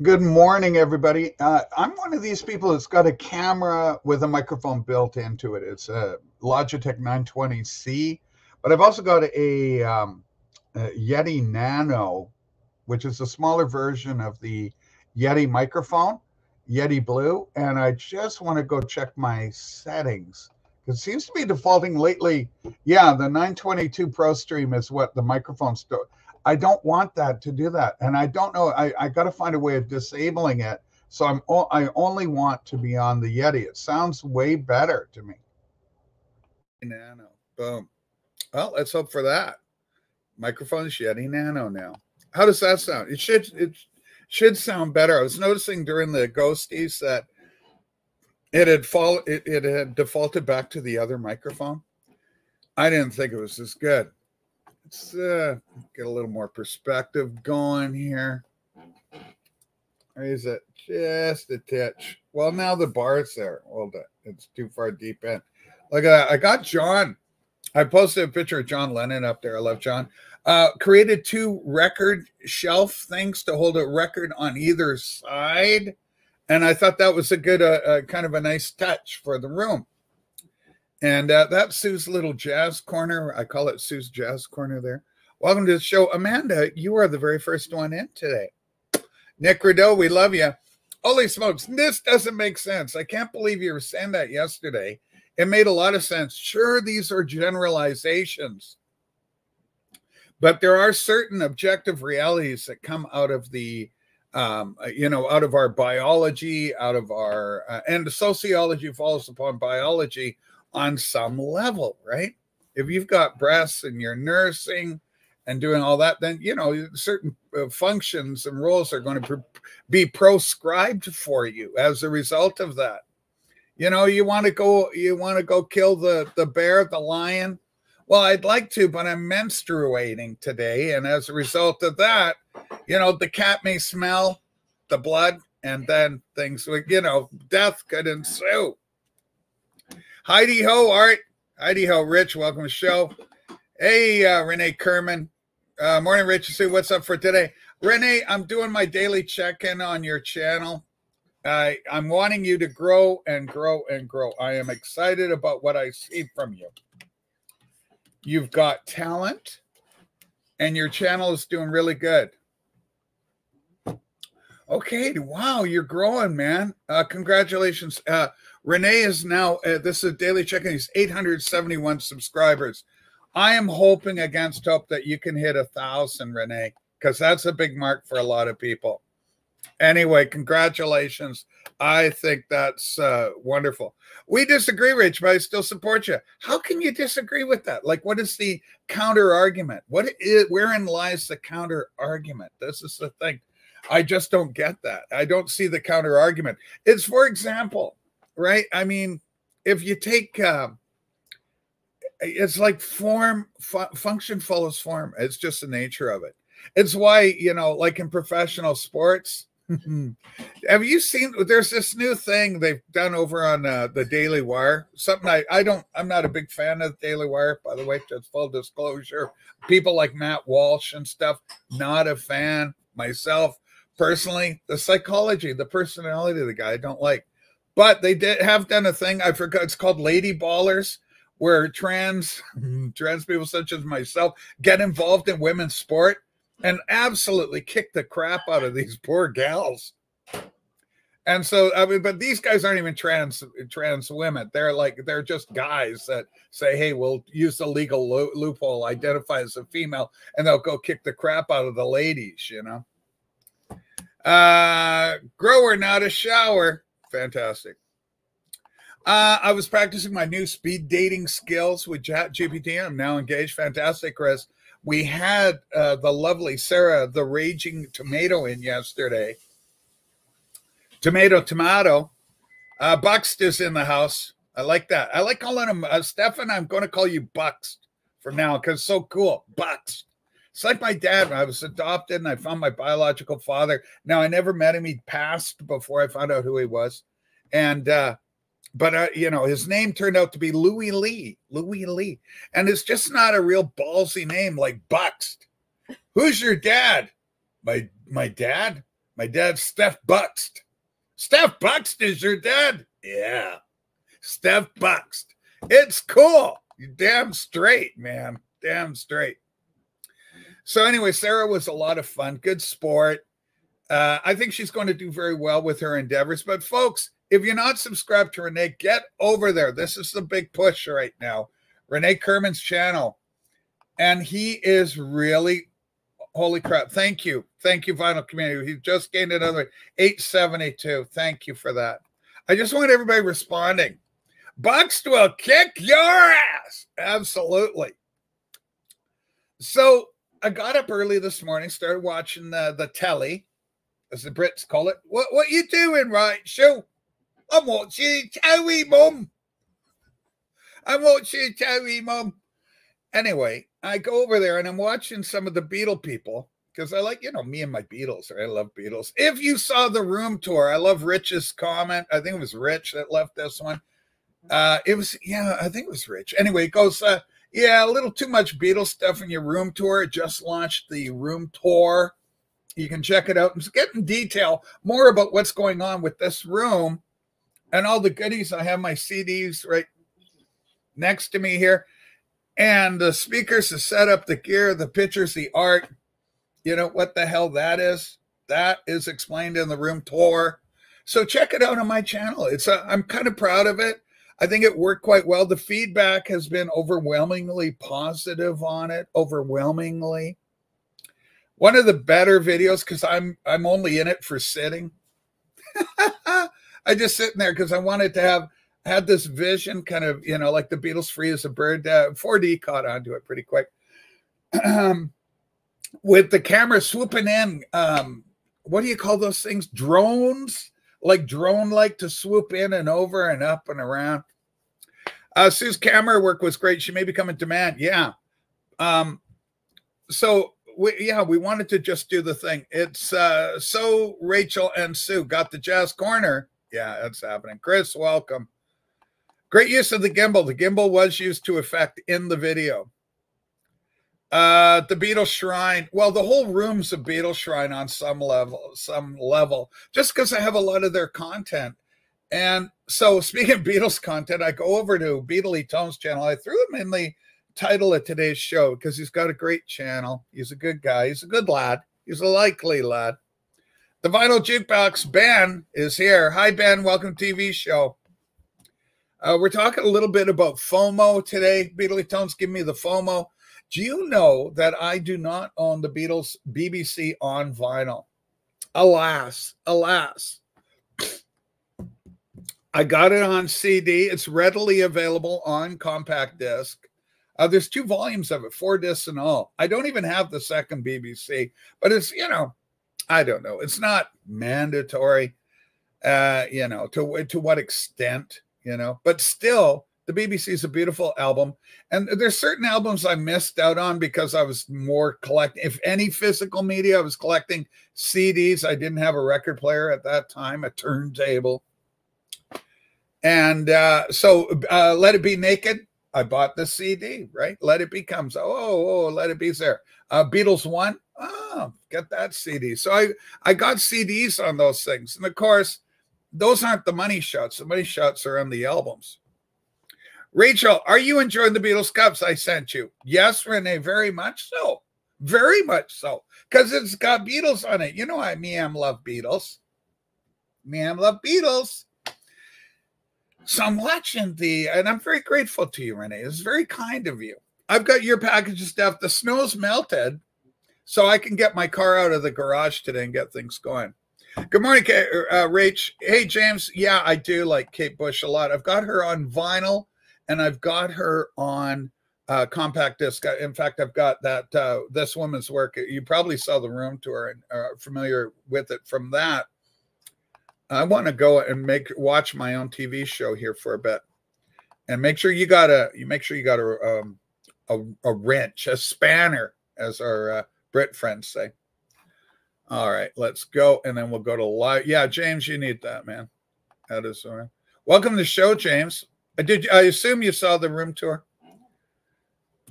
Good morning, everybody. Uh, I'm one of these people that's got a camera with a microphone built into it. It's a Logitech 920C, but I've also got a, um, a Yeti Nano, which is a smaller version of the Yeti microphone, Yeti Blue. And I just want to go check my settings. It seems to be defaulting lately. Yeah, the 922 Pro Stream is what the microphone's. I don't want that to do that. And I don't know. I, I got to find a way of disabling it. So I'm I only want to be on the Yeti. It sounds way better to me. Nano. Boom. Well, let's hope for that. Microphone's Yeti Nano now. How does that sound? It should it should sound better. I was noticing during the ghosties that it had fall it, it had defaulted back to the other microphone. I didn't think it was as good. Let's uh, get a little more perspective going here. Raise it just a titch. Well, now the bar's there. Well, it's too far deep in. Look at that. I got John. I posted a picture of John Lennon up there. I love John. Uh, created two record shelf things to hold a record on either side. And I thought that was a good, uh, uh, kind of a nice touch for the room. And uh, that's Sue's little jazz corner. I call it Sue's jazz corner there. Welcome to the show. Amanda, you are the very first one in today. Nick Rideau, we love you. Holy smokes, this doesn't make sense. I can't believe you were saying that yesterday. It made a lot of sense. Sure, these are generalizations, but there are certain objective realities that come out of the um, you know, out of our biology, out of our, uh, and sociology falls upon biology on some level, right? If you've got breasts and you're nursing and doing all that, then you know certain uh, functions and roles are going to be proscribed for you as a result of that. You know, you want to go, you want to go kill the the bear, the lion. Well, I'd like to, but I'm menstruating today, and as a result of that, you know, the cat may smell the blood, and then things, you know, death could ensue. Heidi Ho, Art. Heidi Ho, Rich. Welcome to the show. Hey, uh, Renee Kerman. Uh, morning, Rich. See what's up for today. Renee, I'm doing my daily check in on your channel. Uh, I'm wanting you to grow and grow and grow. I am excited about what I see from you. You've got talent, and your channel is doing really good. Okay, wow, you're growing, man. Uh, congratulations. Uh, Renee is now, uh, this is daily check-in. He's 871 subscribers. I am hoping against hope that you can hit a thousand, Renee, because that's a big mark for a lot of people. Anyway, congratulations. I think that's uh, wonderful. We disagree, Rich, but I still support you. How can you disagree with that? Like, what is the counter argument? What is, wherein lies the counter argument? This is the thing. I just don't get that. I don't see the counter argument. It's, for example, right? I mean, if you take, uh, it's like form, fu function follows form. It's just the nature of it. It's why, you know, like in professional sports, have you seen there's this new thing they've done over on uh, the Daily Wire? Something I, I don't, I'm not a big fan of the Daily Wire, by the way, just full disclosure. People like Matt Walsh and stuff, not a fan myself personally. The psychology, the personality of the guy, I don't like. But they did have done a thing. I forgot. It's called Lady Ballers, where trans trans people such as myself get involved in women's sport and absolutely kick the crap out of these poor gals. And so, I mean, but these guys aren't even trans trans women. They're like they're just guys that say, "Hey, we'll use the legal lo- loophole, identify as a female, and they'll go kick the crap out of the ladies." You know. Uh, grower, not a shower. Fantastic. Uh, I was practicing my new speed dating skills with GPT. I'm now engaged. Fantastic, Chris. We had uh, the lovely Sarah, the raging tomato, in yesterday. Tomato, tomato. Uh, Buxt is in the house. I like that. I like calling him uh, Stefan. I'm going to call you Buxt from now because so cool. Buxt. It's like my dad. I was adopted and I found my biological father. Now I never met him. He passed before I found out who he was. And uh, but uh, you know, his name turned out to be Louis Lee. Louis Lee. And it's just not a real ballsy name like Buxt. Who's your dad? My my dad? My dad's Steph Buxt. Steph Buxt is your dad? Yeah. Steph Buxt. It's cool. You damn straight, man. Damn straight. So anyway, Sarah was a lot of fun. Good sport. Uh, I think she's going to do very well with her endeavors. But folks, if you're not subscribed to Renee, get over there. This is the big push right now. Renee Kerman's channel. And he is really, holy crap. Thank you. Thank you, Vinyl Community. He just gained another 872. Thank you for that. I just want everybody responding. Buxt will kick your ass. Absolutely. So I got up early this morning, started watching the, the telly, as the Brits call it. What what you doing, right? Show. I'm watching telly, mum. I'm watching telly, mum. Anyway, I go over there and I'm watching some of the Beatle people because I like, you know, me and my Beatles. I love Beatles. If you saw the room tour, I love Rich's comment. I think it was Rich that left this one. Uh, it was, yeah, I think it was Rich. Anyway, it goes, uh, yeah, a little too much Beatles stuff in your room tour. It just launched the room tour. You can check it out and get in detail more about what's going on with this room and all the goodies. I have my CDs right next to me here and the speakers the setup, the gear, the pictures, the art. You know what the hell that is? That is explained in the room tour. So check it out on my channel. It's a, I'm kind of proud of it. I think it worked quite well. The feedback has been overwhelmingly positive on it, overwhelmingly. One of the better videos because I'm I'm only in it for sitting. I just sitting there because I wanted to have had this vision, kind of you know like the Beatles free as a bird. Uh, 4D caught onto it pretty quick. with the camera swooping in, um, what do you call those things? Drones, like drone like to swoop in and over and up and around. Uh, Sue's camera work was great. She may become in demand. Yeah. Um, so we, yeah, we wanted to just do the thing. It's uh, so Rachel and Sue got the jazz corner. Yeah, that's happening. Chris, welcome. Great use of the gimbal. The gimbal was used to effect in the video. Uh, the Beatles Shrine. Well, the whole room's a Beatles Shrine on some level, some level, just because I have a lot of their content. And so, speaking of Beatles content, I go over to Beatley Tones channel. I threw him in the title of today's show because he's got a great channel. He's a good guy. He's a good lad. He's a likely lad. The Vinyl Jukebox Ben is here. Hi, Ben. Welcome to TV show. Uh, we're talking a little bit about FOMO today. Beatley Tones, give me the FOMO. Do you know that I do not own the Beatles BBC on vinyl? Alas, alas. I got it on CD. It's readily available on compact disc. Uh, there's two volumes of it, four discs and all. I don't even have the second BBC, but it's, you know, I don't know. It's not mandatory, uh, you know, to, to what extent, you know, but still, the BBC is a beautiful album. And there's certain albums I missed out on because I was more collecting, if any physical media, I was collecting CDs. I didn't have a record player at that time, a turntable. And uh, so uh, Let It Be Naked, I bought the CD, right? Let It Be comes. Oh, oh, Let It Be's there. Uh, Beatles One, oh, get that CD. So I, I got CDs on those things. And of course, those aren't the money shots. The money shots are on the albums. Rachel, are you enjoying the Beatles cups I sent you? Yes, Renee, very much so. Very much so. Because it's got Beatles on it. You know I me am love Beatles. Me am love Beatles. So I'm watching the, and I'm very grateful to you, Renee. It's very kind of you. I've got your package of stuff. The snow's melted, so I can get my car out of the garage today and get things going. Good morning, Kate, uh, Rach. Hey, James. Yeah, I do like Kate Bush a lot. I've got her on vinyl and I've got her on uh, compact disc. In fact, I've got that uh, this woman's work. You probably saw the room tour and are familiar with it from that. I want to go and make watch my own TV show here for a bit, and make sure you got a you make sure you got a um, a, a wrench, a spanner, as our uh, Brit friends say. All right, let's go, and then we'll go to live. Yeah, James, you need that, man. That is all right. Welcome to the show, James. Uh, did I assume you saw the room tour?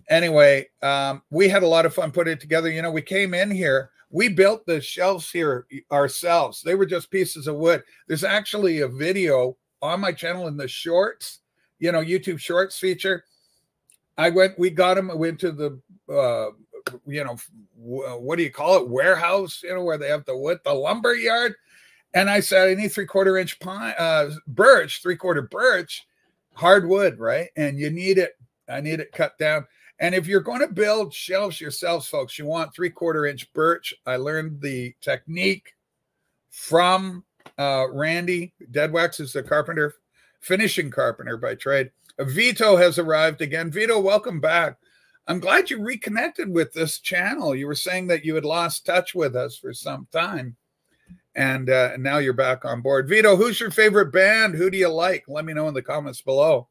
Anyway, um, we had a lot of fun putting it together. You know, we came in here. We built the shelves here ourselves. They were just pieces of wood. There's actually a video on my channel in the shorts, you know, YouTube Shorts feature. I went, we got them, went to the, uh, you know, what do you call it? Warehouse, you know, where they have the wood, the lumber yard. And I said, I need three quarter inch pine, uh, birch, three quarter birch, hardwood, right? And you need it. I need it cut down. And if you're going to build shelves yourselves, folks, you want three quarter inch birch. I learned the technique from uh, Randy Deadwax, is a carpenter, finishing carpenter by trade. Vito has arrived again. Vito, welcome back. I'm glad you reconnected with this channel. You were saying that you had lost touch with us for some time, and uh, now you're back on board. Vito, who's your favorite band? Who do you like? Let me know in the comments below.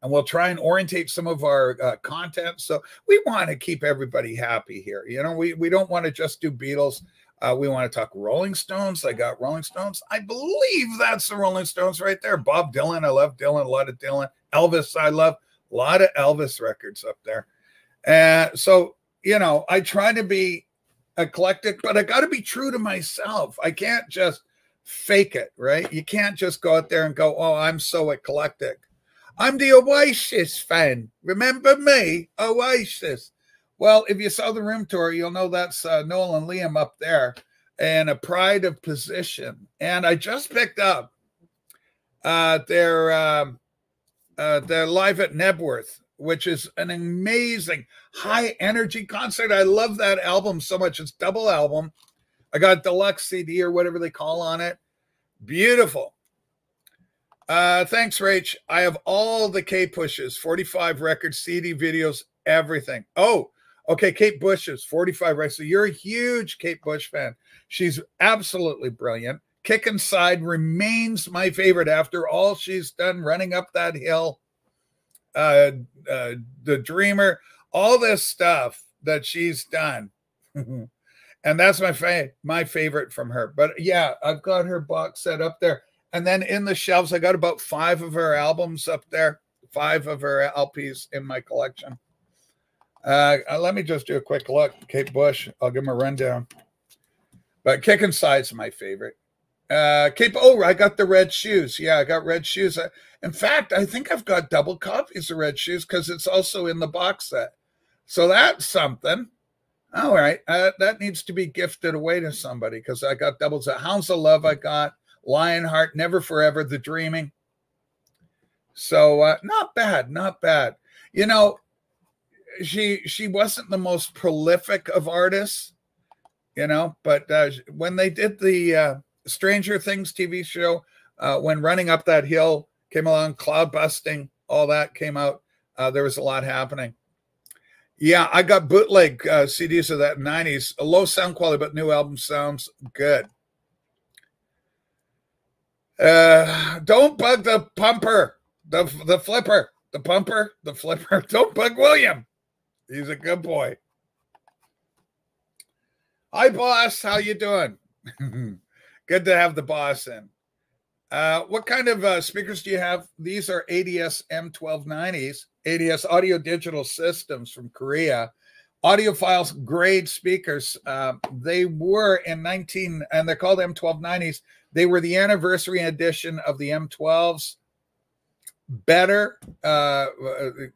And we'll try and orientate some of our uh, content. So we want to keep everybody happy here. You know, we, we don't want to just do Beatles. Uh, we want to talk Rolling Stones. I got Rolling Stones. I believe that's the Rolling Stones right there. Bob Dylan. I love Dylan. A lot of Dylan. Elvis. I love a lot of Elvis records up there. And so, you know, I try to be eclectic, but I got to be true to myself. I can't just fake it, right? You can't just go out there and go, oh, I'm so eclectic. I'm the Oasis fan. Remember me? Oasis. Well, if you saw the room tour, you'll know that's uh, Noel and Liam up there and a pride of position. And I just picked up uh, their um, uh, their live at Knebworth, which is an amazing high energy concert. I love that album so much. It's double album. I got deluxe CD or whatever they call on it. Beautiful. Uh, thanks, Rach. I have all the Kate Bush's, 45 records, CD videos, everything. Oh, Okay, Kate Bush is 45 right. So you're a huge Kate Bush fan. She's absolutely brilliant. Kick Inside remains my favorite after all she's done running up that hill. Uh, uh the dreamer, all this stuff that she's done. and that's my fa- my favorite from her. But yeah, I've got her box set up there. And then in the shelves, I got about five of her albums up there, five of her LPs in my collection. Uh, uh, let me just do a quick look. Kate Bush, I'll give him a rundown. But Kick Inside's my favorite. Uh, Cape. Oh, I got the red shoes. Yeah, I got red shoes. Uh, in fact, I think I've got double copies of red shoes because it's also in the box set. So that's something. All right, uh, that needs to be gifted away to somebody because I got doubles. At Hounds of Love, I got Lionheart, Never Forever, The Dreaming. So uh, not bad, not bad. You know, she she wasn't the most prolific of artists, you know, but uh, when they did the uh, Stranger Things TV show, uh, when running up that hill came along, cloud busting, all that came out. Uh, there was a lot happening. Yeah, I got bootleg uh, CDs of that 90s, a low sound quality, but new album sounds good. Uh, don't bug the pumper, the the flipper, the pumper, the flipper. Don't bug William. He's a good boy. Hi, boss. How you doing? good to have the boss in. Uh, what kind of uh, speakers do you have? These are ADS M1290s, ADS Audio Digital Systems from Korea. Audiophiles grade speakers. Uh, they were in 19, and they're called M1290s. They were the anniversary edition of the M12s better. Uh,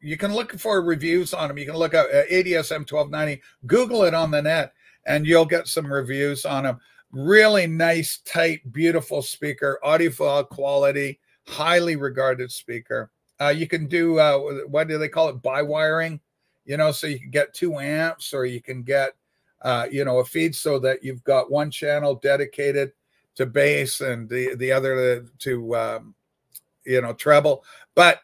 you can look for reviews on them. You can look up uh, ADSM 1290, Google it on the net, and you'll get some reviews on them. Really nice, tight, beautiful speaker, audiophile quality, highly regarded speaker. Uh, you can do uh, what do they call it? Bi wiring, you know, so you can get two amps or you can get, uh, you know, a feed so that you've got one channel dedicated to bass and the the other to um, you know treble but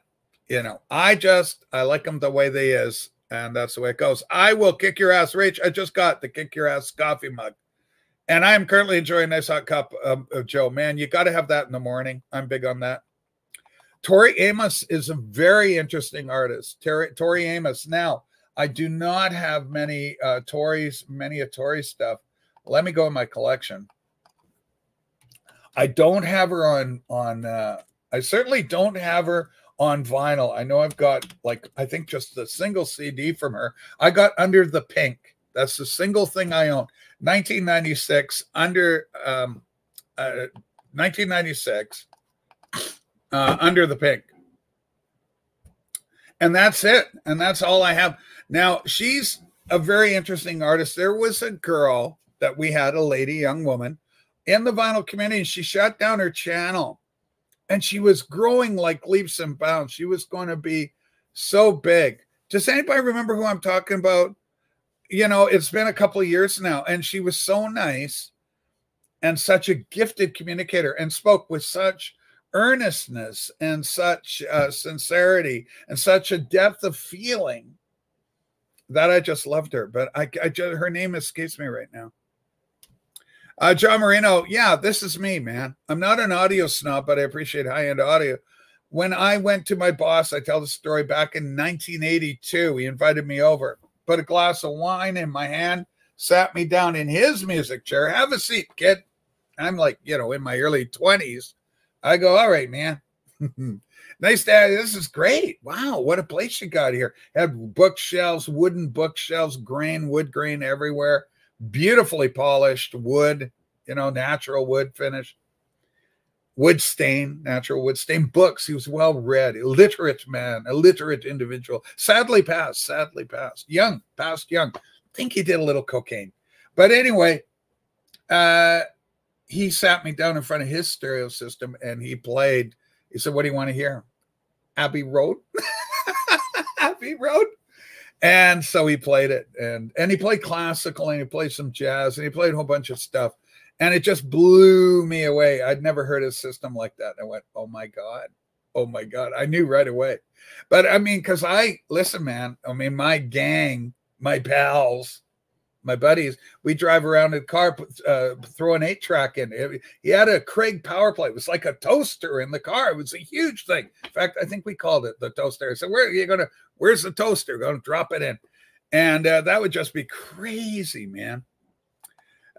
you know, I just I like them the way they is, and that's the way it goes. I will kick your ass, Rach. I just got the kick your ass coffee mug, and I am currently enjoying a nice hot cup of, of Joe. Man, you got to have that in the morning. I'm big on that. Tori Amos is a very interesting artist. Tori, Tori Amos. Now, I do not have many uh, Tori's, many a Tori stuff. Let me go in my collection. I don't have her on on. Uh, I certainly don't have her on vinyl. I know I've got like I think just the single CD from her. I got Under the Pink. That's the single thing I own. 1996 under um, uh, 1996 uh, under the pink. And that's it. And that's all I have. Now, she's a very interesting artist. There was a girl that we had, a lady, young woman, in the vinyl community. And she shut down her channel and she was growing like leaps and bounds. She was going to be so big. Does anybody remember who I'm talking about? You know, it's been a couple of years now, and she was so nice and such a gifted communicator and spoke with such earnestness and such uh, sincerity and such a depth of feeling that I just loved her. But I, I just, her name escapes me right now. Uh, John Marino, yeah, this is me, man. I'm not an audio snob, but I appreciate high end audio. When I went to my boss, I tell the story back in 1982. He invited me over, put a glass of wine in my hand, sat me down in his music chair. Have a seat, kid. I'm like, you know, in my early 20s. I go, all right, man. nice dad. This is great. Wow, what a place you got here. Had bookshelves, wooden bookshelves, grain, wood grain everywhere. Beautifully polished wood, you know, natural wood finish. Wood stain, natural wood stain. Books. He was well read, illiterate man, illiterate individual. Sadly passed, sadly passed. Young, passed young. I think he did a little cocaine. But anyway, uh, he sat me down in front of his stereo system and he played. He said, What do you want to hear? Abbey Road. Abbey Road. And so he played it and and he played classical and he played some jazz and he played a whole bunch of stuff. And it just blew me away. I'd never heard a system like that. I went, Oh my God. Oh my God. I knew right away. But I mean, because I listen, man, I mean, my gang, my pals, my buddies, we drive around in car, uh, throw an eight track in. He had a Craig power play. It was like a toaster in the car. It was a huge thing. In fact, I think we called it the toaster. Said, "Where are you gonna? Where's the toaster? Going to drop it in?" And uh, that would just be crazy, man.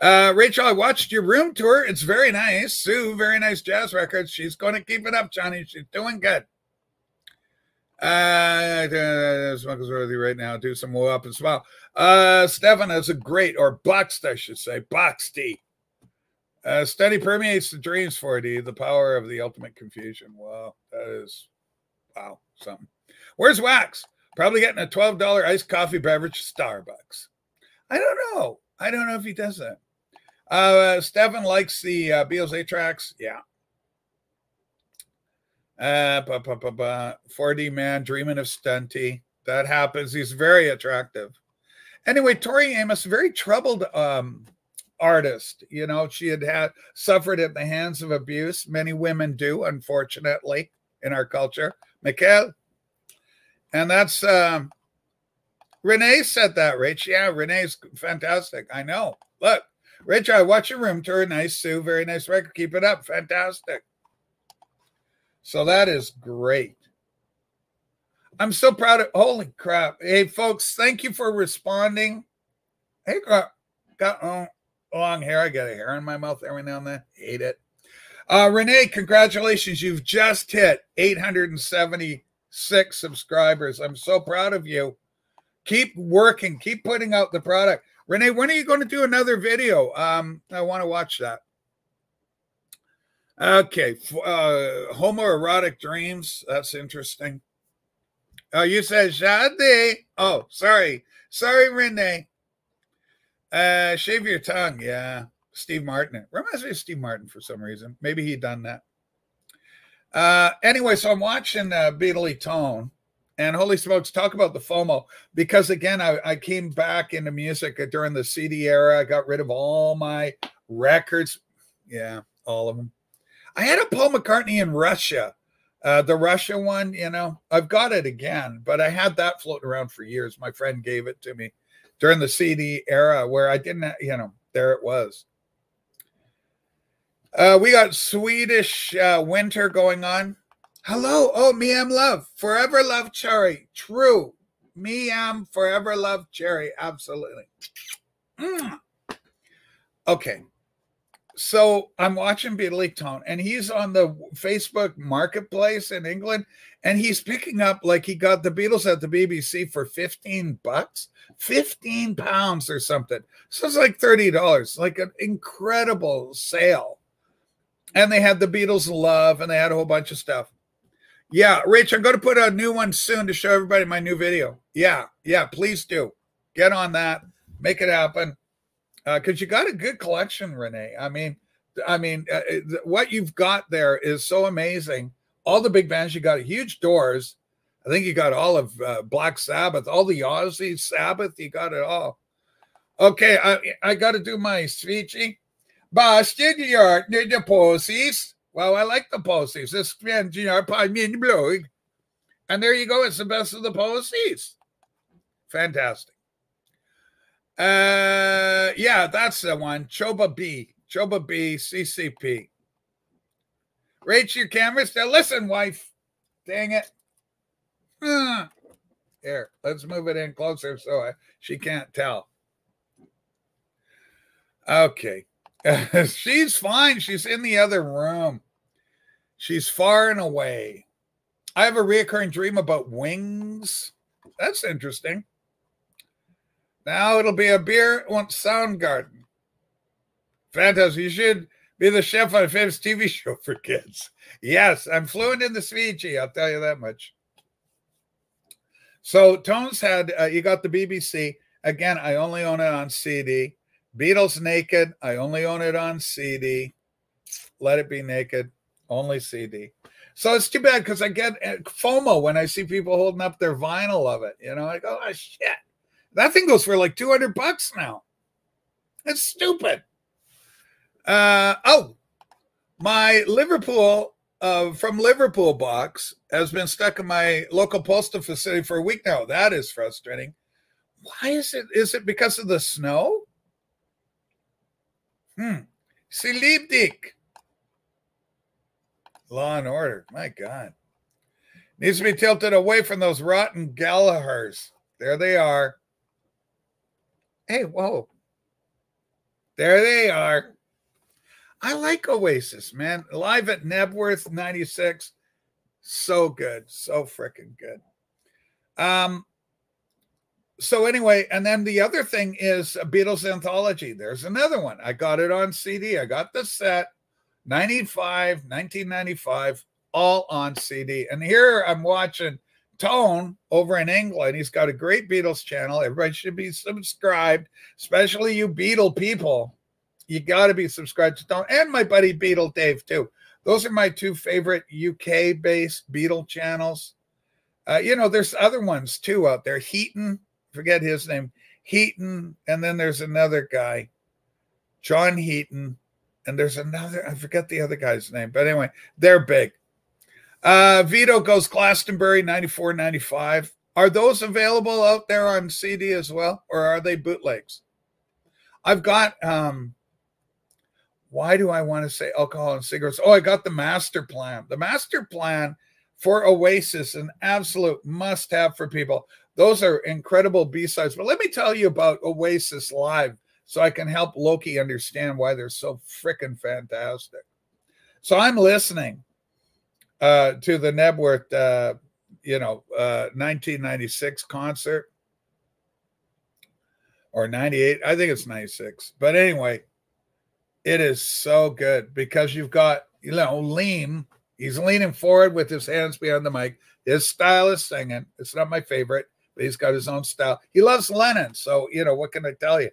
Uh, Rachel, I watched your room tour. It's very nice. Sue, very nice jazz records. She's going to keep it up, Johnny. She's doing good. Uh, uh Smuggler's Worthy right now. Do some more up and smile. Uh, Stefan is a great, or boxed, I should say, boxed Uh, study permeates the dreams for D, the power of the ultimate confusion. Wow, that is, wow, something. Where's Wax? Probably getting a $12 iced coffee beverage Starbucks. I don't know. I don't know if he does that. Uh, Stefan likes the uh, 8 tracks. Yeah. Uh, 4D man dreaming of Stunty. That happens. He's very attractive. Anyway, Tori Amos, very troubled um, artist. You know, she had had suffered at the hands of abuse. Many women do, unfortunately, in our culture. Mikhail, and that's um, Renee said that, Rich. Yeah, Renee's fantastic. I know. Look, Rich, I watch your room tour. Nice, Sue. Very nice record. Keep it up. Fantastic. So that is great. I'm so proud of holy crap. Hey folks, thank you for responding. Hey got, got oh, long hair. I got a hair in my mouth every now and then. Hate it. Uh, Renee, congratulations. You've just hit 876 subscribers. I'm so proud of you. Keep working, keep putting out the product. Renee, when are you going to do another video? Um, I want to watch that. Okay, uh, homoerotic dreams. That's interesting. Oh, you said Shadi. Oh, sorry, sorry, Renee. Uh, shave your tongue. Yeah, Steve Martin. Reminds me of Steve Martin for some reason. Maybe he done that. Uh, anyway, so I'm watching uh, Beatley Tone and Holy Smokes talk about the FOMO because again, I, I came back into music during the CD era. I got rid of all my records. Yeah, all of them. I had a Paul McCartney in Russia, uh, the Russia one. You know, I've got it again, but I had that floating around for years. My friend gave it to me during the CD era where I didn't, you know, there it was. Uh, we got Swedish uh, winter going on. Hello, oh me am love, forever love cherry. True, me am forever love cherry. Absolutely. Mm. Okay, so I'm watching Beatley Tone, and he's on the Facebook Marketplace in England, and he's picking up like he got the Beatles at the BBC for 15 bucks, 15 pounds or something. So it's like $30, like an incredible sale. And they had the Beatles Love, and they had a whole bunch of stuff. Yeah, Rich, I'm going to put a new one soon to show everybody my new video. Yeah, yeah, please do. Get on that, make it happen because uh, you got a good collection, Renee. I mean, I mean, uh, what you've got there is so amazing. All the big bands, you got huge doors. I think you got all of uh, Black Sabbath, all the Ozzy Sabbath. You got it all. Okay, I I got to do my speechy. You're the Well, I like the posies. This man, you know, blowing. And there you go. It's the best of the posies. Fantastic. Uh, yeah, that's the one. Choba B. Choba B. CCCP. Rate your camera still. Listen, wife. Dang it. Here, let's move it in closer so I, she can't tell. Okay. She's fine. She's in the other room. She's far and away. I have a reoccurring dream about wings. That's interesting. Now it'll be a beer once Soundgarden. Fantastic. You should be the chef on a famous TV show for kids. Yes, I'm fluent in the Sviji, I'll tell you that much. So Tones had, uh, you got the BBC. Again, I only own it on CD. Beatles Naked, I only own it on CD. Let It Be Naked, only CD. So it's too bad because I get uh, FOMO when I see people holding up their vinyl of it. You know, I go, oh, shit. That thing goes for like 200 bucks now. That's stupid. Uh, oh, my Liverpool uh, from Liverpool box has been stuck in my local postal facility for a week now. That is frustrating. Why is it? Is it because of the snow? Hmm. Silibdik. Law and order. My God. Needs to be tilted away from those rotten Gallaghers. There they are. Hey, whoa. There they are. I like Oasis, man. Live at Knebworth 96. So good. So freaking good. Um, so anyway, and then the other thing is a Beatles anthology. There's another one. I got it on CD. I got the set 95, 1995, all on CD. And here I'm watching Tone over in England. He's got a great Beatles channel. Everybody should be subscribed, especially you Beatle people. You got to be subscribed to Tone and my buddy Beatle Dave, too. Those are my two favorite UK based Beatle channels. Uh, you know, there's other ones too out there. Heaton, forget his name, Heaton. And then there's another guy, John Heaton. And there's another, I forget the other guy's name. But anyway, they're big. Uh, Vito goes Glastonbury 94 95. Are those available out there on CD as well, or are they bootlegs? I've got, um, why do I want to say alcohol and cigarettes? Oh, I got the master plan. The master plan for Oasis, an absolute must have for people. Those are incredible B sides. But let me tell you about Oasis Live so I can help Loki understand why they're so freaking fantastic. So I'm listening uh, to the Knebworth, uh, you know, uh, 1996 concert or 98. I think it's 96. But anyway, it is so good because you've got, you know, lean. He's leaning forward with his hands behind the mic. His style is singing. It's not my favorite, he's got his own style. He loves Lennon. So, you know, what can I tell you?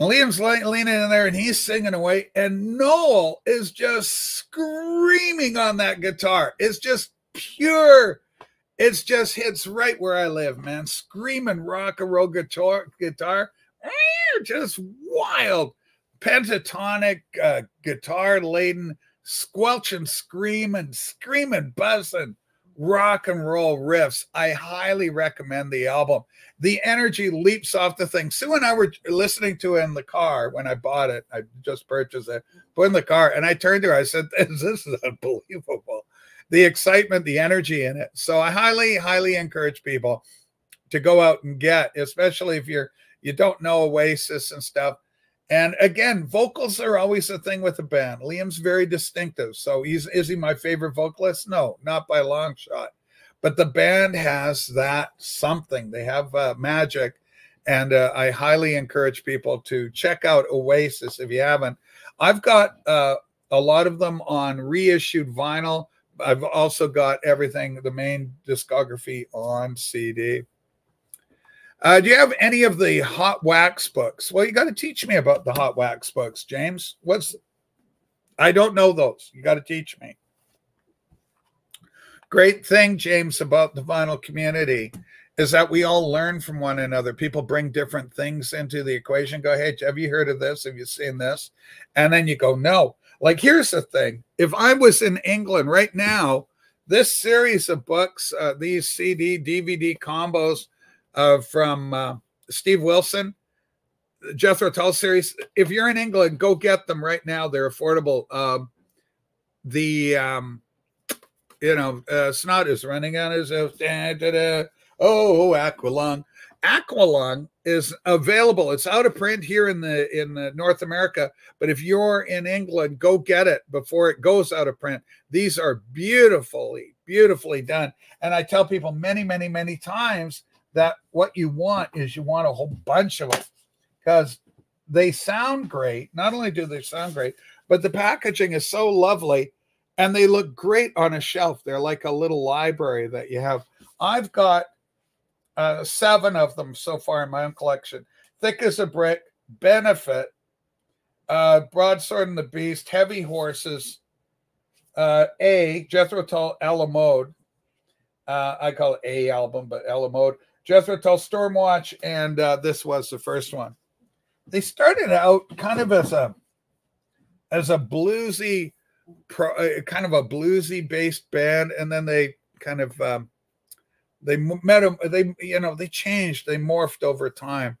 Liam's leaning in there and he's singing away, and Noel is just screaming on that guitar. It's just pure. It's just hits right where I live, man. Screaming rock and roll guitar, guitar, just wild, pentatonic uh, guitar laden, squelching, screaming, screaming, buzzing rock and roll riffs. I highly recommend the album. The energy leaps off the thing. Sue and I were listening to it in the car when I bought it. I just purchased it, put in the car, and I turned to her. I said, This is unbelievable. The excitement, the energy in it. So I highly, highly encourage people to go out and get, especially if you're you don't know Oasis and stuff. And again, vocals are always a thing with a band. Liam's very distinctive. So he's is he my favorite vocalist? No, not by a long shot. But the band has that something. They have uh, magic. And uh, I highly encourage people to check out Oasis if you haven't. I've got uh, a lot of them on reissued vinyl. I've also got everything, the main discography on CD. Uh, do you have any of the hot wax books? Well, you got to teach me about the hot wax books, James. What's I don't know those. You got to teach me. Great thing, James, about the vinyl community is that we all learn from one another. People bring different things into the equation. Go, hey, have you heard of this? Have you seen this? And then you go, no. Like, here's the thing if I was in England right now, this series of books, uh, these CD, DVD combos uh, from uh, Steve Wilson, Jethro Tull series, if you're in England, go get them right now. They're affordable. Um, the, um, you know, uh, Snot is running on his, oh, Aqualung. Aqualung is available. It's out of print here in the in the North America, but if you're in England, go get it before it goes out of print. These are beautifully, beautifully done. And I tell people many, many, many times that what you want is you want a whole bunch of them because they sound great. Not only do they sound great, but the packaging is so lovely and they look great on a shelf. They're like a little library that you have. I've got uh, seven of them so far in my own collection. Thick as a Brick, Benefit, uh, Broadsword and the Beast, Heavy Horses, uh, A, Jethro Tull, Ella. Uh, I call it A album, but Ella. Jethro Tull, Stormwatch, and uh, this was the first one. They started out kind of as a as a bluesy, pro, uh, kind of a bluesy based band, and then they kind of um, they met them. They you know they changed. They morphed over time,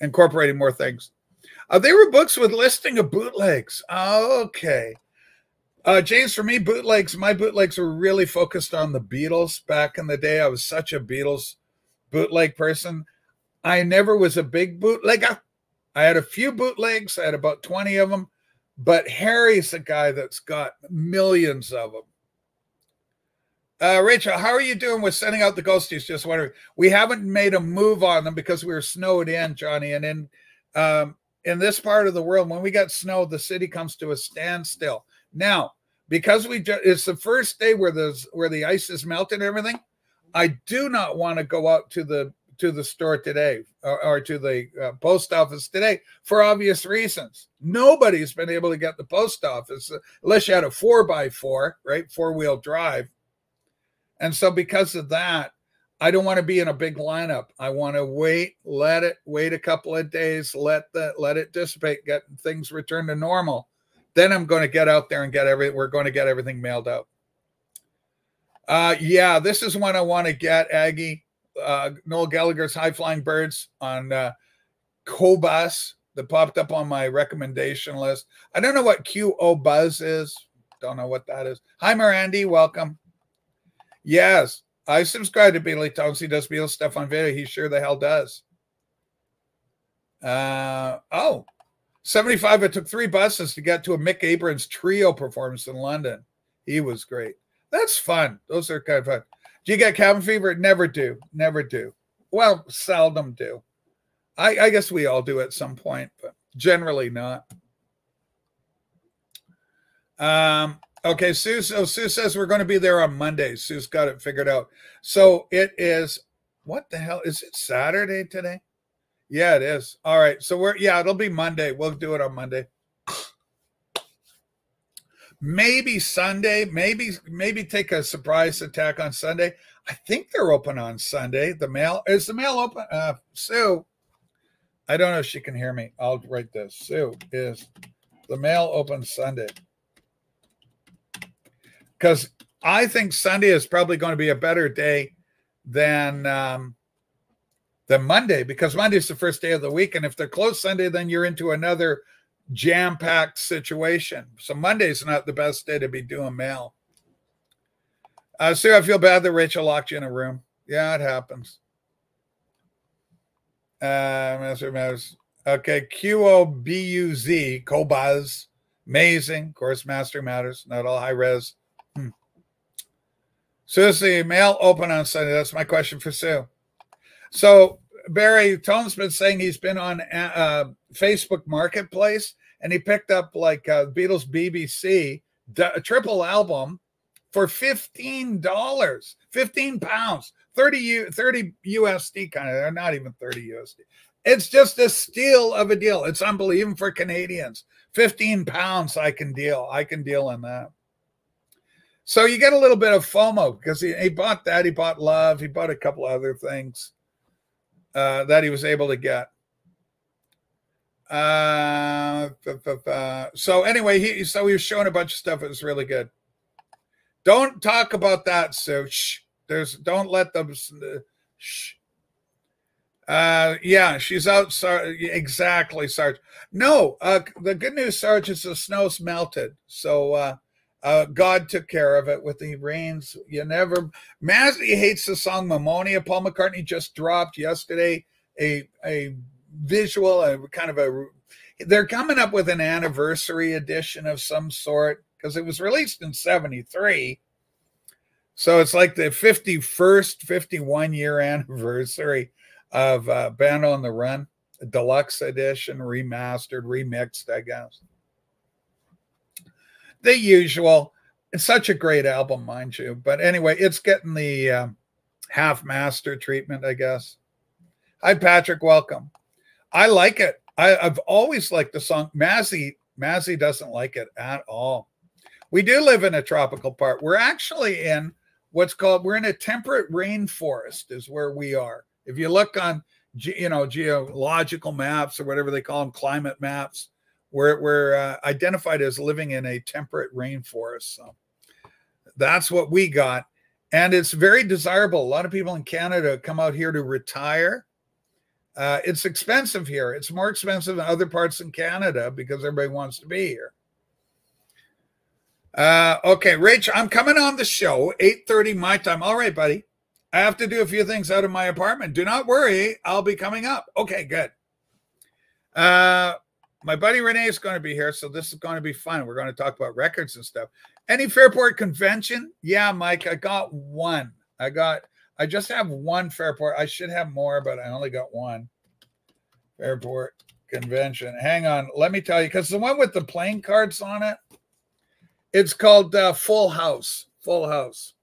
incorporating more things. Uh, they were books with listing of bootlegs. okay. Uh, James, for me, bootlegs, my bootlegs were really focused on the Beatles back in the day. I was such a Beatles bootleg person. I never was a big bootlegger. I had a few bootlegs, I had about 20 of them, but Harry's a guy that's got millions of them. Uh, Rachel, how are you doing with sending out the ghosties? Just wondering. We haven't made a move on them because we were snowed in, Johnny. And in um, in this part of the world, when we get snow, the city comes to a standstill. Now, because we it's the first day where the where the ice is melting and everything, I do not want to go out to the to the store today or, or to the uh, post office today for obvious reasons. Nobody's been able to get the post office uh, unless you had a four by four, right, four wheel drive and so because of that, I don't want to be in a big lineup. I want to wait, let it wait a couple of days, let the let it dissipate, get things return to normal. Then I'm going to get out there and get everything. We're going to get everything mailed out. Uh, yeah, this is one I want to get, Aggie. Uh, Noel Gallagher's High Flying Birds on uh, Qobuz that popped up on my recommendation list. I don't know what QO Buzz is. Don't know what that is. Hi, Mirandy. Welcome. Yes, I subscribe to Billy Tones. He does Beatles stuff on video. He sure the hell does. Uh, oh, 75. It took three buses to get to a Mick Abrahams trio performance in London. He was great. That's fun. Those are kind of fun. Do you get cabin fever? Never do. Never do. Well, seldom do. I, I guess we all do at some point, but generally not. Um, Okay, Sue. So Sue says we're going to be there on Monday. Sue's got it figured out. So it is. What the hell is it? Saturday today? Yeah, it is. All right. So we're yeah, it'll be Monday. We'll do it on Monday. Maybe Sunday. Maybe maybe take a surprise attack on Sunday. I think they're open on Sunday. The mail is the mail open. Uh, Sue, I don't know if she can hear me. I'll write this. Sue is the mail open Sunday because I think Sunday is probably going to be a better day than um, than Monday because Monday is the first day of the week, and if they're closed Sunday, then you're into another jam-packed situation. So Monday's not the best day to be doing mail. Uh, Sue, I feel bad that Rachel locked you in a room. Yeah, it happens. Uh, Okay, Q O B U Z, Qobuz. Amazing. Of course, Master Matters, not all high res. Hmm. Susie, mail open on Sunday. That's my question for Sue. So, Barry, Tone's been saying he's been on uh, Facebook Marketplace and he picked up like uh, Beatles BBC, a triple album for $15, 15 pounds, 30, U, 30 USD kind of, they're not even 30 USD. It's just a steal of a deal. It's unbelievable for Canadians. 15 pounds I can deal. I can deal in that. So you get a little bit of FOMO because he, he bought that. He bought love. He bought a couple other things uh, that he was able to get. Uh, so anyway, he so he was showing a bunch of stuff. It was really good. Don't talk about that, so shh. There's don't let them. Shh. Uh, yeah, she's out. Sar- exactly, Sarge. No, uh, the good news, Sarge, is the snow's melted. So uh, uh, God took care of it with the rains. You never. Mazzy hates the song Mamunia. Paul McCartney just dropped yesterday a a visual, a kind of a. They're coming up with an anniversary edition of some sort because it was released in '73. So it's like the 51st, 51 year anniversary of uh, Band on the Run, deluxe edition, remastered, remixed, I guess. The usual. It's such a great album, mind you. But anyway, it's getting the uh, half master treatment, I guess. Hi, Patrick. Welcome. I like it. I, have always liked the song. Mazzy, Mazzy doesn't like it at all. We do live in a tropical part. We're actually in what's called, we're in a temperate rainforest, is where we are. If you look on, you know, geological maps or whatever they call them, climate maps, we're, we're uh, identified as living in a temperate rainforest. So that's what we got. And it's very desirable. A lot of people in Canada come out here to retire. Uh, it's expensive here. It's more expensive than other parts in Canada because everybody wants to be here. Uh, okay, Rich, I'm coming on the show, 8.30 my time. All right, buddy. I have to do a few things out of my apartment. Do not worry. I'll be coming up. Okay, good. Uh, my buddy Renee is going to be here, so this is going to be fun. We're going to talk about records and stuff. Any Fairport convention? Yeah, Mike, I got one. I got, I just have one Fairport. I should have more, but I only got one Fairport convention. Hang on. Let me tell you, because the one with the playing cards on it, it's called uh, Full House. Full House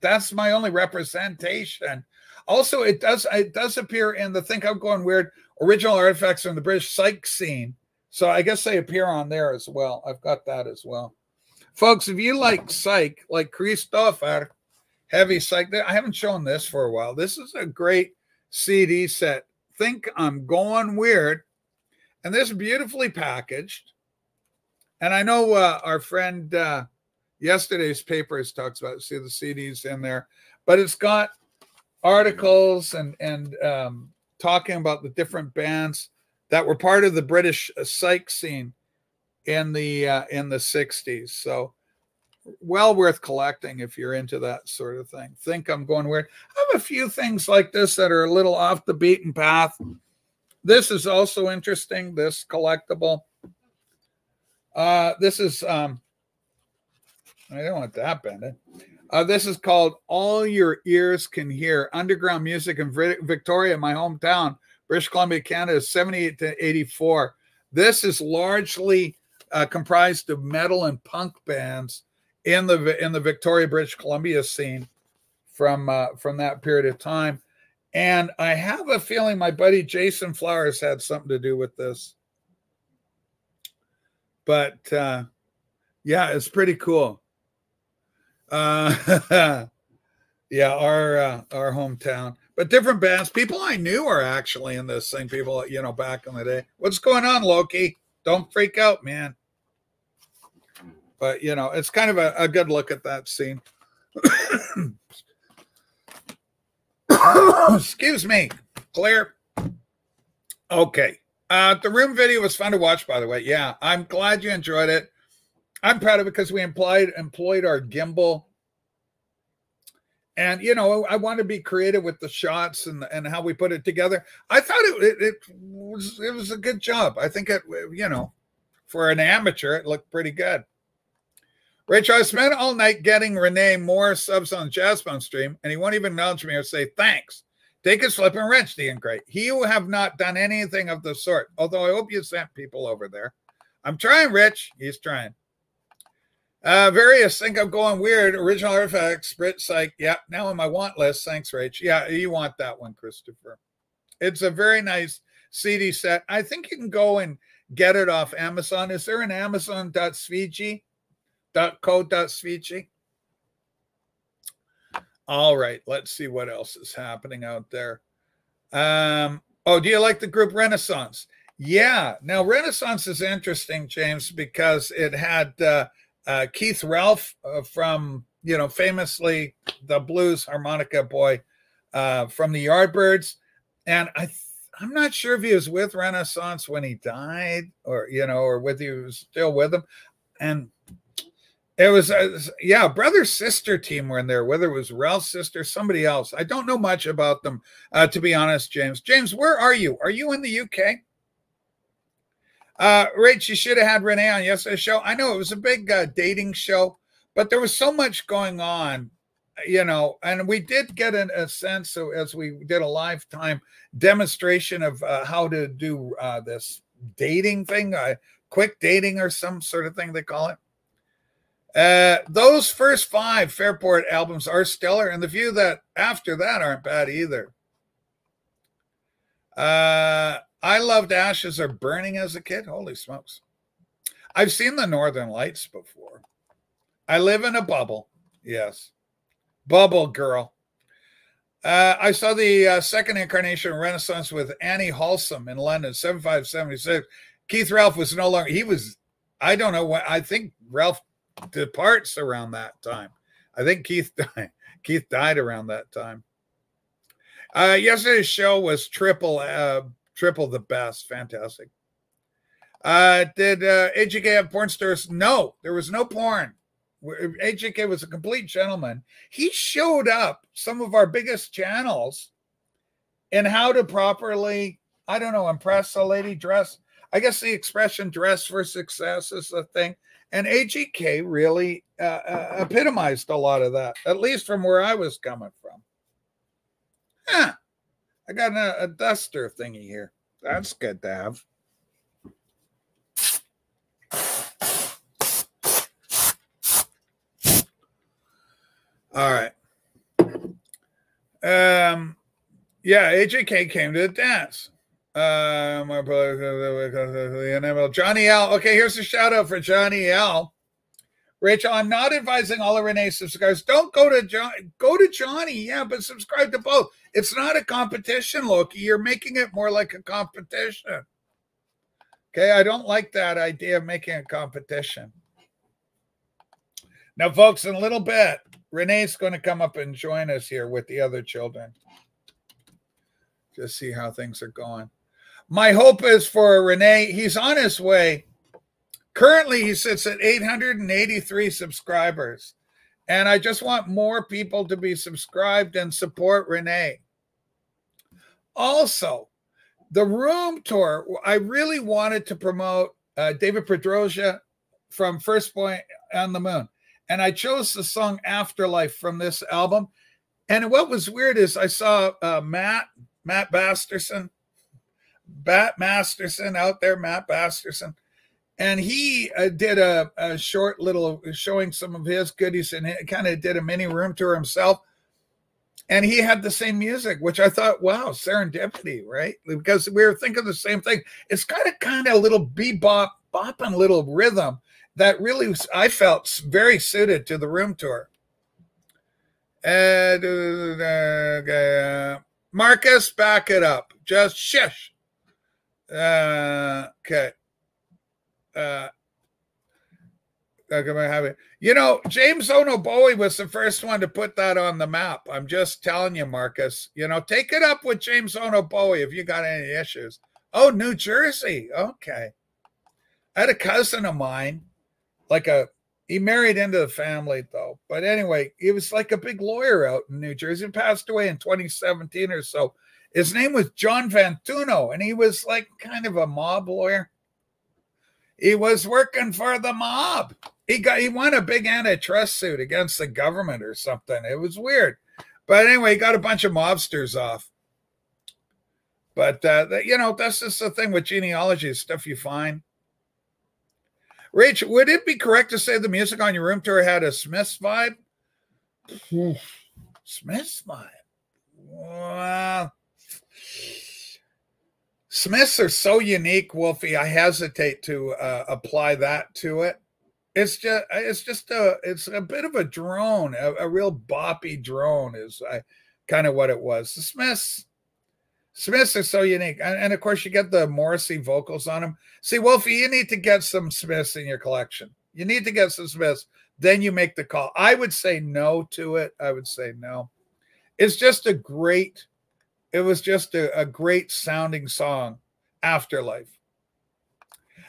that's my only representation. Also, it does it does appear in the Think I'm Going Weird original artifacts from the British psych scene. So I guess they appear on there as well. I've got that as well. Folks, if you like psych, like Christopher, heavy psych, I haven't shown this for a while. This is a great CD set. Think I'm Going Weird. And this beautifully packaged. And I know uh, our friend uh, yesterday's papers talks about see the CDs in there, but it's got articles and and um, talking about the different bands that were part of the British uh, psych scene in the uh, in the 60s. So well worth collecting if you're into that sort of thing. Think I'm going weird. I have a few things like this that are a little off the beaten path. This is also interesting. This collectible. Uh, this is um, I don't want that bending. Uh, this is called All Your Ears Can Hear Underground Music in Victoria, my hometown, British Columbia, Canada, 78 to 84. This is largely uh, comprised of metal and punk bands in the in the Victoria, British Columbia scene from uh, from that period of time. And I have a feeling my buddy Jason Flowers had something to do with this. But uh, yeah, it's pretty cool. Uh, yeah, our uh, our hometown, but different bands. People I knew are actually in this thing. People, you know, back in the day. What's going on, Loki? Don't freak out, man. But you know, it's kind of a, a good look at that scene. Excuse me, clear. Okay. Uh, the room video was fun to watch, by the way. Yeah, I'm glad you enjoyed it. I'm proud of it because we employed employed our gimbal and you know I want to be creative with the shots and and how we put it together. I thought it, it, it was it was a good job. I think it you know for an amateur it looked pretty good. Rachel, I spent all night getting Renee more subs on Jazzbone stream, and he won't even acknowledge me or say thanks. Take a slip and wrench, the great. He will have not done anything of the sort. Although I hope you sent people over there. I'm trying, Rich. He's trying. Uh, various think I'm going weird. Original artifacts, Brit Psych. Yeah, now on my want list. Thanks, Rach. Yeah, you want that one, Christopher. It's a very nice CD set. I think you can go and get it off Amazon. Is there an Amazon.svg? .co.svg? All right, let's see what else is happening out there. Um, oh, do you like the group Renaissance? Yeah. Now, Renaissance is interesting, James, because it had uh, uh, Keith Relf uh, from, you know, famously the blues harmonica boy uh, from the Yardbirds. And I, I'm not sure if he was with Renaissance when he died or, you know, or whether he was still with them. And it was, uh, yeah, brother sister team were in there, whether it was Relf's sister, somebody else. I don't know much about them, uh, to be honest, James. James, where are you? Are you in the UK? Uh, Rach, you should have had Renee on yesterday's show. I know it was a big uh, dating show, but there was so much going on, you know, and we did get an, a sense so as we did a lifetime demonstration of uh, how to do uh, this dating thing, uh, quick dating or some sort of thing they call it. Uh, those first five Fairport albums are stellar, and the few that after that aren't bad either. Uh, I loved Ashes Are Burning as a kid. Holy smokes. I've seen the Northern Lights before. I live in a bubble. Yes. Bubble girl. Uh, I saw the uh, second incarnation of Renaissance with Annie Haslam in London, 7576. Keith Relf was no longer, he was, I don't know what, I think Relf departs around that time. I think Keith died. Keith died around that time. Uh, yesterday's show was triple uh, triple the best. Fantastic. Uh, did uh, AJK have porn stars? No, there was no porn. AJK was a complete gentleman. He showed up some of our biggest channels and how to properly, I don't know, impress a lady dress. I guess the expression dress for success is a thing. And AJK really uh, uh, epitomized a lot of that, at least from where I was coming from. Huh. I got a, a duster thingy here. That's good to have. All right. Um, yeah, AJK came to the dance. Um, Johnny L. Okay, here's a shout out for Johnny L. Rachel, I'm not advising all of Renee's subscribers. Don't go to John, go to Johnny, yeah, but subscribe to both. It's not a competition, Loki. You're making it more like a competition. Okay, I don't like that idea of making a competition. Now, folks, in a little bit, Renee's going to come up and join us here with the other children. Just see how things are going. My hope is for Renee. He's on his way Currently, he sits at 883 subscribers. And I just want more people to be subscribed and support Renee. Also, the room tour, I really wanted to promote uh, David Bedrosian from First Boy on the Moon. And I chose the song Afterlife from this album. And what was weird is I saw uh, Matt, Matt Basterson, Bat Masterson out there, Matt Masterson, and he uh, did a, a, short little showing some of his goodies and kind of did a mini room tour himself. And he had the same music which i thought wow serendipity right? Because we were thinking the same thing. It's got a kind of little bebop bopping little rhythm that really was, i felt very suited to the room tour. Uh, marcus back it up. Just shush uh, okay uh, it. you know, James Ono Bowie was the first one to put that on the map. I'm just telling you, Marcus. You know, take it up with James Ono Bowie if you got any issues. Oh, New Jersey. Okay. I had a cousin of mine, like a He married into the family though. But anyway, he was like a big lawyer out in New Jersey. He passed away in 2017 or so. His name was John Vantuno, and he was like kind of a mob lawyer. He was working for the mob. He got he won a big antitrust suit against the government or something. It was weird. But anyway, he got a bunch of mobsters off. But uh, you know, that's just the thing with genealogy, stuff you find. Rach, would it be correct to say the music on your room tour had a Smiths vibe? Smiths vibe. Well, Smiths are so unique, Wolfie. I hesitate to uh, apply that to it. It's just, it's just a, it's a bit of a drone, a, a real boppy drone is uh, kind of what it was. The Smiths, Smiths are so unique. And, and, of course, you get the Morrissey vocals on them. See, Wolfie, you need to get some Smiths in your collection. You need to get some Smiths. Then you make the call. I would say no to it. I would say no. It's just a great, it was just a, a great sounding song, Afterlife.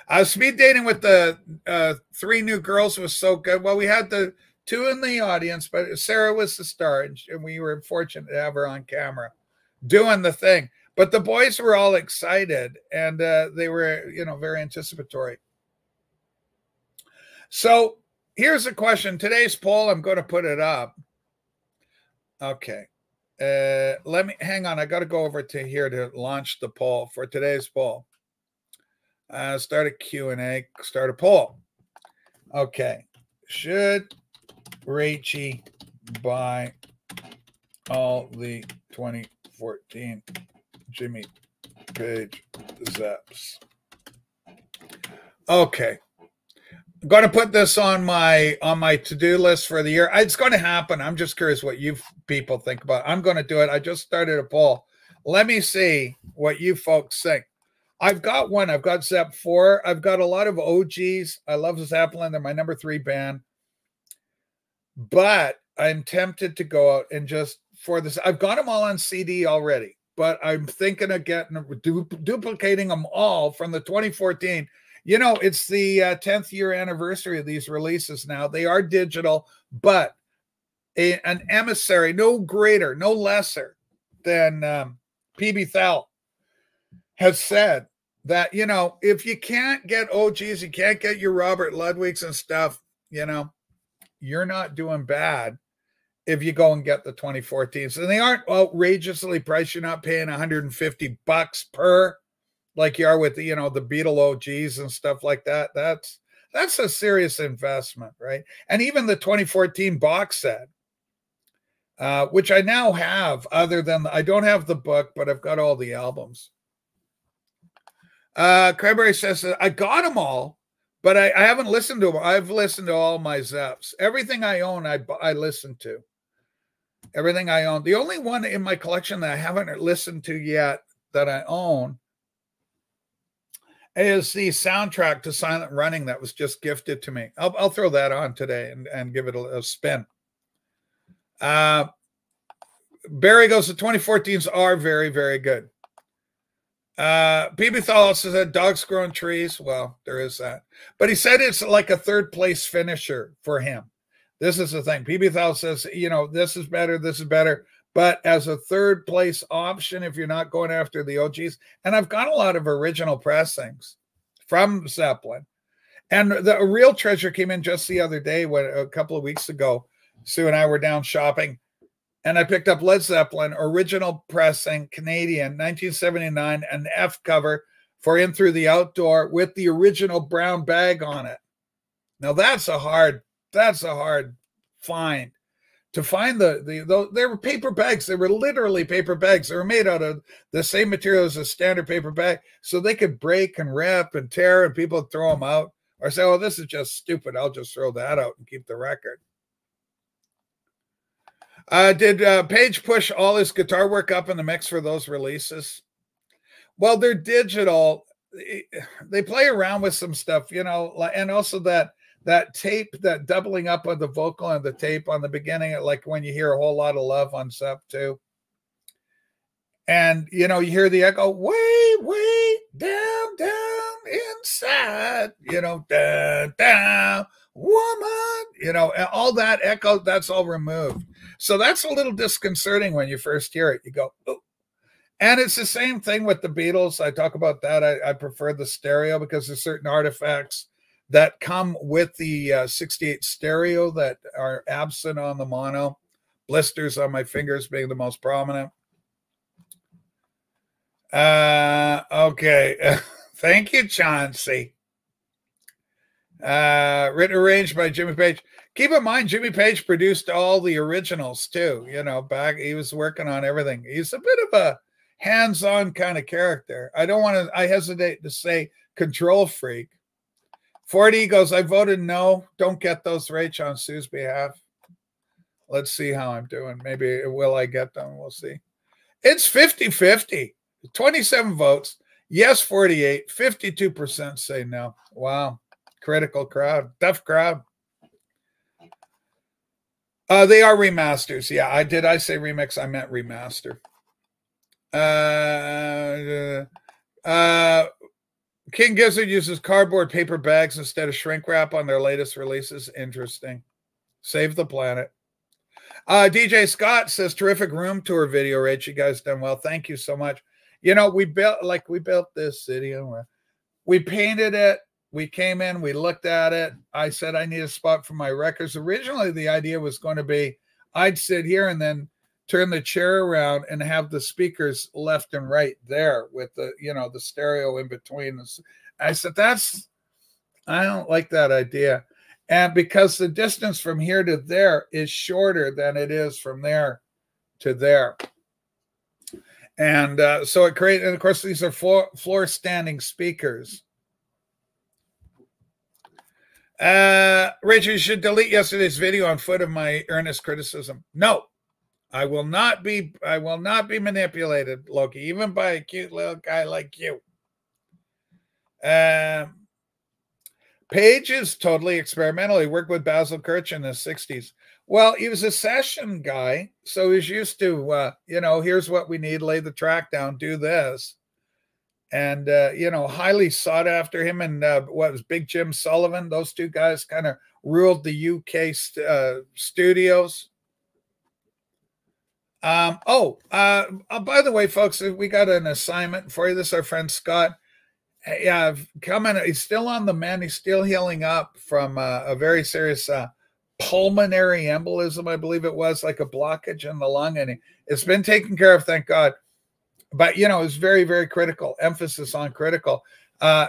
Uh, speed dating with the uh, three new girls was so good. Well, we had the two in the audience, but Sarah was the star, and we were fortunate to have her on camera doing the thing. But the boys were all excited and uh, they were, you know, very anticipatory. So here's a question. Today's poll, I'm going to put it up. Okay. Uh, let me hang on. I got to go over to here to launch the poll for today's poll. Uh, start a Q&A, start a poll. Okay. Should Rachie buy all the 2014 Jimmy Page Zeps? Okay. Going to put this on my on my to-do list for the year. It's going to happen. I'm just curious what you people think about. It. I'm going to do it. I just started a poll. Let me see what you folks think. I've got one. I've got Zepp 4. I've got a lot of OGs. I love Zeppelin. They're my number 3 band. But I'm tempted to go out and just for this I've got them all on CD already but I'm thinking of getting du- duplicating them all from the 2014. You know, it's the uh, 10th year anniversary of these releases now. They are digital, but a, an emissary, no greater, no lesser than um, PB Thal has said that, you know, if you can't get OGs, you can't get your Robert Ludwigs and stuff, you know, you're not doing bad if you go and get the 2014s. And they aren't outrageously priced. You're not paying 150 bucks per like you are with the, you know, the Beatle OGs and stuff like that. That's that's a serious investment, right? And even the 2014 box set, uh, which I now have, other than I don't have the book, but I've got all the albums. Uh, Cranberry says I got them all, but I, I haven't listened to them. I've listened to all my Zeps. Everything I own, I I listen to everything I own. The only one in my collection that I haven't listened to yet that I own is the soundtrack to Silent Running that was just gifted to me. I'll, I'll throw that on today and, and give it a, a spin. Uh, Barry goes, the 2014s are very, very good. Uh, PB Thal said dogs grow growing trees. Well, there is that. But he said it's like a third place finisher for him. This is the thing. PB Thal says, you know, this is better, this is better. But as a third place option, if you're not going after the OGs, and I've got a lot of original pressings from Zeppelin. And the real treasure came in just the other day when a couple of weeks ago, Sue and I were down shopping and I picked up Led Zeppelin original pressing Canadian 1979 an F cover for In Through the Outdoor with the original brown bag on it. Now that's a hard that's a hard find to find the, the the they were paper bags. They were literally paper bags. They were made out of the same material as a standard paper bag so they could break and rip and tear and people throw them out or say oh this is just stupid. I'll just throw that out and keep the record. Uh, did uh, page push all his guitar work up in the mix for those releases? Well they're digital. They play around with some stuff you know and also that that tape, that doubling up of the vocal and the tape on the beginning, like when you hear a whole lot of love on Sub 2. And you know, you hear the echo way, way down, down inside, you know, down, down, woman, you know, all that echo, that's all removed. So that's a little disconcerting when you first hear it. You go, oh. And it's the same thing with the Beatles. I talk about that. I, I prefer the stereo because there's certain artifacts that come with the uh, 68 stereo that are absent on the mono. Blisters on my fingers being the most prominent. Uh, okay. Thank you, Chauncey. Uh, written arranged by Jimmy Page. Keep in mind, Jimmy Page produced all the originals too. You know, back he was working on everything. He's a bit of a hands-on kind of character. I don't want to. I hesitate to say control freak. Forty goes. I voted no. Don't get those Rach on Sue's behalf. Let's see how I'm doing. Maybe will I get them? We'll see. It's 50 50. 27 votes. Yes, 48. 52% say no. Wow. Critical crowd. Tough crowd. Uh, they are remasters. Yeah, I did. I say remix. I meant remaster. Uh, uh, King Gizzard uses cardboard paper bags instead of shrink wrap on their latest releases. Interesting. Save the planet. Uh, DJ Scott says terrific room tour video, Rach. You guys done well. Thank you so much. You know, we built like we built this city and we painted it. We came in, we looked at it. I said I need a spot for my records. Originally, the idea was going to be I'd sit here and then turn the chair around and have the speakers left and right there with the you know the stereo in between. I said that's I don't like that idea. And because the distance from here to there is shorter than it is from there to there. And uh, so it creates, and of course, these are floor, floor standing speakers. Uh, Rachel, you should delete yesterday's video on foot of my earnest criticism. No, I will not be. I will not be manipulated, Loki, even by a cute little guy like you. Um, Page is totally experimental. He worked with Basil Kirchin in the 60s. Well, he was a session guy, so he's used to, uh, you know, here's what we need, lay the track down, do this. And, uh, you know, highly sought after him. And uh, what was Big Jim Sullivan? Those two guys kind of ruled the UK st- uh, studios. Um, oh, uh, uh, by the way, folks, we got an assignment for you. This is our friend Scott yeah, coming. He's still on the mend. He's still healing up from uh, a very serious uh, pulmonary embolism, I believe it was, like a blockage in the lung, and it's been taken care of, thank God. But you know, it's very, very critical. Emphasis on critical. Uh,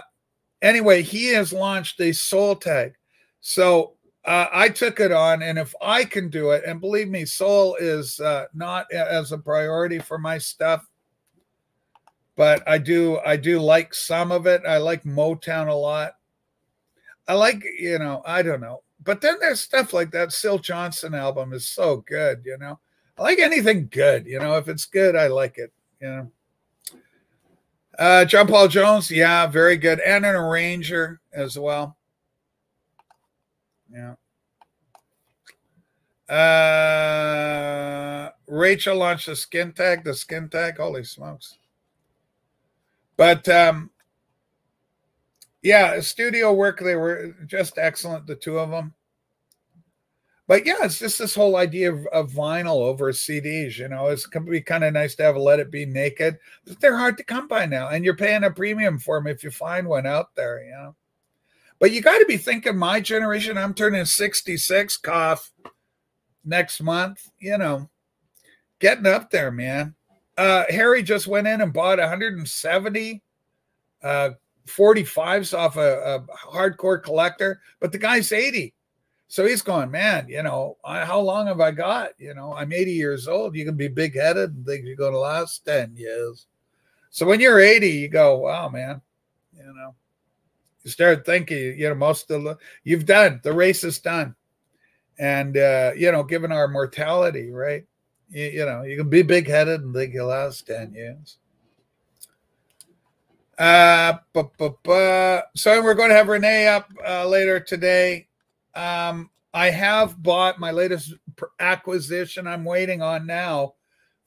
anyway, he has launched a soul tag. So uh, I took it on, and if I can do it, and believe me, soul is uh, not as a priority for my stuff but I do I do like some of it. I like Motown a lot. I like you know I don't know, but then there's stuff like that Syl Johnson album is so good. You know, I like anything good. You know, if it's good, I like it. You know. Uh, John Paul Jones, yeah, very good, and an arranger as well. Yeah. Uh, Rachel launched the skin tag, the skin tag. Holy smokes. But um, yeah, studio work, they were just excellent, the two of them. But yeah, it's just this whole idea of, of vinyl over CDs. You know, it's going to be kind of nice to have a Let It Be Naked, but they're hard to come by now. And you're paying a premium for them if you find one out there, you know. But you got to be thinking my generation, I'm turning 66, cough next month, you know, getting up there, man uh, Harry just went in and bought 170 uh, 45s off a, a, hardcore collector, but the guy's 80. So he's going, man, you know, I, how long have I got? You know, I'm 80 years old. You can be big headed and think you're going to last 10 years. So when you're 80, you go, wow, man, you know, you start thinking, you know, most of the, you've done, the race is done. And, uh, you know, given our mortality, right? You, you know, you can be big headed and think you'll last 10 years. Uh, bu- bu- bu- so we're going to have Renee up uh, later today. Um, I have bought my latest acquisition. I'm waiting on now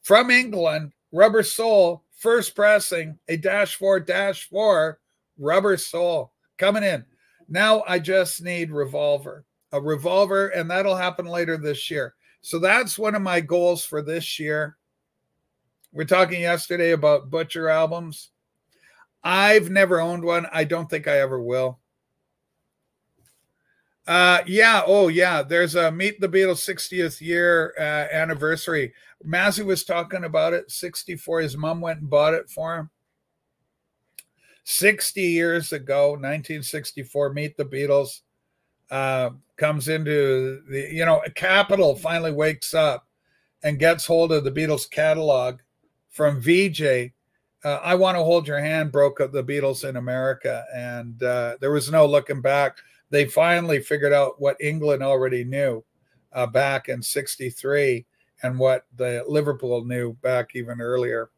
from England. Rubber Soul first pressing a dash four dash four Rubber Soul coming in. Now I just need Revolver. a revolver, and that'll happen later this year. So that's one of my goals for this year. We're talking yesterday about Butcher albums. I've never owned one. I don't think I ever will. Uh, yeah. Oh, yeah. There's a Meet the Beatles 60th year uh, anniversary. Mazzy was talking about it. 64. His mom went and bought it for him. 60 years ago, 1964, Meet the Beatles uh, comes into the, you know, Capitol finally wakes up and gets hold of the Beatles catalog from Vee-Jay. Uh, I Want to Hold Your Hand broke up the Beatles in America, and uh, there was no looking back they finally figured out what England already knew uh, back in 63 and what the Liverpool knew back even earlier.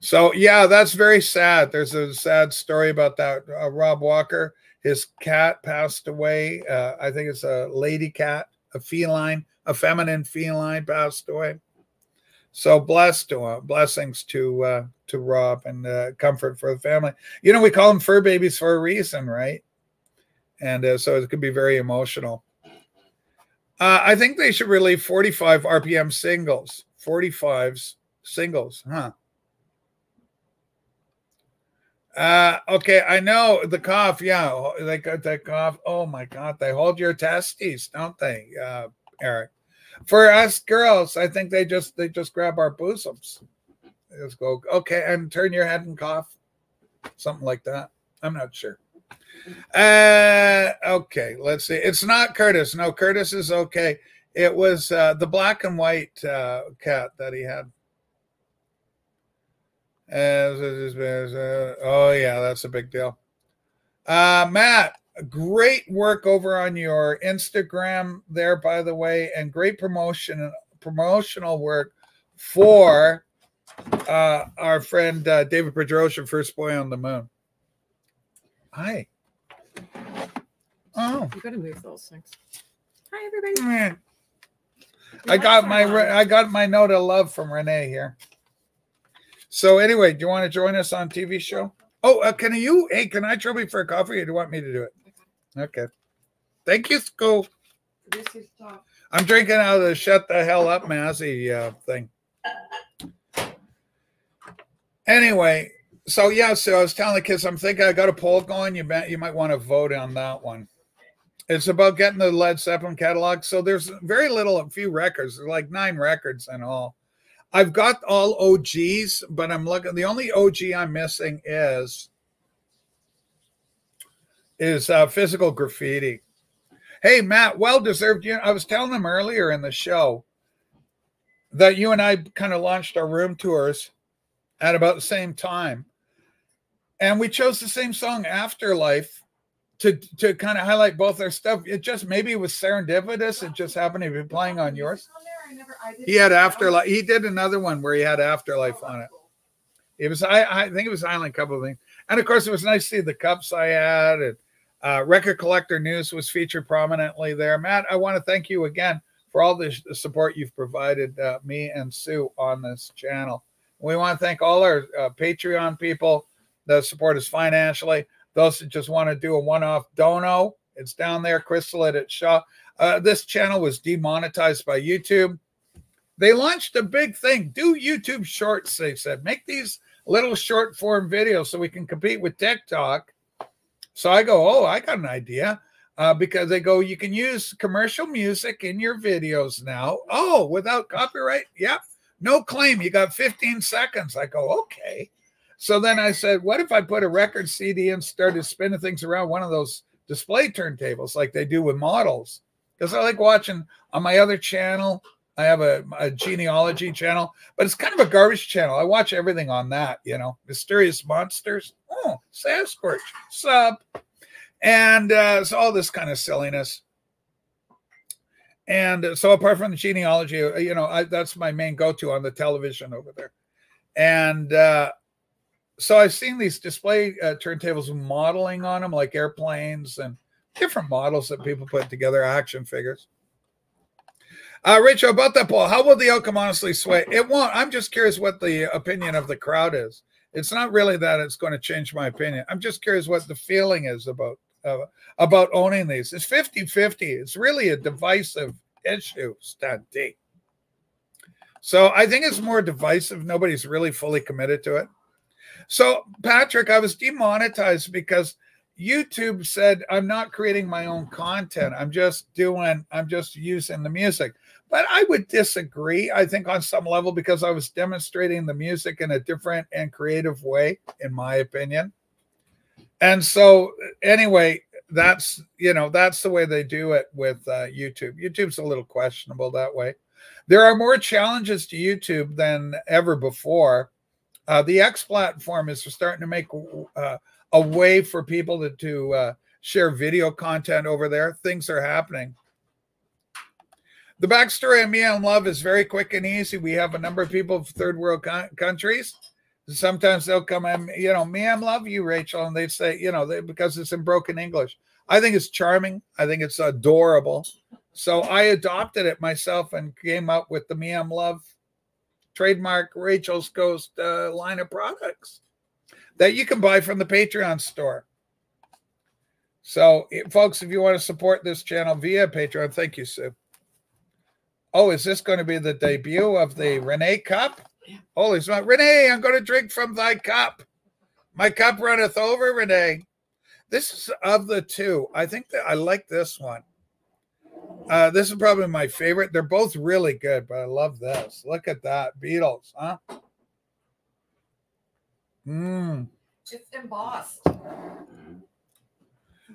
So yeah, that's very sad. There's a sad story about that. Uh, Rob Walker, his cat passed away. Uh, I think it's a lady cat, a feline, a feminine feline passed away. So blessed to him, blessings to uh, to Rob and uh, comfort for the family. You know, we call them fur babies for a reason, right? and uh, so it could be very emotional. Uh, I think they should release 45 RPM singles, 45s singles, huh? Uh, okay, I know the cough. Yeah, they got that cough. Oh my God, they hold your testes, don't they, uh, Eric? For us girls, I think they just they just grab our bosoms. They just go okay and turn your head and cough, something like that. I'm not sure. Uh, okay, let's see. It's not Curtis. No, Curtis is okay. It was uh, the black and white uh, cat that he had. Uh, oh yeah, that's a big deal. Uh, Matt, great work over on your Instagram there, by the way, and great promotion promotional work for uh, our friend uh, David Bedrosian, First Boy on the Moon. Hi. Oh. You gotta move those things. Hi, everybody. I got my I got my note of love from Renee here. So anyway, do you want to join us on TV show? Oh, uh, can you? Hey, can I trouble you for a coffee, or do you want me to do it? Okay. Thank you, school. This is tough. I'm drinking out of the "Shut the Hell Up" Mazzy uh, thing. Anyway, so yeah, so I was telling the kids, I'm thinking I got a poll going. You bet you might want to vote on that one. It's about getting the Led Zeppelin catalog. So there's very little, a few records, there's like nine records and all. I've got all OGs, but I'm looking. The only OG I'm missing is is uh, physical graffiti. Hey Matt, well deserved. You. I was telling them earlier in the show that you and I kind of launched our room tours at about the same time and we chose the same song afterlife to to kind of highlight both our stuff it just maybe it was serendipitous it just happened to be playing on yours he had afterlife he did another one where he had afterlife on it it was i i think it was island cup of things and of course it was nice to see the cups i had and uh, record collector news was featured prominently there matt i want to thank you again for all the support you've provided uh, me and sue on this channel we want to thank all our uh, patreon people that support us financially. Those that just want to do a one-off dono, it's down there. Crystal at Shaw. Uh, this channel was demonetized by YouTube. They launched a big thing. Do YouTube shorts, they said. Make these little short form videos so we can compete with TikTok. So I go, oh, I got an idea. Uh, because they go, you can use commercial music in your videos now. Oh, without copyright? Yep. No claim. You got 15 seconds. I go, okay. So then I said, what if I put a record CD and started spinning things around one of those display turntables like they do with models? Because I like watching on my other channel. I have a, a, genealogy channel, but it's kind of a garbage channel. I watch everything on that, you know, mysterious monsters. Oh, Sasquatch, sub. And uh, so all this kind of silliness. And so apart from the genealogy, you know, I, that's my main go-to on the television over there. And uh, so I've seen these display uh, turntables modeling on them, like airplanes and different models that people put together, action figures. Uh, Rachel, about that poll, how will the outcome honestly sway? It won't. I'm just curious what the opinion of the crowd is. It's not really that it's going to change my opinion. I'm just curious what the feeling is about uh, about owning these. It's 50 50. It's really a divisive issue, Stunty. So I think it's more divisive. Nobody's really fully committed to it. So, Patrick, I was demonetized because YouTube said I'm not creating my own content. I'm just doing, I'm just using the music. But I would disagree, I think, on some level, because I was demonstrating the music in a different and creative way, in my opinion. And so, anyway, that's you know that's the way they do it with uh, YouTube. YouTube's a little questionable that way. There are more challenges to YouTube than ever before. Uh, the X platform is starting to make uh, a way for people to, to uh, share video content over there. Things are happening. The backstory of Meow Love is very quick and easy. We have a number of people from third world countries. Sometimes they'll come and, you know, me, I love you, Rachel. And they say, you know, they, because it's in broken English. I think it's charming. I think it's adorable. So I adopted it myself and came up with the Me I'm Love trademark Rachel's Ghost uh, line of products that you can buy from the Patreon store. So, folks, if you want to support this channel via Patreon, thank you, Sue. Oh, is this going to be the debut of the Renee Cup? Holy smokes. Renee, I'm going to drink from thy cup. My cup runneth over, Renee. This is of the two. I think that I like this one. Uh, this is probably my favorite. They're both really good, but I love this. Look at that. Beatles, huh? Mmm. It's embossed.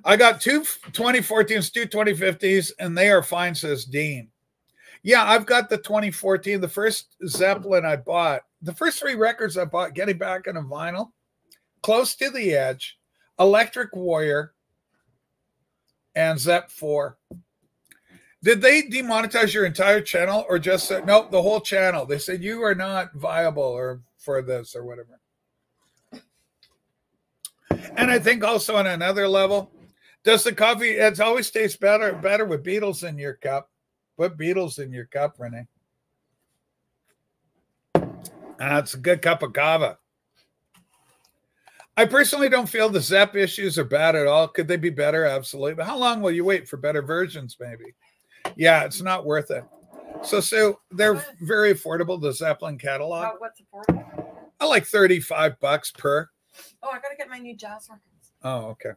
I got two 2014s, two 2050s, and they are fine, says Dean. Yeah, I've got the 2014, the first Zeppelin I bought. The first three records I bought, Getting Back on a Vinyl, Close to the Edge, Electric Warrior, and Zepp 4. Did they demonetize your entire channel or just said, nope, the whole channel? They said you are not viable or for this or whatever. And I think also on another level, does the coffee, it always tastes better, better with Beatles in your cup. Put Beatles in your cup, Renee. That's a good cup of kava. I personally don't feel the Zepp issues are bad at all. Could they be better? Absolutely. But how long will you wait for better versions, maybe? Yeah, it's not worth it. So, so they're very affordable, the Zeppelin catalog. Uh, what's affordable? I like 35 bucks per. Oh, I got to get my new jazz records. Oh, okay.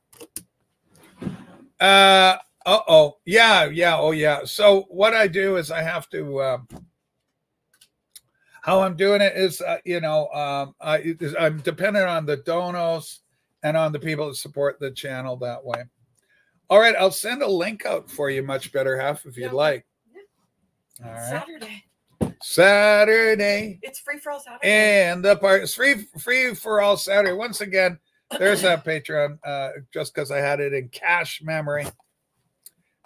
Uh, uh oh. Yeah, yeah. Oh, yeah. So what I do is I have to. Uh, how I'm doing it is, uh, you know, um, I, I'm dependent on the donos and on the people that support the channel that way. All right, I'll send a link out for you, much better half, if you'd yeah. like. Yeah. All right. Saturday. Saturday. It's free for all Saturday. And the part is free free for all Saturday. Once again, there's that Patreon, uh, just because I had it in cache memory.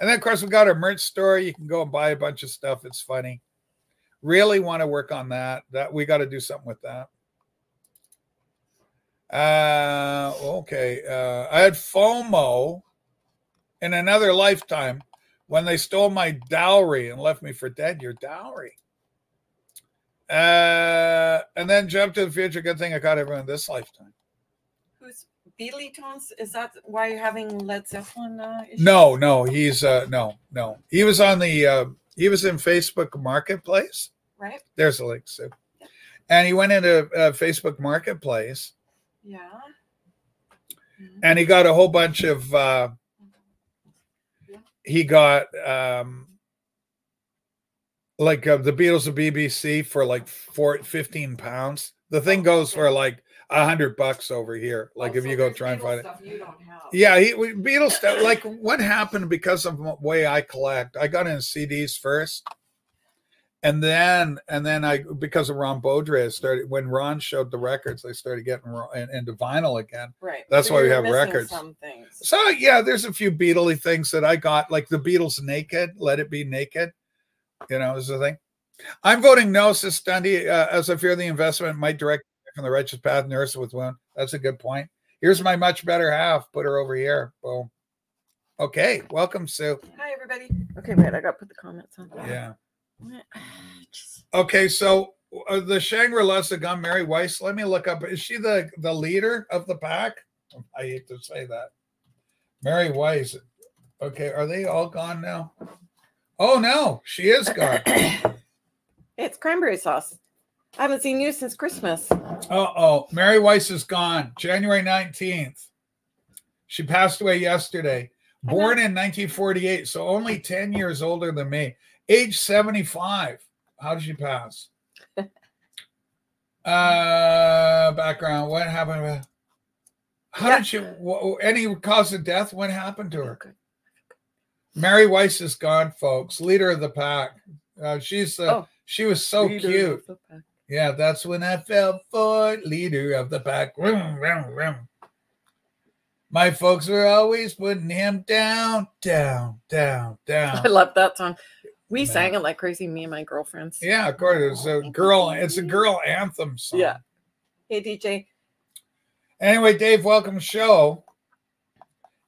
And then, of course, we've got our merch store. You can go and buy a bunch of stuff. It's funny. Really want to work on that. That we got to do something with that. Uh, okay. Uh, I had FOMO in another lifetime when they stole my dowry and left me for dead. Your dowry. Uh, and then jump to the future. Good thing I got everyone this lifetime. Is that why you're having Led Zeppelin? Uh, no, no, he's uh, no, no. He was on the uh, he was in Facebook Marketplace. Right. There's a link, Sue. And he went into uh, Facebook Marketplace. Yeah. Mm-hmm. And he got a whole bunch of. Uh, yeah. He got um, like uh, the Beatles of BBC for like four, 15 pounds. The thing oh, goes for like a hundred bucks over here. Like if you go try and find it. Yeah, he, we, Beatles stuff. Like what happened because of the way I collect? I got in CDs first, and then and then I because of Ron Baudry, started when Ron showed the records, I started getting into vinyl again. Right. That's so why we have records. So yeah, there's a few Beatley things that I got, like the Beatles "Naked," "Let It Be Naked." You know, is the thing. I'm voting no, says Stundy, uh, as I fear the investment might direct from the righteous path, nurse with one. That's a good point. Here's my much better half. Put her over here. Boom. Okay. Welcome, Sue. Hi, everybody. Okay, wait. I got to put the comments on. Yeah. Okay, so uh, the Shangri-La gun Mary Weiss. Let me look up. Is she the the leader of the pack? I hate to say that. Mary Weiss. Okay, are they all gone now? Oh no, she is gone. It's cranberry sauce. I haven't seen you since Christmas. Uh oh, Mary Weiss is gone. January 19th. She passed away yesterday. Born in 1948, so only 10 years older than me. Age 75. How did she pass? uh background. What happened? with- How Yeah. did she any cause of death? What happened to her? Mary Weiss is gone, folks. Leader of the pack. Uh, she's uh, Oh. she was so cute. Of the pack. Yeah, that's when I fell for it, leader of the pack. Vroom, vroom, vroom. My folks were always putting him down, down, down, down. I love that song. We Yeah. sang it like crazy, me and my girlfriends. Yeah, of course. It's a girl. It's a girl anthem song. Yeah. Hey DJ, Anyway, Dave, welcome to the show.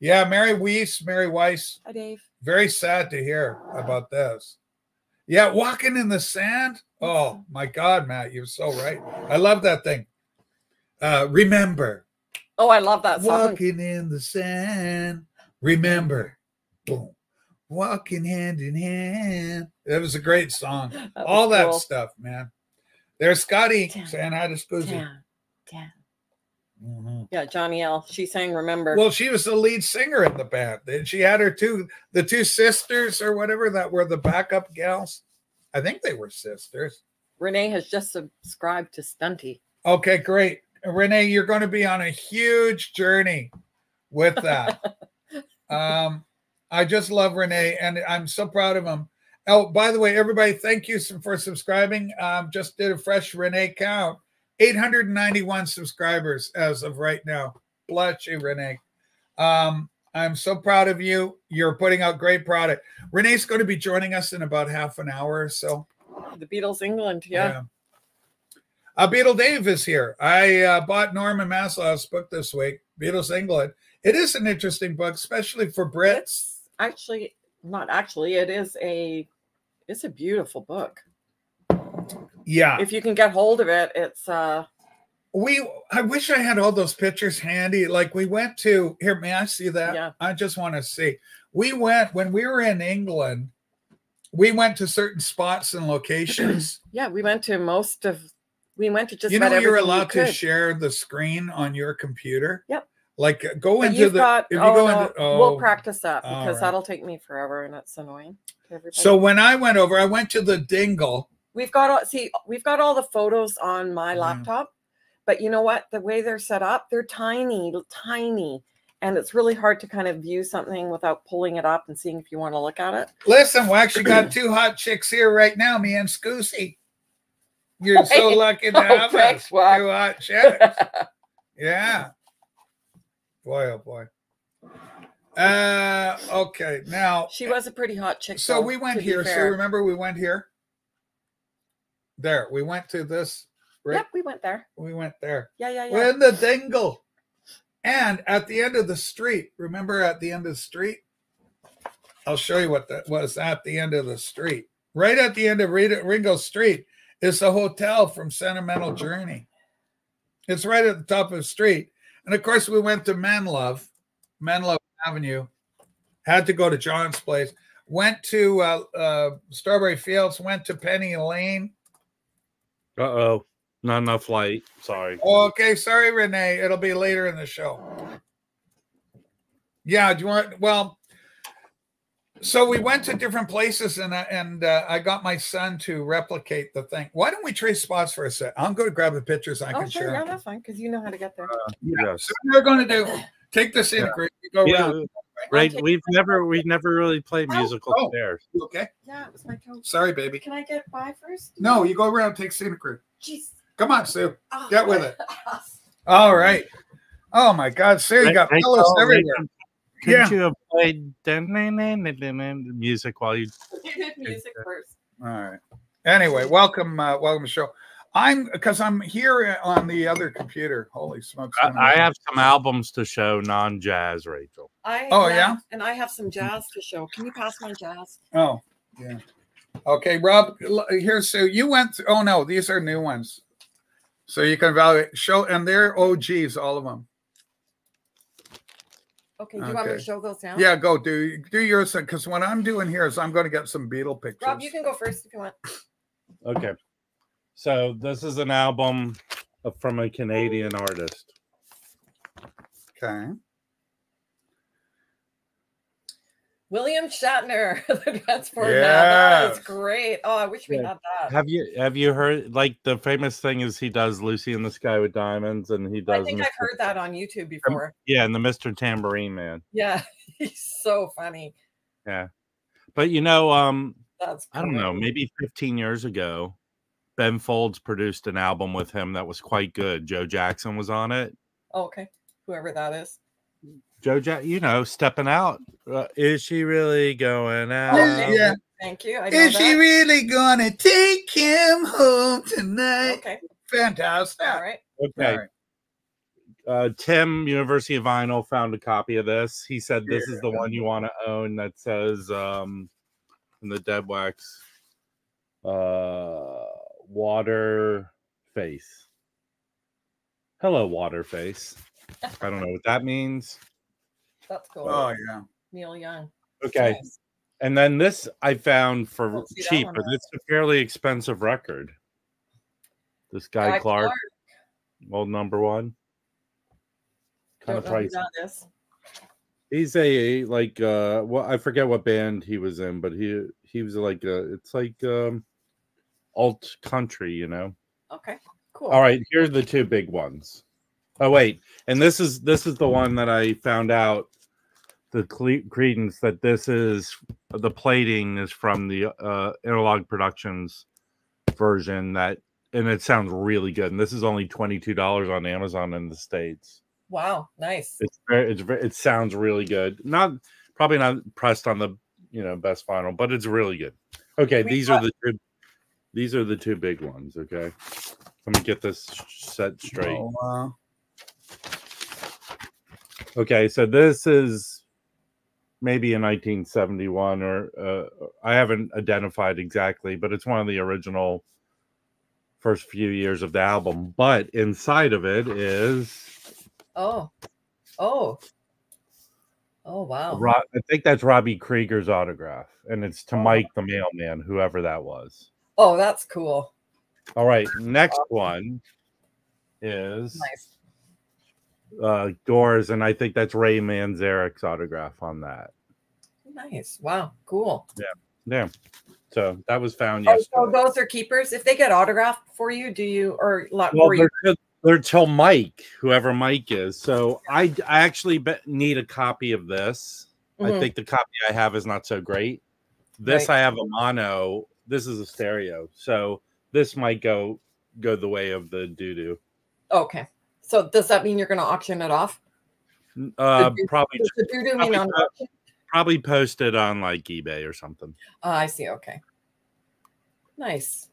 Yeah, Mary Weiss, Mary Weiss. hi Dave. Very sad to hear about this. Yeah, walking in the sand. Oh my God, Matt, you're so right. I love that thing. Uh, remember, Oh, I love that song. walking in the sand. Remember, boom, walking hand in hand. It was a great song. That All that stuff, man. There's Scotty Down, saying hi to Scoozy. Down, down. Mhm. Yeah, Johnny L. She sang Remember. Well, she was the lead singer in the band. And she had her two, the two sisters or whatever that were the backup gals. I think they were sisters. Renee has just subscribed to Stunty. Okay, great. Renee, you're going to be on a huge journey with that. um, I just love Renee and I'm so proud of him. Oh, by the way, everybody, thank you for subscribing. Um, just did a fresh Renee count 891 subscribers as of right now. Bless you, Renee. Um, I'm so proud of you. You're putting out great product. Renee's going to be joining us in about half an hour or so. The Beatles England. Yeah. Uh, Beatle Dave is here. I uh, bought Norman Maslov's book this week, Beatles England. It is an interesting book, especially for Brits. It's actually not actually, it is a it's a beautiful book. Yeah. If you can get hold of it, it's uh We I wish I had all those pictures handy. Like we went to here, may I see that? Yeah. I just want to see. We went when we were in England, we went to certain spots and locations. yeah, we went to most of we went to just you know you're allowed to share the screen on your computer. Yep. Like go But into the got if you oh, go no, into oh, we'll practice that because right. that'll take me forever and it's annoying. to everybody. So when I went over, I went to the Dingle. We've got all see we've got all the photos on my Mhm. laptop, but you know what? The way they're set up, they're tiny, tiny. And it's really hard to kind of view something without pulling it up and seeing if you want to look at it. Listen, we actually got two hot chicks here right now, me and Scoozy. You're so lucky to Oh, have thanks, us. Two hot chicks. Yeah. Boy, oh boy. Uh okay. Now she was a pretty hot chick. so though, we went here. So remember we went here? There. We went to this, right? Yep, we went there. We went there. Yeah, yeah, yeah. We're in the dingle. And at the end of the street, remember at the end of the street? I'll show you what that was at the end of the street. Right at the end of Ringo Street is a hotel from Sentimental Journey. It's right at the top of the street. And of course, we went to Menlove, Menlove Avenue. Had to go to John's place. Went to uh, uh, Strawberry Fields. Went to Penny Lane. Uh oh, not enough light. Sorry. Okay, sorry, Renee. It'll be later in the show. Yeah, do you want? Well, so we went to different places, and I, and uh, I got my son to replicate the thing. Why don't we trade spots for a sec? I'm going to grab the pictures. I oh, can sure, share. yeah, them. that's fine because you know how to get there. Yes. So we're going to do. Take this in, Yeah. Go Yeah, around. Right. take- We've never we've never really played Oh, musical oh. chairs. Okay? yeah, it was my toe. Sorry, baby. Can I get by first? No, you go around. Take scenic route. Jeez. Come on, Sue. Oh, Get with it. All right. Oh my God, Sue, you got Right- pillows Rachel, everywhere. Rachel, Yeah. Couldn't you have played music while you? You did music first. All right. Anyway, welcome, uh, welcome to the show. I'm because I'm here on the other computer. Holy smokes! I, I have some albums to show, non-jazz, Rachel. I Oh, have- yeah? and I have some jazz to show. Can you pass my jazz? Oh, yeah. Okay, Rob. l- Here's Sue. You went. Through, oh no, these are new ones. So you can evaluate. Show and they're OGs, all of them. Okay, do you want me to show those now? Yeah, go do do yours because what I'm doing here is I'm going to get some Beatle pictures. Rob, you can go first if you want. Okay. So this is an album from a Canadian artist. Okay. William Shatner, the Transformed Man. That is great. Oh, I wish we Yeah. had that. Have you have you heard like the famous thing is he does Lucy in the Sky with Diamonds and he does I think Mr. I've heard that on YouTube before. yeah and the Mr. Tambourine Man. Yeah, he's so funny. Yeah. But you know, um, That's I don't know, maybe 15 years ago, Ben Folds produced an album with him that was quite good. Joe Jackson was on it. Oh, okay, whoever that is. Joe Jack, you know, stepping out. Uh, is she really going out? Yeah, yeah. Thank you. I know Is she really gonna take him home tonight? Okay, Fantastic. all right. Okay. All right. uh, Tim, University of Vinyl, found a copy of this. He said this is the one you want to own that says um, in the dead wax uh, water face. Hello, water face. I don't know what that means. That's cool. Oh yeah. Neil Young. Okay. Nice. And then this I found for Don't see that cheap, but it's a fairly expensive record. This guy Guy Clark, old number one. Kind Don't of know pricey. that is. He's a like uh well I forget what band he was in, but he he was like uh it's like um alt country, you know. Okay, cool. All right, here's the two big ones. Oh wait, and this is this is the one that I found out the credence that this is the plating is from the uh Analogue Productions version that and it sounds really good. And this is only $22 on Amazon in the States. Wow, nice. It's very, it's very, it sounds really good. Not probably not pressed on the you know best vinyl, but it's really good. Okay, We these got- are the two. These are the two big ones. Okay, let me get this set straight. Oh, wow. Okay, so this is maybe in 1971, or uh, I haven't identified exactly, but it's one of the original first few years of the album. But inside of it is Oh, oh, oh, wow. Ro- I think that's Robbie Krieger's autograph, and it's to Oh. Mike the mailman, whoever that was. Oh, that's cool. All right, next one is Nice. uh, Doors, and I think that's Ray Manzarek's autograph on that. Nice. Wow. Cool. Yeah, Yeah. so that was found Oh, so those are keepers. If they get autographed for you, do you or like well, you? they're, till- they're till Mike, whoever Mike is. So I, I actually be- need a copy of this. I Mhm. think the copy I have is not so great. This Right. I have a mono. This is a stereo, so this might go go the way of the doo doo. Okay. So does that mean you're going to auction it off? Uh, doo- probably Does doo-doo mean probably on probably posted on like eBay or something. Oh, I see. Okay. Nice.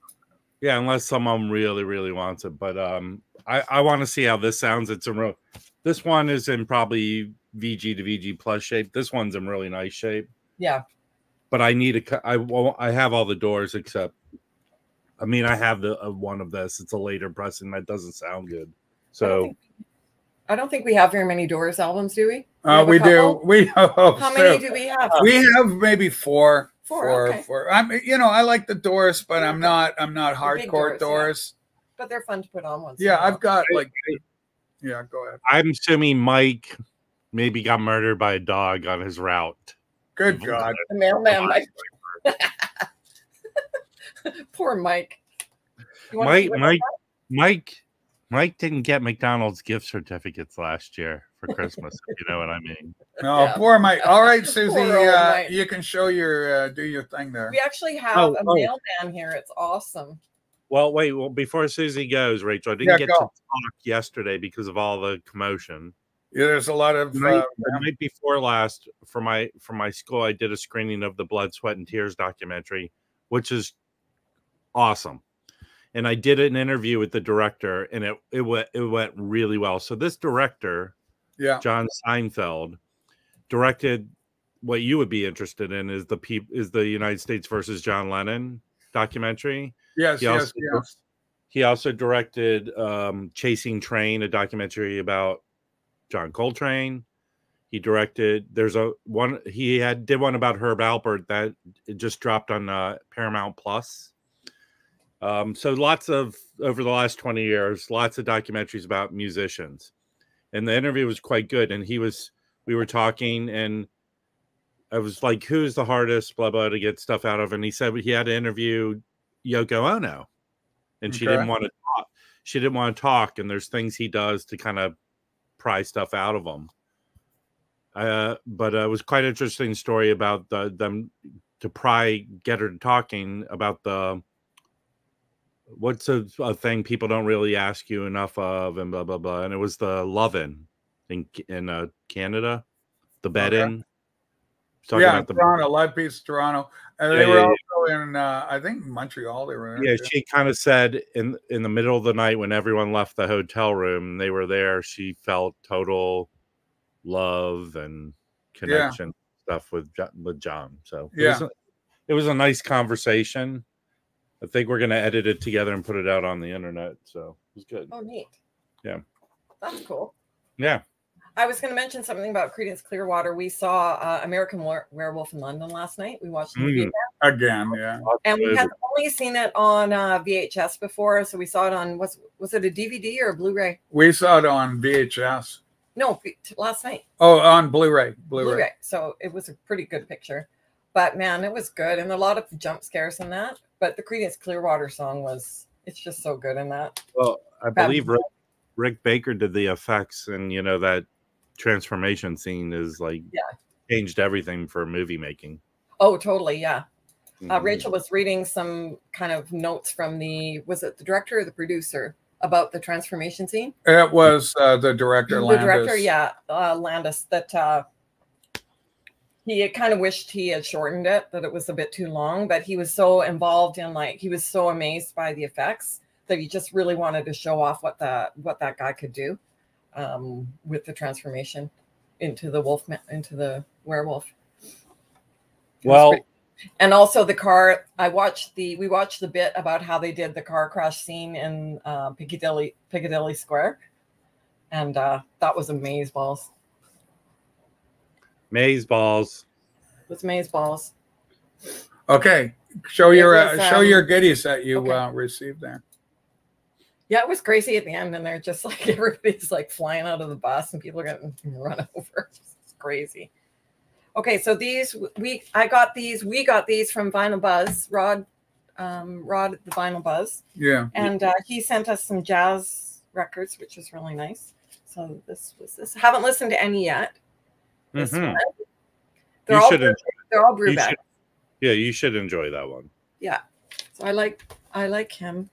Yeah, unless someone really really wants it. But um, I I want to see how this sounds. It's a real. This one is in probably VG to VG plus shape. This one's in really nice shape. Yeah. But I need a. co- I won't. I have all the doors except. I mean, I have the uh, one of this. It's a later pressing that doesn't sound good. I don't So think- I don't think we have very many Doors albums, do we? Uh, we do. We hope How so. many do we have? We have maybe four. Four, Four. okay. four. I'm. You know, I like the Doors, but I'm not. I'm not hardcore Doors, Doors. yeah. But they're fun to put on once. Yeah. I've got like. Yeah, go ahead. I'm assuming Mike maybe got murdered by a dog on his route. Good God. the mailman. Mike. Poor Mike. You wanna see Mike, Mike, Mike, Mike didn't get McDonald's gift certificates last year for Christmas. if you know what I mean. No, Yeah. poor Mike. All right, Susie. Uh, Mike. you can show your uh, do your thing there. We actually have Oh, a oh. mailman here. It's awesome. Well, wait. Well, before Susie goes, Rachel, I didn't Yeah, get go. to talk yesterday because of all the commotion. Yeah, there's a lot of. The night, Uh, night before last, for my for my school, I did a screening of the Blood, Sweat, and Tears documentary, which is awesome. And I did an interview with the director, and it it went it went really well. So this director, yeah. John Scheinfeld, directed what you would be interested in is the peop is the United States versus John Lennon documentary. Yes. He Yes. also, Yes. he also directed um, Chasing Trane, a documentary about John Coltrane. He directed. There's a one he had did one about Herb Alpert that it just dropped on uh, Paramount Plus. Um, so lots of over the last 20 years, lots of documentaries about musicians. And the interview was quite good. And he was, we were talking, and I was like, who's the hardest, blah, blah, to get stuff out of? And he said he had to interview Yoko Ono. And she didn't want to talk. She didn't want to talk. And there's things he does to kind of pry stuff out of them. Uh, but uh, it was quite an interesting story about the, them to pry, get her talking about the what's a, a thing people don't really ask you enough of and blah blah blah and it was the lovin in in uh, canada the bed Okay. in talking yeah, about the Toronto, Live Piece, Toronto, and they Yeah, were yeah, also in, uh, I think Montreal. They were. in yeah too. she kind of said in in the middle of the night when everyone left the hotel room they were there she felt total love and connection stuff with with john so it was Yeah. a, it was a nice conversation i think we're going to edit it together and put it out on the internet so it was good Oh, neat. Yeah. That's cool. yeah I was going to mention something about Creedence Clearwater. We saw uh, American Were- Werewolf in London last night. We watched the movie Mm. again. Yeah, and we had only seen it on uh, VHS before, so we saw it on was was it a DVD or a Blu-ray? we saw it on VHS. No, last night Oh, on Blu-ray. Blu-ray. Blu-ray. So it was a pretty good picture, but man, it was good and a lot of jump scares in that. But the Creedence Clearwater song was it's just so good in that. Well, I believe Rick, Rick Baker did the effects, and you know that transformation scene is like Yeah. changed everything for movie making. Oh, totally, yeah. Uh, Mhm. Rachel was reading some kind of notes from the was it the director or the producer about the transformation scene? It was uh, the director. the Landis. director, yeah, uh, Landis, that uh, he had kind of wished he had shortened it, that it was a bit too long, but he was so involved in like he was so amazed by the effects that he just really wanted to show off what the what that guy could do um, with the transformation into the wolf ma- into the werewolf. Well, pretty- and also the car. I watched the we watched the bit about how they did the car crash scene in uh, Piccadilly Piccadilly Square, and uh, that was amaze balls. maze balls. It was maze balls. Okay, show It your uh, show um, your goodies that you okay. uh, received there. Yeah, it was crazy at the end, and they're just like everybody's like flying out of the bus, and people are getting run over. It's crazy. Okay, so these we I got these we got these from Vinyl Buzz Rod, um, Rod the Vinyl Buzz, Yeah. and uh, he sent us some jazz records, which is really nice. So this was this. I Haven't listened to any yet. This Mhm. one. They're You all should they're all should- yeah, you should enjoy that one. Yeah, so I like I like him.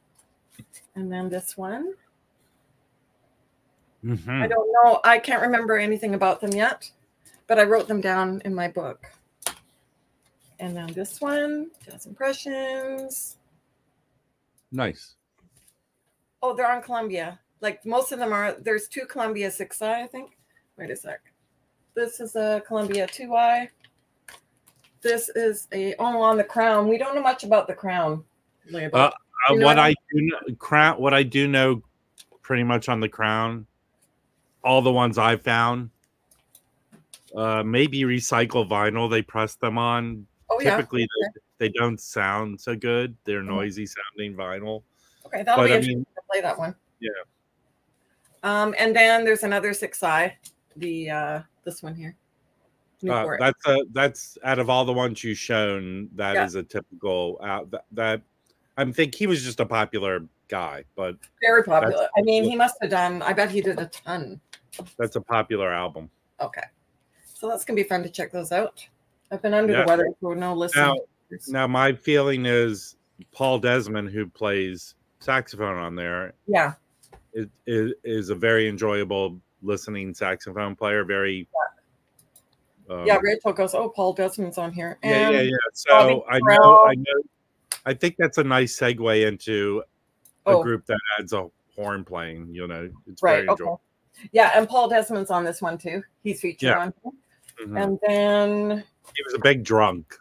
And then this one. I Mhm. don't know. I can't remember anything about them yet, but I wrote them down in my book. And then this one, Jazz Impressions. Nice. Oh, they're on Columbia. Like most of them are. There's two Columbia 6-eye, I think. Wait a sec. This is a Columbia 2-eye. This is a oh on the crown. We don't know much about the crown. Really about- Uh, You know what I I do know, crown, what I do know, pretty much on the crown, all the ones I've found, uh, maybe recycle vinyl. They press them on. oh yeah. Typically, they, they don't sound so good. They're Mhm. noisy sounding vinyl. Okay, that'll But be I interesting mean, to play that one. Yeah. Um, and then there's another six eye, the uh this one here. uh, that's a that's out of all the ones you've shown, that is Yeah. a typical out that, that I think he was just a popular guy, but Very popular. I mean, he must have done. I bet he did a ton. that's a popular album. Okay, so that's gonna be fun to check those out. I've been under Yeah. the weather, so no listen. Now, now my feeling is Paul Desmond, who plays saxophone on there, yeah, is, is, is a very enjoyable listening saxophone player. Very, um, yeah. Rachel goes, "Oh, Paul Desmond's on here." yeah, yeah, And- yeah. Bobby So I know. I know, I think that's a nice segue into a Oh, group that adds a horn playing. You know, it's right. very Okay. enjoyable. Yeah, and Paul Desmond's on this one too. He's featured Yeah. on. Mhm. And then, He was a big drunk.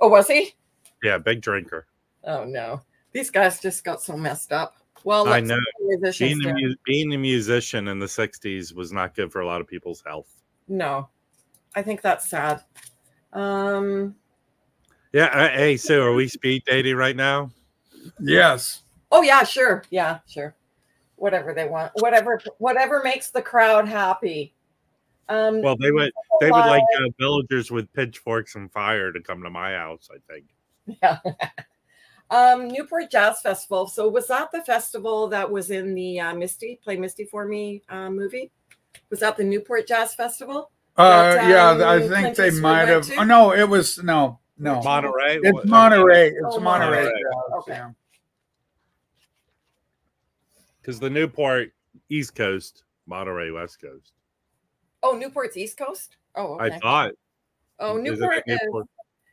oh, was he? Yeah, big drinker. Oh no, these guys just got so messed up. Well, I know. Being a, mu- being a musician in the '60s was not good for a lot of people's health. No, I think that's sad. Um, Yeah. uh, Hey, Sue, are we speed dating right now? Yes. oh yeah, sure. Yeah, sure. Whatever they want. Whatever whatever makes the crowd happy. Um Well, they would they would like uh, villagers with pitchforks and fire to come to my house. I think. yeah. um Newport Jazz Festival. So was that the festival that was in the uh, Misty Play Misty for Me uh, movie? Was that the Newport Jazz Festival? Uh, That, yeah, um, I think Clint they might have. Oh, no, it was no, no. Monterey. It's What- Monterey. It's Oh, Monterey. Monterey. Jazz, Okay. because the Newport East Coast, Monterey West Coast. Oh, Newport's East Coast? Oh, okay. I thought. oh, isn't Newport is Newport,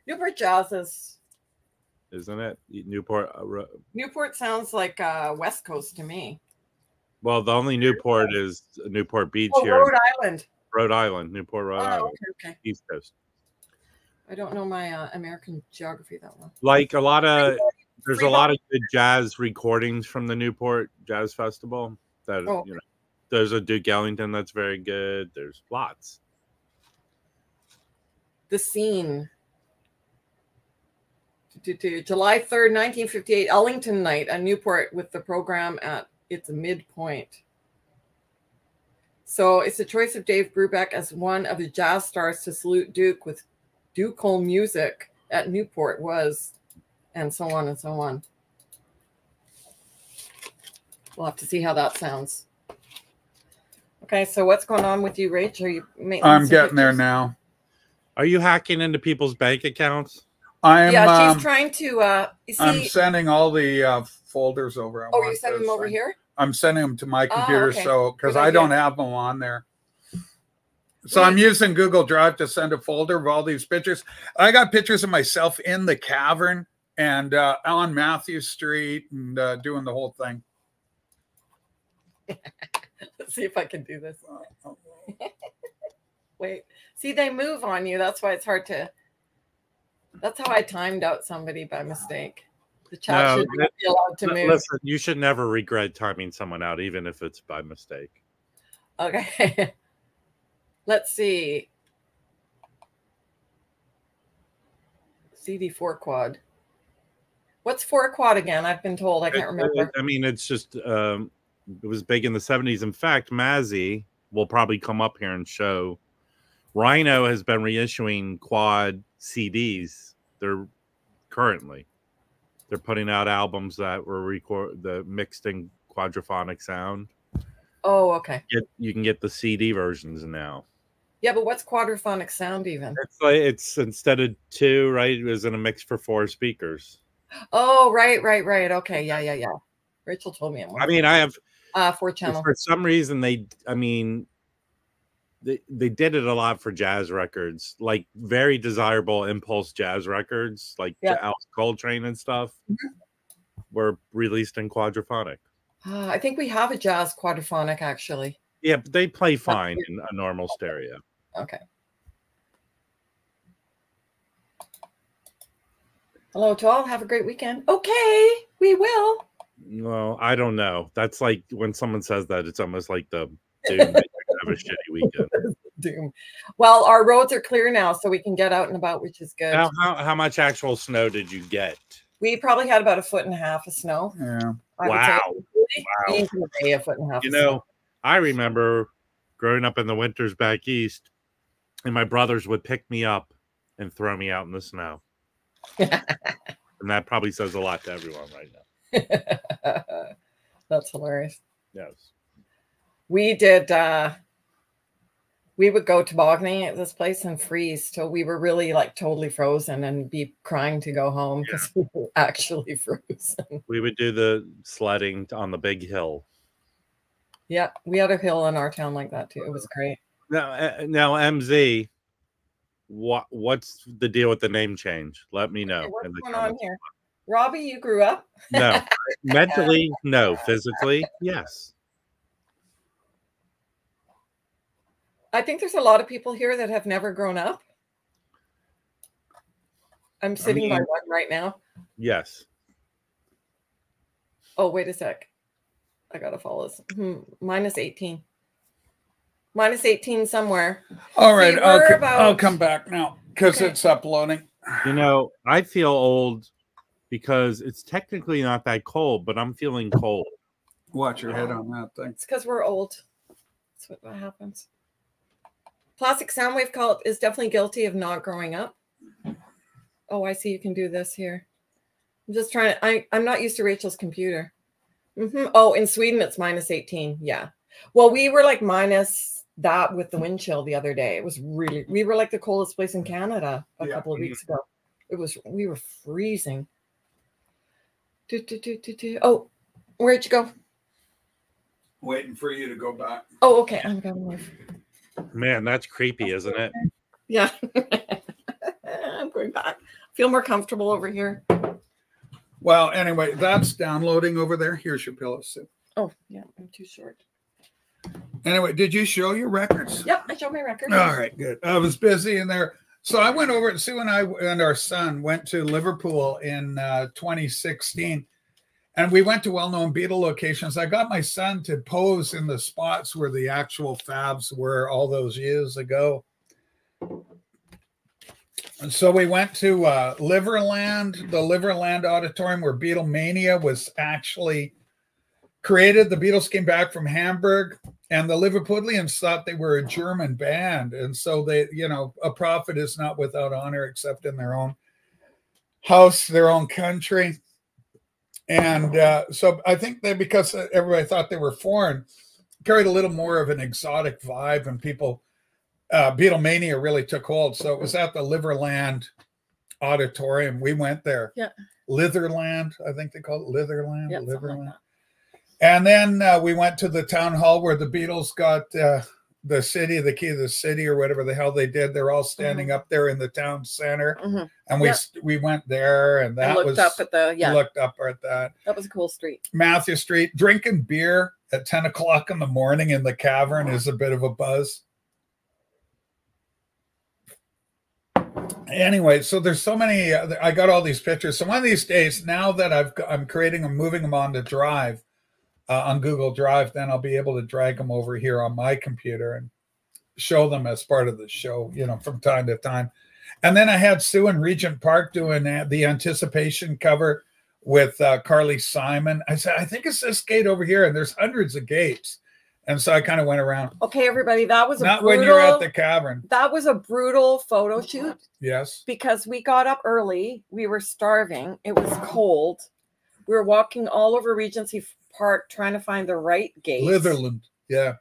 Newport Jazz is isn't it Newport? Uh, Newport sounds like uh West Coast to me. well, the only Newport is Newport Beach Oh, here, Rhode Island. Rhode Island, Newport, Rhode Oh, Island, okay, okay. East Coast. I don't know my uh, American geography that well. Like a lot of, there's a lot of good jazz recordings from the Newport Jazz Festival. That Oh. you know, there's a Duke Ellington that's very good. There's lots. The scene. July 3rd, 1958, Ellington Night at Newport with the program at its midpoint. So it's the choice of Dave Brubeck as one of the jazz stars to salute Duke with Ducal music at Newport was, and so on and so on. We'll have to see how that sounds. Okay, so what's going on with you, Rach? Are you I'm some getting there now. Are you hacking into people's bank accounts? I'm yeah, she's um, trying to. uh see, I'm sending all the uh, folders over. I oh, want you sent to them over send- here. I'm sending them to my Oh, computer, okay. so because I don't have them on there. So I'm using Google Drive to send a folder of all these pictures. I got pictures of myself in the cavern and uh, on Mathew Street and uh, doing the whole thing. Let's see if I can do this. Wait, see, they move on you. That's why it's hard to. That's how I timed out somebody by mistake. The chat No, should not be allowed to L- move. Listen, you should never regret timing someone out, even if it's by mistake. Okay. Let's see. CD4 quad. What's four quad again? I've been told. I can't remember. I mean, it's just um, it was big in the '70s. In fact, Mazzy will probably come up here and show. Rhino has been reissuing quad CDs. They're currently they're putting out albums that were record the mixed in quadraphonic sound. Oh, okay. Get you can get the CD versions now. Yeah, but what's quadraphonic sound even? It's like it's instead of two, right? It was in a mix for four speakers. Oh, right, right, right. Okay, yeah, yeah, yeah. Rachel told me. I mean, I have uh, four channel. for some reason they i mean they, they did it a lot for jazz records like very desirable impulse jazz records like Yeah. Alice coltrane and stuff were released in quadraphonic Uh, I think we have a jazz quadraphonic actually. Yeah but they play fine in a normal stereo Okay. Hello to all. Have a great weekend. Okay, we will. well i don't know that's like when someone says that it's almost like the dude that you have a shitty weekend Doom. Well, our roads are clear now, so we can get out and about, which is good. how, how, how much actual snow did you get We probably had about a foot and a half of snow. yeah. I would wow say. Wow. Into day, a foot and a half. you of know i remember growing up in the winters back east and my brothers would pick me up and throw me out in the snow. And that probably says a lot to everyone right now. That's hilarious. yes. We did uh we would go tobogganing at this place and freeze till we were really like totally frozen and be crying to go home because we were actually frozen. we would do the sledding on the big hill yeah, we had a hill in our town like that too. It was great. now uh, now mz what what's the deal with the name change let me know Okay, what's going on here? Robbie, you grew up? no mentally no physically yes I think there's a lot of people here that have never grown up. I'm sitting by mean- one right now. yes Oh, wait a sec. I gotta follow this. Hmm, minus 18. minus 18 somewhere. All right, See, I'll, we're about- I'll come back now because Okay. it's uploading. You know, I feel old because it's technically not that cold, but I'm feeling cold. Watch your head on that thing. It's because we're old. That's what, what happens. Plastic Soundwave Cult is definitely guilty of not growing up. Oh, I see. You can do this here. I'm just trying to. I, I'm not used to Rachel's computer. Hmm Oh, in Sweden it's minus 18. Yeah. Well, we were like minus that with the wind chill the other day. It was really. We were like the coldest place in Canada a Yeah. couple of weeks ago. It was. We were freezing. Do, do, do, do, do. Oh, where'd you go? Waiting for you to go back. Oh, okay. I'm going. Man, that's creepy, isn't it? Yeah. I'm going back. Feel more comfortable over here. Well, anyway, that's downloading over there. Here's your pillow. Sue. Oh, yeah. I'm too short. Anyway, did you show your records? Yep. I showed my record. All right, good. I was busy in there. So I went over, Sue and I and our son went to Liverpool in uh, 2016. And we went to well known Beatle locations. I got my son to pose in the spots where the actual fabs were all those years ago. And so we went to uh, Liverland, the Liverland Auditorium where Beatlemania was actually created. The Beatles came back from Hamburg and the Liverpudlians thought they were a German band, and so they, you know, a prophet is not without honor except in their own house, their own country, and uh, so I think that because everybody thought they were foreign, carried a little more of an exotic vibe, and people, uh, Beatlemania really took hold. So it was at the Liverland Auditorium. We went there. Yeah. Litherland, I think they call it Litherland. Yeah, something like Liverland. And then uh, we went to the town hall where the Beatles got uh, the city, the key of the city, or whatever the hell they did. They're all standing up there in the town center, mm -hmm. and we Yeah. we went there, and I that looked was up at the yeah. looked up at that that was a cool street. Mathew Street. Drinking beer at ten o'clock in the morning in the cavern is a bit of a buzz. Anyway, so there's so many. uh, I got all these pictures. So one of these days, now that I've I'm creating them, moving them on the Drive, uh, on Google Drive, then I'll be able to drag them over here on my computer and show them as part of the show, you know, from time to time. And then I had Sue in Regent Park doing the anticipation cover with uh, Carly Simon. I said, I think it's this gate over here, and there's hundreds of gates. And so I kind of went around. Okay, everybody, that was a Not brutal, when you're at the cavern. that was a brutal photo shoot Yes. because we got up early. We were starving. It was cold. We were walking all over Regency Park trying to find the right gate. Litherland. Yeah.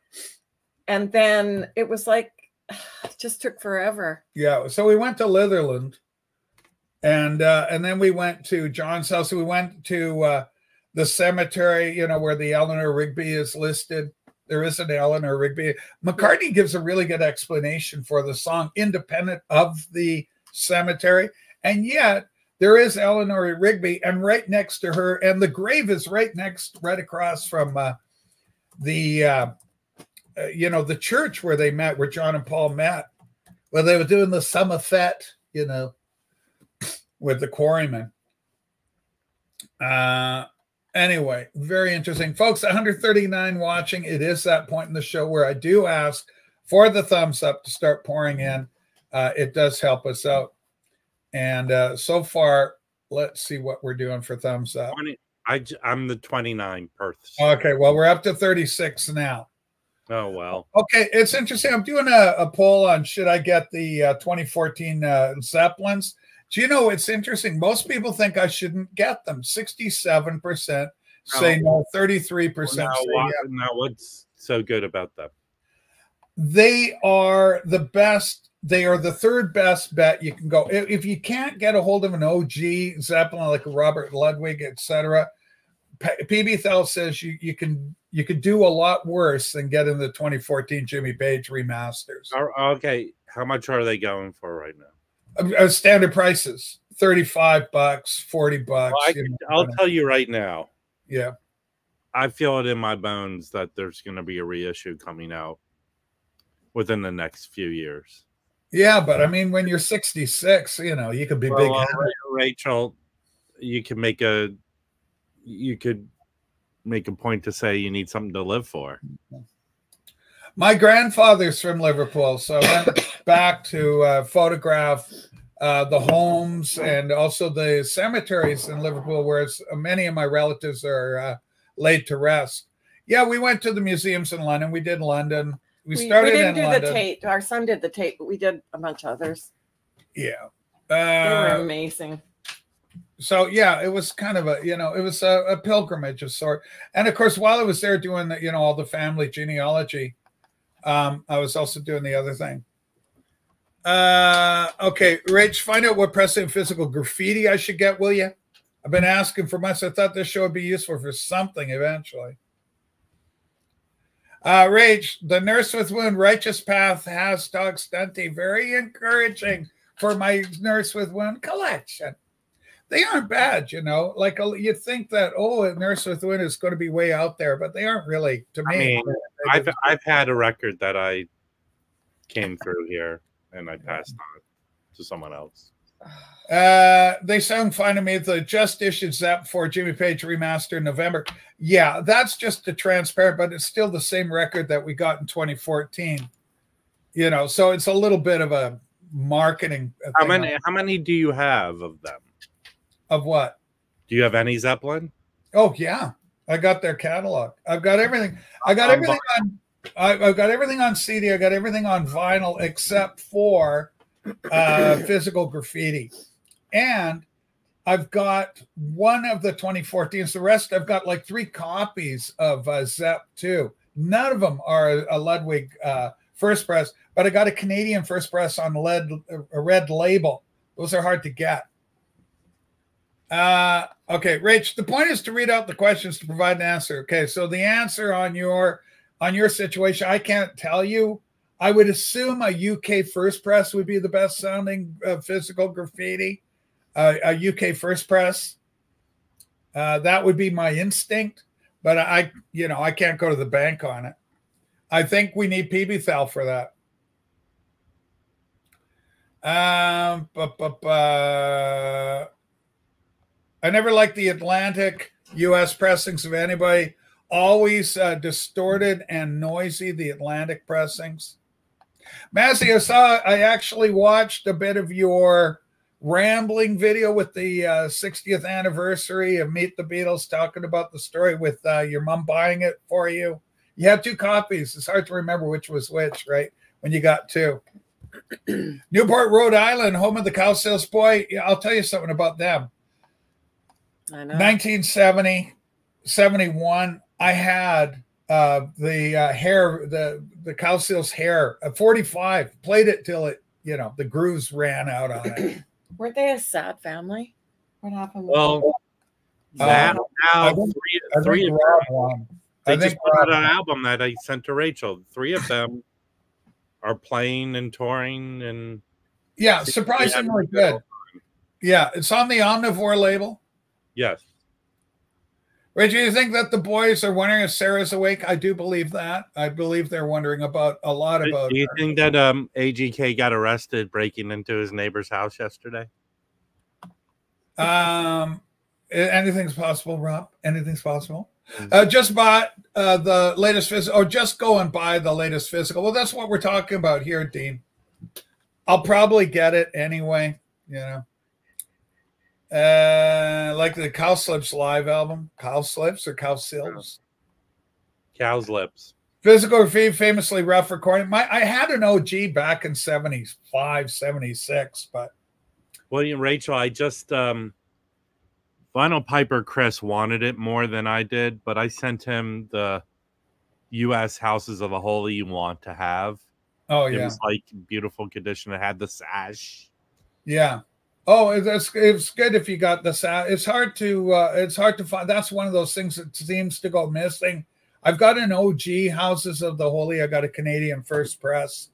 And then it was like it just took forever. Yeah. So we went to Litherland. And uh, and then we went to John's house. We went to uh, the cemetery, you know, where the Eleanor Rigby is listed. There is an Eleanor Rigby. McCartney gives a really good explanation for the song, independent of the cemetery. And yet there is Eleanor Rigby, and right next to her, and the grave is right next, right across from uh, the, uh, uh, you know, the church where they met, where John and Paul met, where they were doing the summer fete, you know, with the quarrymen. Uh, anyway, very interesting, folks. 139 watching. It is that point in the show where I do ask for the thumbs up to start pouring in. Uh, it does help us out. And uh, so far, let's see what we're doing for thumbs up. 20, I, I'm the 29 person. Okay, well, we're up to 36 now. Oh, well. Okay, it's interesting. I'm doing a, a poll on should I get the uh, 2014 uh, Zeppelins. Do you know it's interesting? Most people think I shouldn't get them. 67% say oh. no, 33% Well, say now, yeah. now, what's so good about them? They are the best. They are the third best bet you can go. If, if you can't get a hold of an OG Zeppelin like Robert Ludwig, etc., PB Thel says you, you can you could do a lot worse than getting the 2014 Jimmy Page remasters. Okay, how much are they going for right now? Uh, standard prices 35 bucks 40 bucks Well, know, I'll tell you right now. yeah I feel it in my bones that there's going to be a reissue coming out within the next few years. yeah but i mean when you're 66 you know you could be big uh, Rachel, you can make a, you could make a point to say you need something to live for. My grandfather's from Liverpool, so I went back to uh, photograph uh, the homes and also the cemeteries in Liverpool, where many of my relatives are uh, laid to rest. Yeah, we went to the museums in London. We did London. We, We, started we didn't do London. the Tate. Our son did the Tate, but we did a bunch of others. Yeah. They were Uh, amazing. so yeah, it was kind of a you know it was a, a pilgrimage of sort. And of course, while I was there doing the you know all the family genealogy, um, I was also doing the other thing. Uh, okay, Rach, find out what pressing physical graffiti I should get, will you? I've been asking for months. I thought this show would be useful for something eventually. Uh, Rach, the nurse with wound, righteous path has dog stunty. Very encouraging for my nurse with wound collection they aren't bad, you know. Like uh, you think that oh, a nurse with wound is going to be way out there, but they aren't really. To I me, mean, I've I've had a record that I came through here and I passed on to someone else. Uh, they sound fine to me. The just issued Zap for Jimmy Page remaster in November. Yeah, that's just a transparent, but it's still the same record that we got in 2014. You know, so it's a little bit of a marketing. How many how many do you have of them? Of what? Do you have any Zeppelin? Oh yeah, I got their catalog. I've got everything. I got On everything on. I, I've got everything on CD. I got everything on vinyl except for uh, physical graffiti, and I've got one of the 2014s. The rest I've got like three copies of uh, Zep too. None of them are a Ludwig uh, first press, but I got a Canadian first press on lead a red label. Those are hard to get. Uh, okay, Rach. The point is to read out the questions to provide an answer. Okay, so the answer on your on your situation, I can't tell you. I would assume a UK first press would be the best sounding uh, physical graffiti. Uh, a UK first press. Uh, that would be my instinct, but I, you know, I can't go to the bank on it. I think we need PB Thal for that. Um, bu- bu- bu- I never liked the Atlantic U.S. pressings of anybody. Always uh, distorted and noisy. The Atlantic pressings. Massey, I saw. I actually watched a bit of your rambling video with the uh, 60th anniversary of Meet the Beatles, talking about the story with uh, your mom buying it for you. You had two copies. It's hard to remember which was which, right? When you got two. Newport, Rhode Island, home of the Cowsills boy. Yeah, I'll tell you something about them. I know. 1970, 71, I had uh, the uh, hair, the the Cowsills hair, at 45, played it till it, you know, the grooves ran out on it. Weren't they a sad family? What happened? Well, that Uh, now think- three, I three of them, won. they I just put out an album that I sent to Rachel. Three of them are playing and touring and Yeah, surprisingly good. Yeah, it's on the Omnivore label. Yes. Reggie, you think that the boys are wondering if Sarah's awake? I do believe that. I believe they're wondering about a lot about. do you her. think that um AGK got arrested breaking into his neighbor's house yesterday? Um, anything's possible, Rob. Anything's possible. Mm. Uh, just bought uh, the latest physical, or just go and buy the latest physical. Well, that's what we're talking about here, Dean. I'll probably get it anyway. You know, uh, like the Cowslips live album, Cowslips or Cow Cowslips. Physical graffiti, famously rough recording. My I had an OG back in 75, 76, but William Rachel, I just um Vinyl Piper Chris wanted it more than I did, but I sent him the US Houses of the Holy you want to have. oh It yeah. was like beautiful condition. It had the sash. Yeah. Oh, it's it's good if you got the sound. It's hard to uh, it's hard to find. That's one of those things that seems to go missing. I've got an OG Houses of the Holy. I got a Canadian First Press.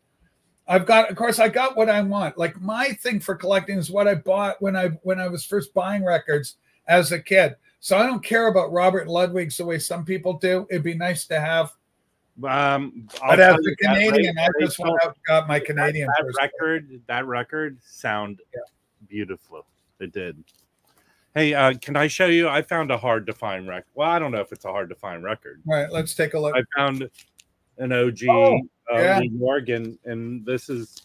I've got, of course, I got what I want. Like my thing for collecting is what I bought when I when I was first buying records as a kid. So I don't care about Robert Ludwig's the way some people do. It'd be nice to have. Um I'll But as tell you that, Canadian, I Rachel, just went out and got my Canadian that, First that record, that record sound beautiful. It did. Hey, uh, can I show you? I found a hard to find record. Well, I don't know if it's a hard to find record. All right, let's take a look. I found an OG Oh, uh, yeah. Lee Morgan, and this is.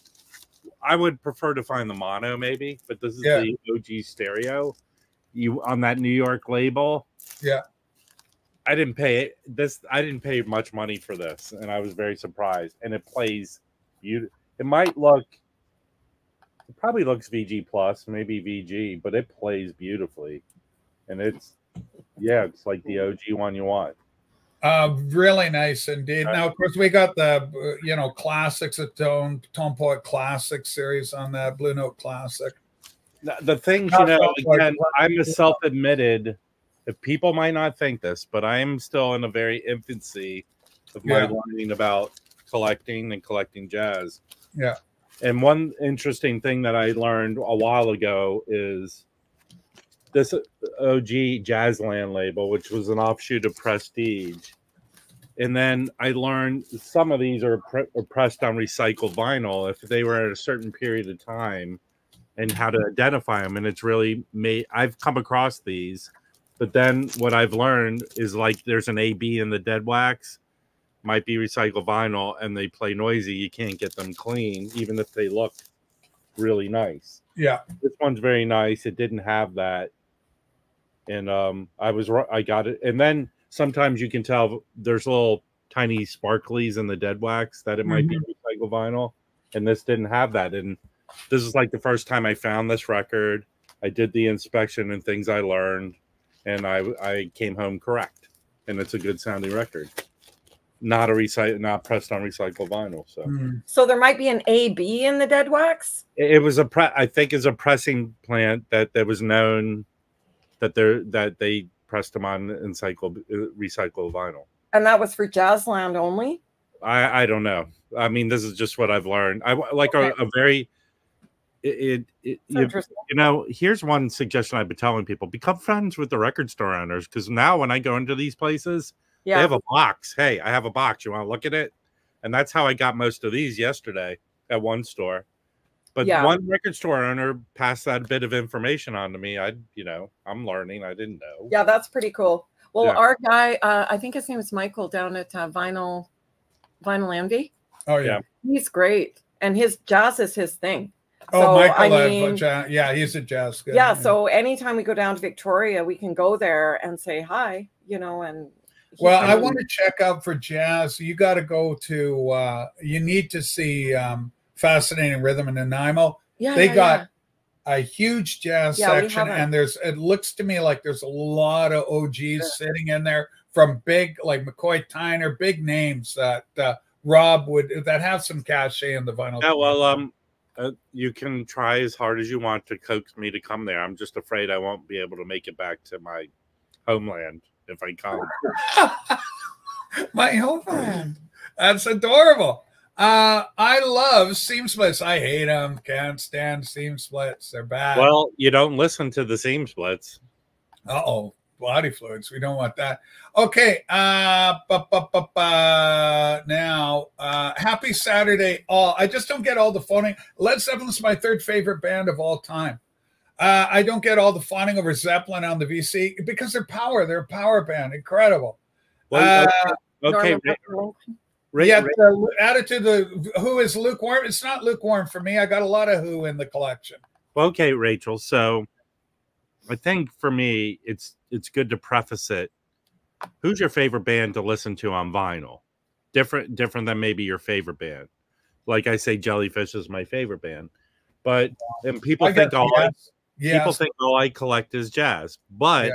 I would prefer to find the mono maybe, but this is Yeah. the OG stereo. You on that New York label. Yeah. I didn't pay this. I didn't pay much money for this, and I was very surprised. And it plays. You. It might look. It probably looks VG plus, maybe VG, but it plays beautifully, and it's. Yeah, it's like the OG one you want. Uh, really nice indeed. Now, of course, we got the you know classics of Tone Tone Poet Classic series on that Blue Note Classic. The- the things you know again i'm a self-admitted if people might not think this but i am still in a very infancy of my Yeah. learning about collecting and collecting jazz Yeah. And one interesting thing that i learned a while ago is this og jazzland label which was an offshoot of prestige and then i learned some of these are, pre- are pressed on recycled vinyl if they were at a certain period of time and how to identify them. And it's really made, I've come across these, but then what I've learned is like there's an AB in the dead wax, might be recycled vinyl, and they play noisy. You can't get them clean, even if they look really nice. Yeah, This one's very nice. It didn't have that. And um, I was, I got it. And then sometimes you can tell there's little tiny sparklies in the dead wax that it might be recycled vinyl. And this didn't have that. And this is like the first time I found this record. I did the inspection and things I learned, and I I came home correct, and it's a good sounding record. Not a recycle, not pressed on recycled vinyl. So Mm. So there might be an AB in the dead wax. it, it was a pre. I think is a pressing plant that that was known that they're that they pressed them on encycled recycled vinyl. And that was for Jazzland only. I I don't know. I mean, this is just what I've learned. I like a, a very it, it, it you, interesting. you know, here's one suggestion I've been telling people: become friends with the record store owners. Because now, when I go into these places, they have a box. Hey, I have a box. You want to look at it? And that's how I got most of these yesterday at one store. But Yeah. one record store owner passed that bit of information on to me. I, you know, I'm learning. I didn't know. Yeah, that's pretty cool. Well, Yeah. our guy, uh, I think his name is Michael down at uh, Vinyl Vinyl Envy. Oh yeah. He's great, and his jazz is his thing. Oh, So, Michael. I uh, mean- ja- yeah, he's a jazz guy. Yeah, so anytime we go down to Victoria, we can go there and say hi, you know, and he Well, I want to check out for jazz. You got to go to. uh You need to see um Fascinating Rhythm in Nanaimo. yeah, they yeah, got- yeah. a huge jazz Yeah, section and there's it looks to me like there's a lot of OGs sitting in there from big like McCoy Tyner, big names that uh, Rob would that have some cachet in the vinyl. Yeah, well, um, uh, you can try as hard as you want to coax me to come there. I'm just afraid I won't be able to make it back to my homeland if I come. My homeland. That's adorable. Uh, I love seam splits. I hate them. Can't stand seam splits. They're bad. Well, you don't listen to the seam splits. Uh oh, body fluids. We don't want that. Okay. Uh, bu- bu- bu- bu- now, uh, happy Saturday, all. I just don't get all the phoning. Led Zeppelin's my third favorite band of all time. Uh, I don't get all the fawning over Zeppelin on the VC because they're power. They're a power band. Incredible. Well, Uh, okay, Norman Ra- yeah, Ra- the attitude the Who is lukewarm? It's not lukewarm for me. I got a lot of Who in the collection. well, okay, Rachel. So, I think for me, it's it's good to preface it. Who's your favorite band to listen to on vinyl? Different, different than maybe your favorite band. Like I say, Jellyfish is my favorite band, but and people I think got- all I yes, yes. people think all I collect is jazz, but Yeah.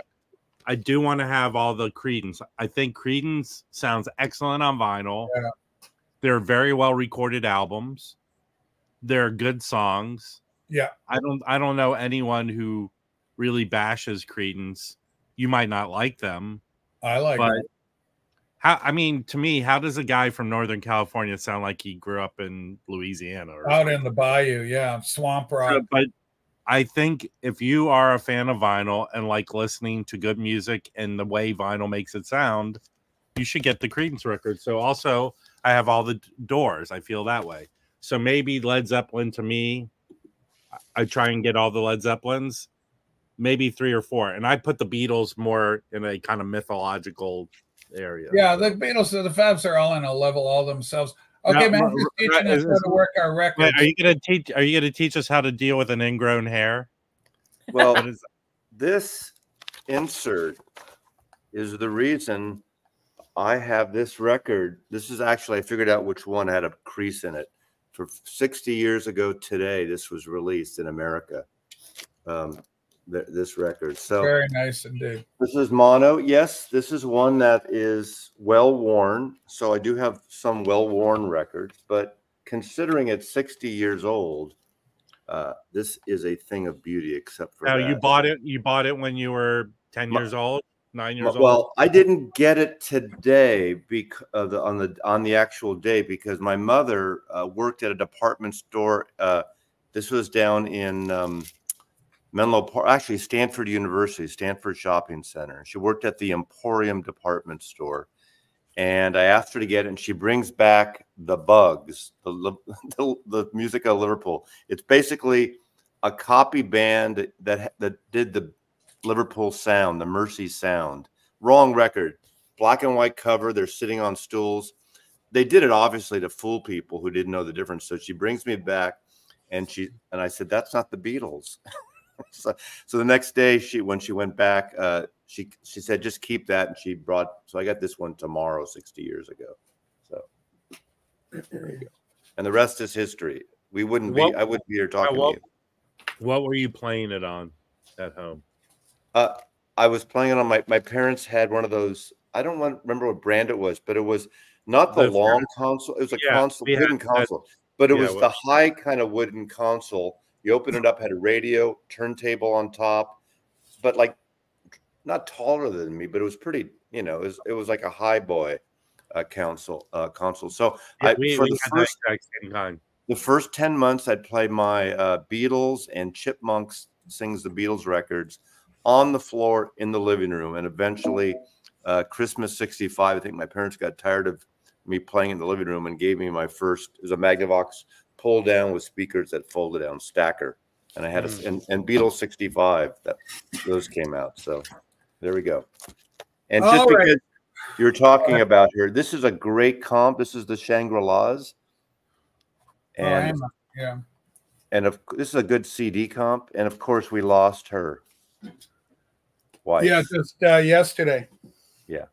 I do want to have all the Creedence. I think Creedence sounds excellent on vinyl. Yeah. They're very well recorded albums. They're good songs. yeah. I don't I don't know anyone who really bashes Creedence. You might not like them, I like but it. how I mean to me, how does a guy from Northern California sound like he grew up in Louisiana or out in the bayou. Yeah, swamp rock. But I think if you are a fan of vinyl and like listening to good music and the way vinyl makes it sound, you should get the Creedence record. So also, I have all the doors. I feel that way. So maybe Led Zeppelin to me, I- try and get all the Led Zeppelins, maybe three or four, and I put the Beatles more in a kind of mythological area. Yeah, the Beatles, the Fabs are all in a level all themselves. Okay, No, man, just teaching us how to work our Wait, records. are you gonna teach? Are you gonna teach us how to deal with an ingrown hair? Well, this insert is the reason I have this record. This is actually I figured out which one had a crease in it. For 60 years ago today, this was released in America. Um, th- this record. So Very nice indeed. this is mono. Yes, this is one that is well worn. So I do have some well worn records, but considering it's 60 years old, uh, this is a thing of beauty. Except for Now that. you bought it. You bought it when you were ten My- years old, nine years old. Well, I didn't get it today because uh, the, on the on the actual day because my mother uh, worked at a department store. Uh, this was down in um, Menlo Park, actually Stanford University, Stanford Shopping Center. She worked at the Emporium department store, and I asked her to get it, and she brings back the Buggs, the the, the music of Liverpool. It's basically a copy band that that did the Liverpool sound, the Mersey sound. Wrong record. Black and white cover. They're sitting on stools. They did it obviously to fool people who didn't know the difference. So she brings me back and she and I said, That's not the Beatles. so, so the next day she when she went back, uh, she she said, just keep that. And she brought so I got this one tomorrow, 60 years ago. So there you go. And the rest is history. We wouldn't be, What- I wouldn't be here talking what- to you. what were you playing it on at home? Uh, I was playing it on my my parents had one of those. I don't want, remember what brand it was, but it was not the The long console. It was a Yeah, console, we had wooden console, but it Yeah, was well- the high kind of wooden console. You open it up, had a radio, turntable on top, but like not taller than me, but it was pretty. You know, it was it was like a high boy uh, console uh, console. So Yeah, I, we, for we the that first the first 10 months i'd play my uh, beatles and chipmunks sings the beatles records on the floor in the living room and eventually uh, christmas 65 i think my parents got tired of me playing in the living room and gave me my first it was a magnavox pull down with speakers that folded down stacker and i had a and, and beatles 65 that those came out so there we go and just All right. because you're talking about here this is a great comp this is the shangri-las Oh, and Emma, yeah. and of this is a good CD comp, and of course we lost her. Wife. Yeah, just uh, yesterday. Yeah.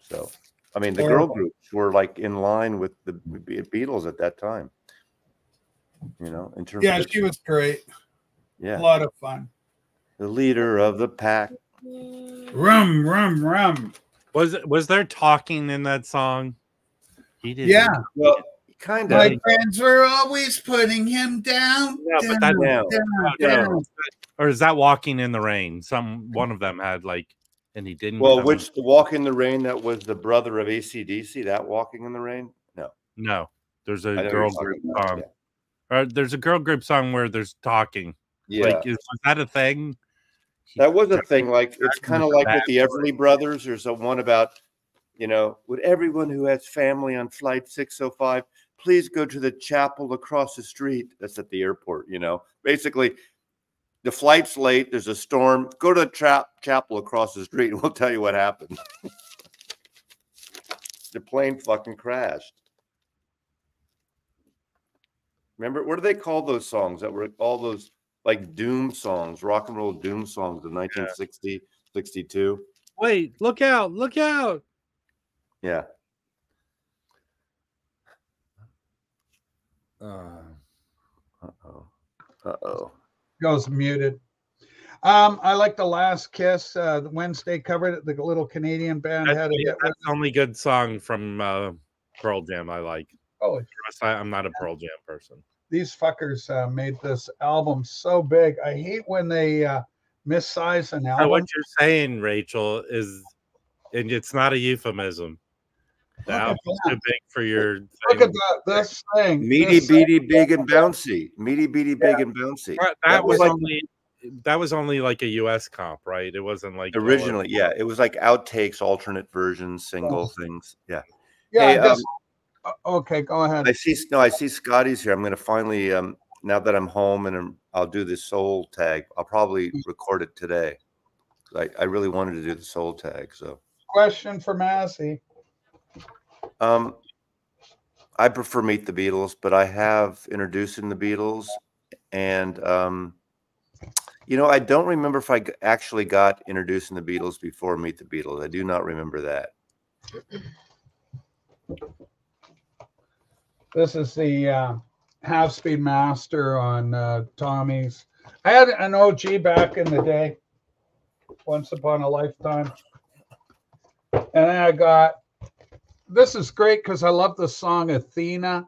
So I mean, the girl groups were like in line with the Beatles at that time. You know, in terms Yeah, of she was great. Yeah. A lot of fun. the leader of the pack. Rum, rum, rum. Was was there talking in that song? He did. Yeah. Well, kind of. My friends were always putting him down. Yeah, but down, that- down, Yeah. down. Oh, or is that walking in the rain? Some one of them had like, and he didn't. Well, have which the Walk in the Rain that was the brother of ACDC, that Walking in the Rain? No. no. There's a girl group talking about, um, song. Or there's a girl group song where there's talking. Yeah. Like, is, was that a thing? That was a thing. Like it's kind of like with the. Everly Brothers. There's a one about, you know, would everyone who has family on flight 605 please go to the chapel across the street? That's at the airport. You know, basically, the flight's late. There's a storm. Go to the tra- chapel across the street, and we'll tell you what happened. the plane fucking crashed. Remember, what do they call those songs that were all those like doom songs, rock and roll doom songs of 1960, 62? Wait, look out! Look out! Yeah. Uh, Uh oh. Uh oh. Goes muted. Um, I like the last kiss. Uh, the Wednesday covered it. The little Canadian band that's, had a the, that's the only good song from uh, Pearl Jam I like. Oh, The rest, I, I'm not a Pearl Jam person. these fuckers uh, made this album so big. I hate when they uh, missize an Now, album. what you're saying, Rachel, is, and it's not a euphemism. The Look album's too big for your. Look thing. at that, this thing. Meaty, this Beaty, big, and bouncy. Meaty, Beaty, big, and bouncy. That, That that was was only that was only like a U.S. comp, right? It wasn't like Originally, yeah. It was like outtakes, alternate versions, single things. Yeah. Yeah, Hey, I just- uh, okay, go ahead. I see. No, I see Scotty's here. I'm going to finally, um, now that I'm home and I'm, I'll do the soul tag. I'll probably record it today. I, I really wanted to do the soul tag. So question for Massey. Um, I prefer Meet the Beatles, but I have introducing the Beatles, and um, you know, I don't remember if I actually got introducing the Beatles before Meet the Beatles. I do not remember that. This is the uh, half speed master on uh, Tommy's. I had an OG back in the day, once upon a lifetime. And then I got this is great because I love the song Athena.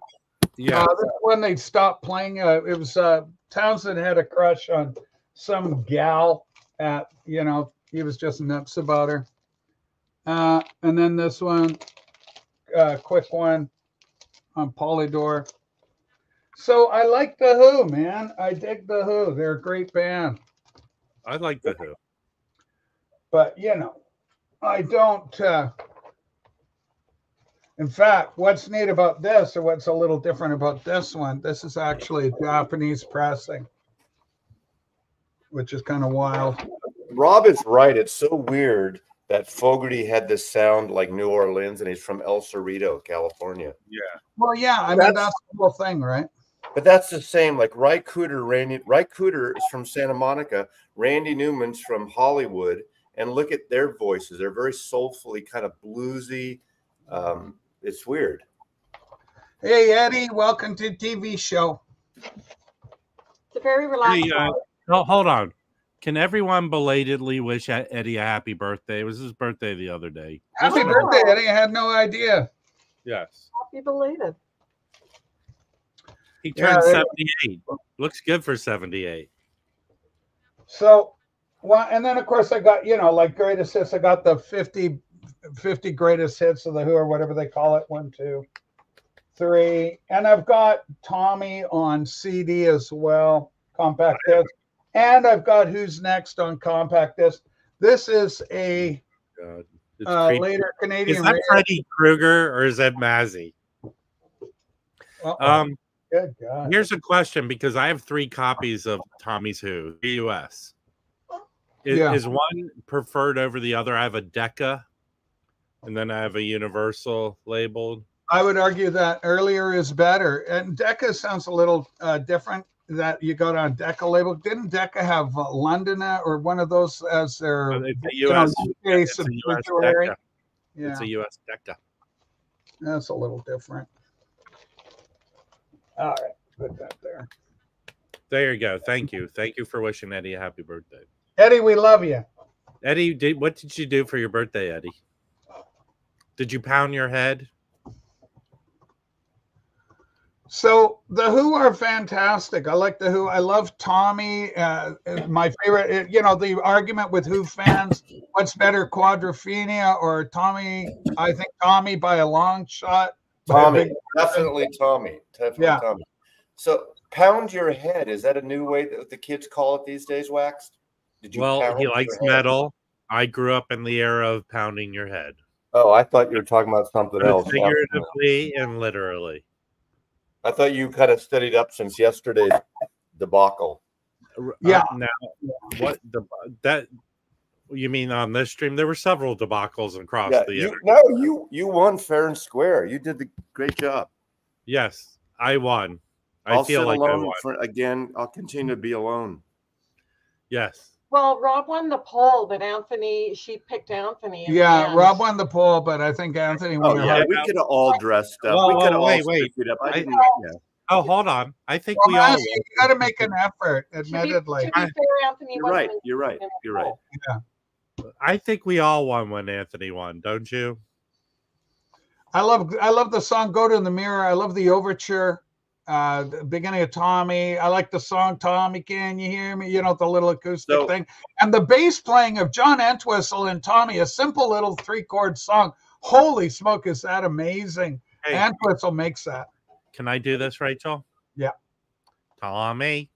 Yeah. Uh, this one they stopped playing. Uh, it was uh, Townshend had a crush on some gal at you know he was just nuts about her. Uh, and then this one, uh, quick one on Polydor. So I like the Who, man. I dig the Who. They're a great band, I like the Who. but you know, I don't. Uh, in fact, what's neat about this, or what's a little different about this one, this is actually a Japanese pressing, which is kind of wild. Rob is right. It's so weird that Fogerty had this sound like New Orleans, and he's from El Cerrito, California. Yeah. Well, yeah, I mean That's- that's the whole thing, right? But that's the same. Like Ry Cooder, Randy Ry Cooder is from Santa Monica. Randy Newman's from Hollywood, and look at their voices. They're very soulfully, kind of bluesy. Um, it's weird. Hey Eddie, welcome to TV show. It's a very relaxed. Hey, uh, oh, hold on. Can everyone belatedly wish Eddie a happy birthday? It was his birthday the other day. Happy Oh. birthday, Eddie! I had no idea. Yes. happy belated. He turned they- 78. Looks good for 78. So, well, and then of course I got you know like greatest hits. I got the 50, 50 greatest hits of the Who or whatever they call it. One, two, three, and I've got Tommy on CD as well, compact disc, and I've got Who's Next on compact disc. This is a. It's uh, later Is Canadian. that radio- Freddy Krueger or is that Mazzy? Uh-oh, Um, good God. here's a question because I have three copies of Tommy's Who the US. Is, Yeah. is one preferred over the other? I have a Decca, and then I have a Universal labeled. I would argue that earlier is better. And Decca sounds a little uh, different that you got on Decca label. Didn't Decca have uh, London uh, or one of those as their Uh, It's a you know, US. It's a US? Decca. Yeah, It's a US Decca. that's a little different. All right, put that there. There you go. Thank you. Thank you for wishing Eddie a happy birthday. Eddie, we love you. Eddie, did what did you do for your birthday, Eddie? Did you pound your head? So the Who are fantastic. I like the Who. I love Tommy. Uh, my favorite, uh, you know, the argument with Who fans: what's better, Quadrophenia or Tommy? I think Tommy by a long shot. Tommy, definitely Tommy. Definitely Yeah. Tommy. So pound your head. Is that a new way that the kids call it these days, Waxed? Did you? Well, he likes metal. I grew up in the era of pounding your head, Oh, I thought you were talking about something else. figuratively and literally. I thought you kind of studied up since yesterday's debacle. R- uh, Yeah. now, what the that you mean on this stream? There were several debacles across Yeah, the you, internet. no, you you won fair and square. You did the great job. Yes, I won. I I'll feel sit like I alone won. for again. I'll continue to be alone. Yes. Well, Rob won the poll, but Anthony, she picked Anthony. Yeah, end. Rob won the poll, but I think Anthony oh, won. Oh yeah, we could have all dressed up. Whoa, we could have all wait, wait. up. I I- didn't. yeah. Oh, hold on. I think Well, we all. Massey, you got to make an effort, To be, to admittedly. be fair, Anthony You're right. You're right. You're right. poll. I think we all won when Anthony won, don't you? I love I love the song "Go to the Mirror." I love the overture, uh, the beginning of Tommy. I like the song "Tommy, Can You Hear Me?" You know the little acoustic So- thing, and the bass playing of John Entwistle and Tommy. A simple little three chord song. Holy smoke, is that amazing? Hey, Entwistle makes that. can I do this, Rachel? Yeah. Tommy.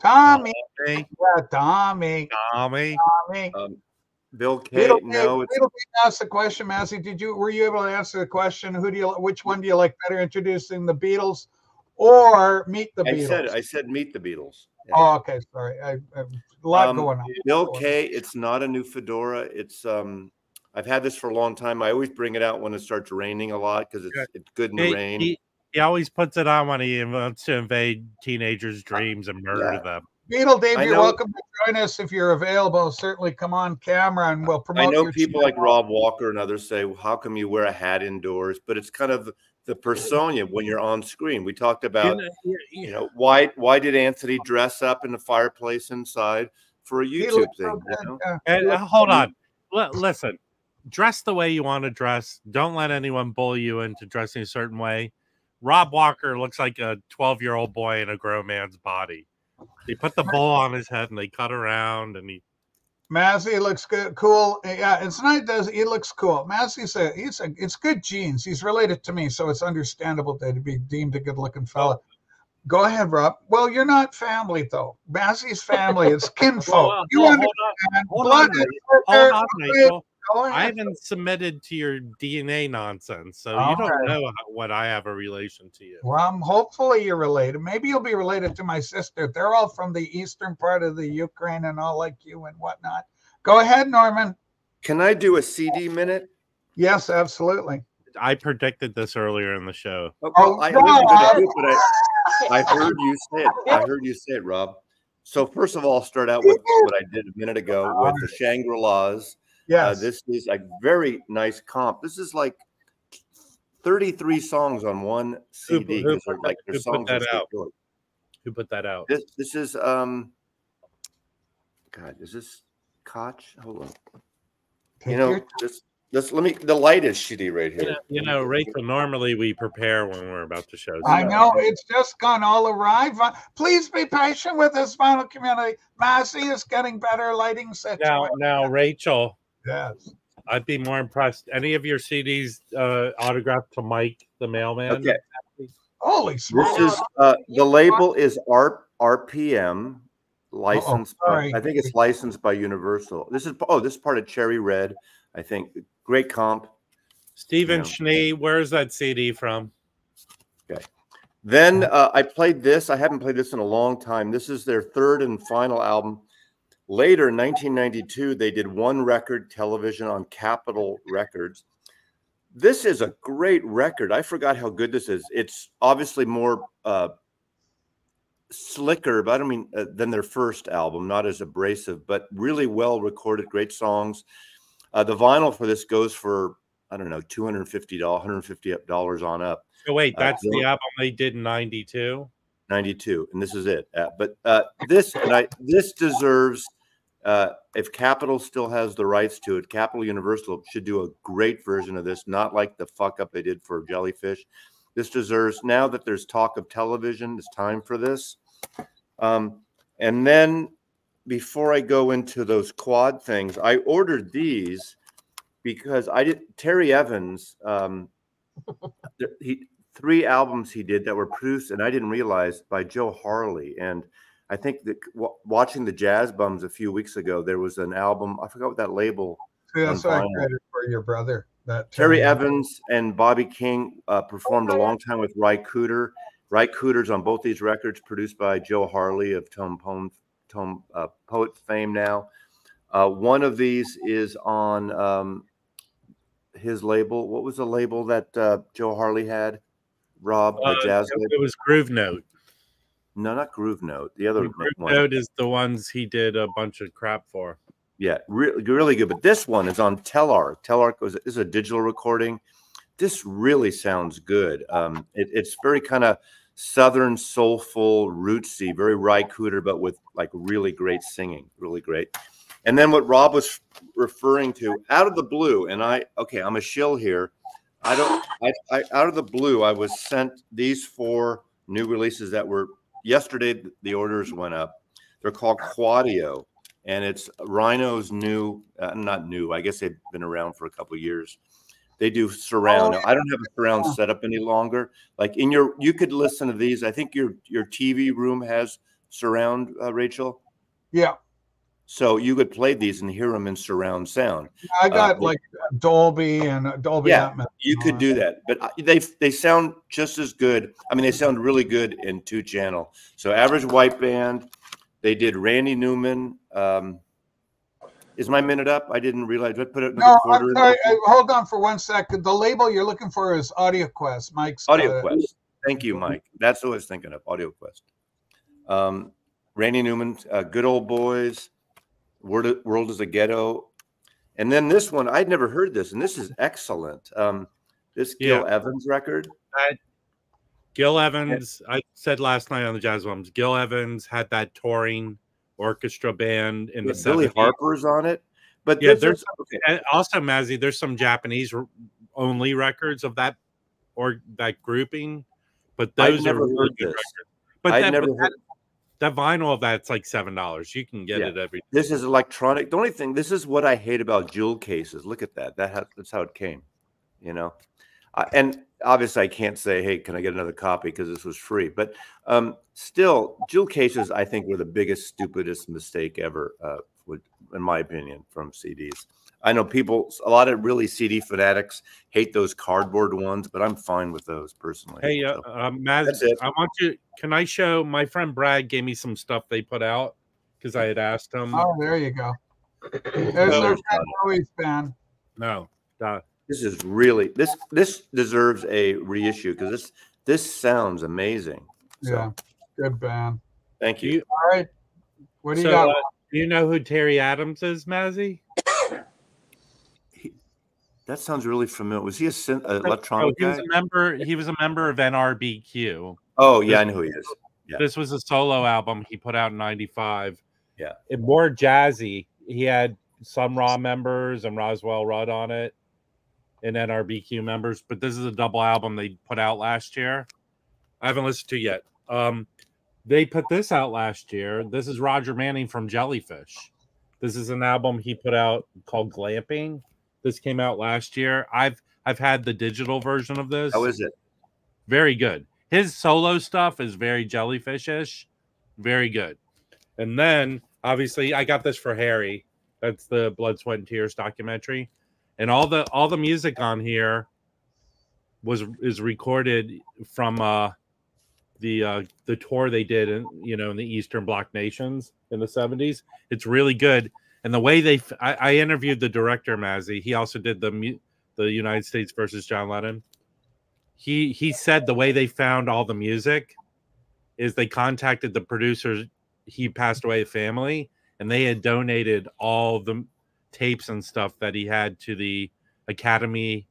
Tommy, Tommy. yeah, Tommy, Tommy. Tommy. Um, Bill K. Beatle, No, it's Beatle asked the question, Massey. Did you were you able to answer the question? Who do you which one do you like better, introducing the Beatles or Meet the I Beatles? said I said meet the Beatles. Yeah. Oh, okay. Sorry, I, I a lot Um, going on. Bill K. It's not a new fedora. It's um. I've had this for a long time. I always bring it out when it starts raining a lot because it's Yeah. it's good in the He, rain. he, he always puts it on when he wants to invade teenagers' dreams and murder Yeah. them. Beatle Dave, you're welcome to join us if you're available. Certainly come on camera and we'll promote I know your people like. Rob Walker and others say, well, "How come you wear a hat indoors?" But it's kind of the persona when you're on screen. We talked about, you know, why why did Anthony dress up in the fireplace inside for a YouTube thing? so you know? And, uh, hold on. L- listen, dress the way you want to dress. Don't let anyone bully you into dressing a certain way. Rob Walker looks like a 12 year old boy in a grown man's body. They put the bowl on his head and they cut around and he. Mazzy looks good, cool. Yeah, it's not does he looks cool. Mazzy's a he's a it's good genes. He's related to me, so it's understandable that he'd be deemed a good looking fella. Go ahead, Rob. Well, you're not family though. Mazzy's family. It's kinfolk. Well, you understand? hold on, Blood hold is Hold on, Go ahead, Rachel. go I haven't submitted to your DNA nonsense, so All you don't right. know what I have a relation to you. Well, I'm hopefully you're related. Maybe you'll be related to my sister. They're all from the eastern part of the Ukraine and all like you and whatnot. Go ahead, Norman. Can I do a CD minute? Yes, absolutely. I predicted this earlier in the show. Oh, Oh, well, I wasn't do it, but I, I heard you say it. I heard you say it, Rob. So first of all, I'll start out with what I did a minute ago with the Shangri La's. Uh, this is a very nice comp. This is like 33 songs on one CD. who 'cause they're put like their who put songs are that out? short. Who put that out? This this is um God, is this Koch? Hold on. Take you know, your- this this let me the light is shitty right You here. know, you know, Rachel, normally we prepare when we're about to show. I know it's just gone all awry. Vi- Please be patient with us, vinyl community. Massey is getting better lighting Now, now, Rachel, Yes. I'd be more impressed. Any of your CDs uh, autographed to Mike, the mailman? Okay. Holy smokes. This is uh the label is R RPM licensed by. I think it's licensed by Universal. This is oh this is part of Cherry Red, I think. Great comp. Stephen Yeah. Schnee, where's that CD from? Okay. Then uh, I played this. I haven't played this in a long time. This is their third and final album. Later in 1992, they did one record television on Capitol Records. This is a great record. I forgot how good this is. It's obviously more uh, slicker, but I don't mean uh, than their first album, not as abrasive, but really well recorded, great songs. Uh, the vinyl for this goes for I don't know, two hundred fifty dollars, hundred fifty dollars on up. Oh, wait, Uh, that's the album they did in 92. 92 and this is it uh, but uh, this and I, this deserves uh, if Capitol still has the rights to it Capitol Universal should do a great version of this not like the fuck up they did for Jellyfish this deserves now that there's talk of television it's time for this um, and then before I go into those quad things I ordered these because I did Terry Evans um, he three albums he did that were produced and I didn't realize by Joe Harley. And I think that w- watching the Jazz Bums a few weeks ago, there was an album. I forgot what that label. That's on why I vinyl. credit for your brother. That Terry Evans and Bobby King uh, performed a long time with Ry Cooder. Ry Cooder's on both these records, produced by Joe Harley of Tone Poem, Tone uh, Poet fame now. Uh, one of these is on um, his label. What was the label that uh, Joe Harley had? Rob, the Uh, jazz label. it was Groove Note. No, not Groove Note. The other Groove one. Note is the ones he did a bunch of crap for. Yeah, really, really good. But this one is on Telarc. Telarc was is a digital recording. This really sounds good. Um, it, it's very kind of southern, soulful, rootsy, very Ry Cooder, but with like really great singing, really great. And then what Rob was referring to, out of the blue, and I okay, I'm a shill here. I don't. I, I out of the blue, I was sent these four new releases that were yesterday. The orders went up. They're called Quadio and it's Rhino's new, uh, not new. I guess they've been around for a couple of years. They do surround. Now, I don't have a surround setup any longer. Like in your, you could listen to these. I think your your TV room has surround, uh, Rachel. Yeah, So you could play these and hear them in surround sound. I got Uh, like Dolby and uh, Dolby Yeah, Atmos. You could do that, but they they sound just as good. I mean, they sound really good in two channel. So average white band. They did Randy Newman. Um, Is my minute up? I didn't realize. I put it in the No. I'm sorry. uh, Hold on for one second. The label you're looking for is Audio Quest. Mike's Audio. Quest. Thank you, Mike. That's what I was thinking of. Audio Quest. Um, Randy Newman, uh, Good Old Boys, World, World is a Ghetto. And then this one, I'd never heard this, and this is excellent. Um, this Gil Evans record. Gil Evans, I said last night on the Jazz Bombs, Gil Evans had that touring orchestra band in Yeah, the Billy 70s. Harper's on it. But Yeah, there's okay. Also, Mazzy, there's some Japanese only records of that or that grouping, but those are never really heard good this. records. But that, never but heard- that, that vinyl of that's like seven dollars. You can get Yeah. it every. This is electronic. The only thing, this is what I hate about jewel cases. Look at that. That has, that's how it came, you know. Uh, and obviously, I can't say, "Hey, can I get another copy?" because this was free. But um, still, jewel cases, I think, were the biggest, stupidest mistake ever, uh, would, in my opinion, from CDs. I know people, a lot of really CD fanatics hate those cardboard ones, but I'm fine with those personally. Hey, uh, So, uh, Maz, I want you. Can I show my friend Brad gave me some stuff they put out because I had asked him. Oh, there you go. There's No, our there's Ken Louis band. No, uh, this is really this this deserves a reissue because this this sounds amazing. So, Yeah, good band. Thank you. you, All right. What do you got? uh, do you know who Terry Adams is, Mazzy? That sounds really familiar. Was he a synth, Oh, electronic he was guy? a member. He was a member of NRBQ. Oh yeah, I know who he is. Yeah. This was a solo album he put out in '95. Yeah. it more jazzy. He had some Raw members and Roswell Rudd on it, and NRBQ members. But this is a double album they put out last year. I haven't listened to yet. Um, they put this out last year. This is Roger Manning from Jellyfish. This is an album he put out called Glamping. This came out last year. I've I've had the digital version of this How is it? very good. His solo stuff is very jellyfishish, very good. And then obviously I got this for Harry. That's the Blood, Sweat, and Tears documentary. And all the all the music on here was is recorded from uh the uh the tour they did in you know in the Eastern Bloc nations in the 70s. It's really good. And the way they I, interviewed the director Mazzy. He also did the the United States versus John Lennon. He he said the way they found all the music is they contacted the producers he passed away family and they had donated all the tapes and stuff that he had to the academy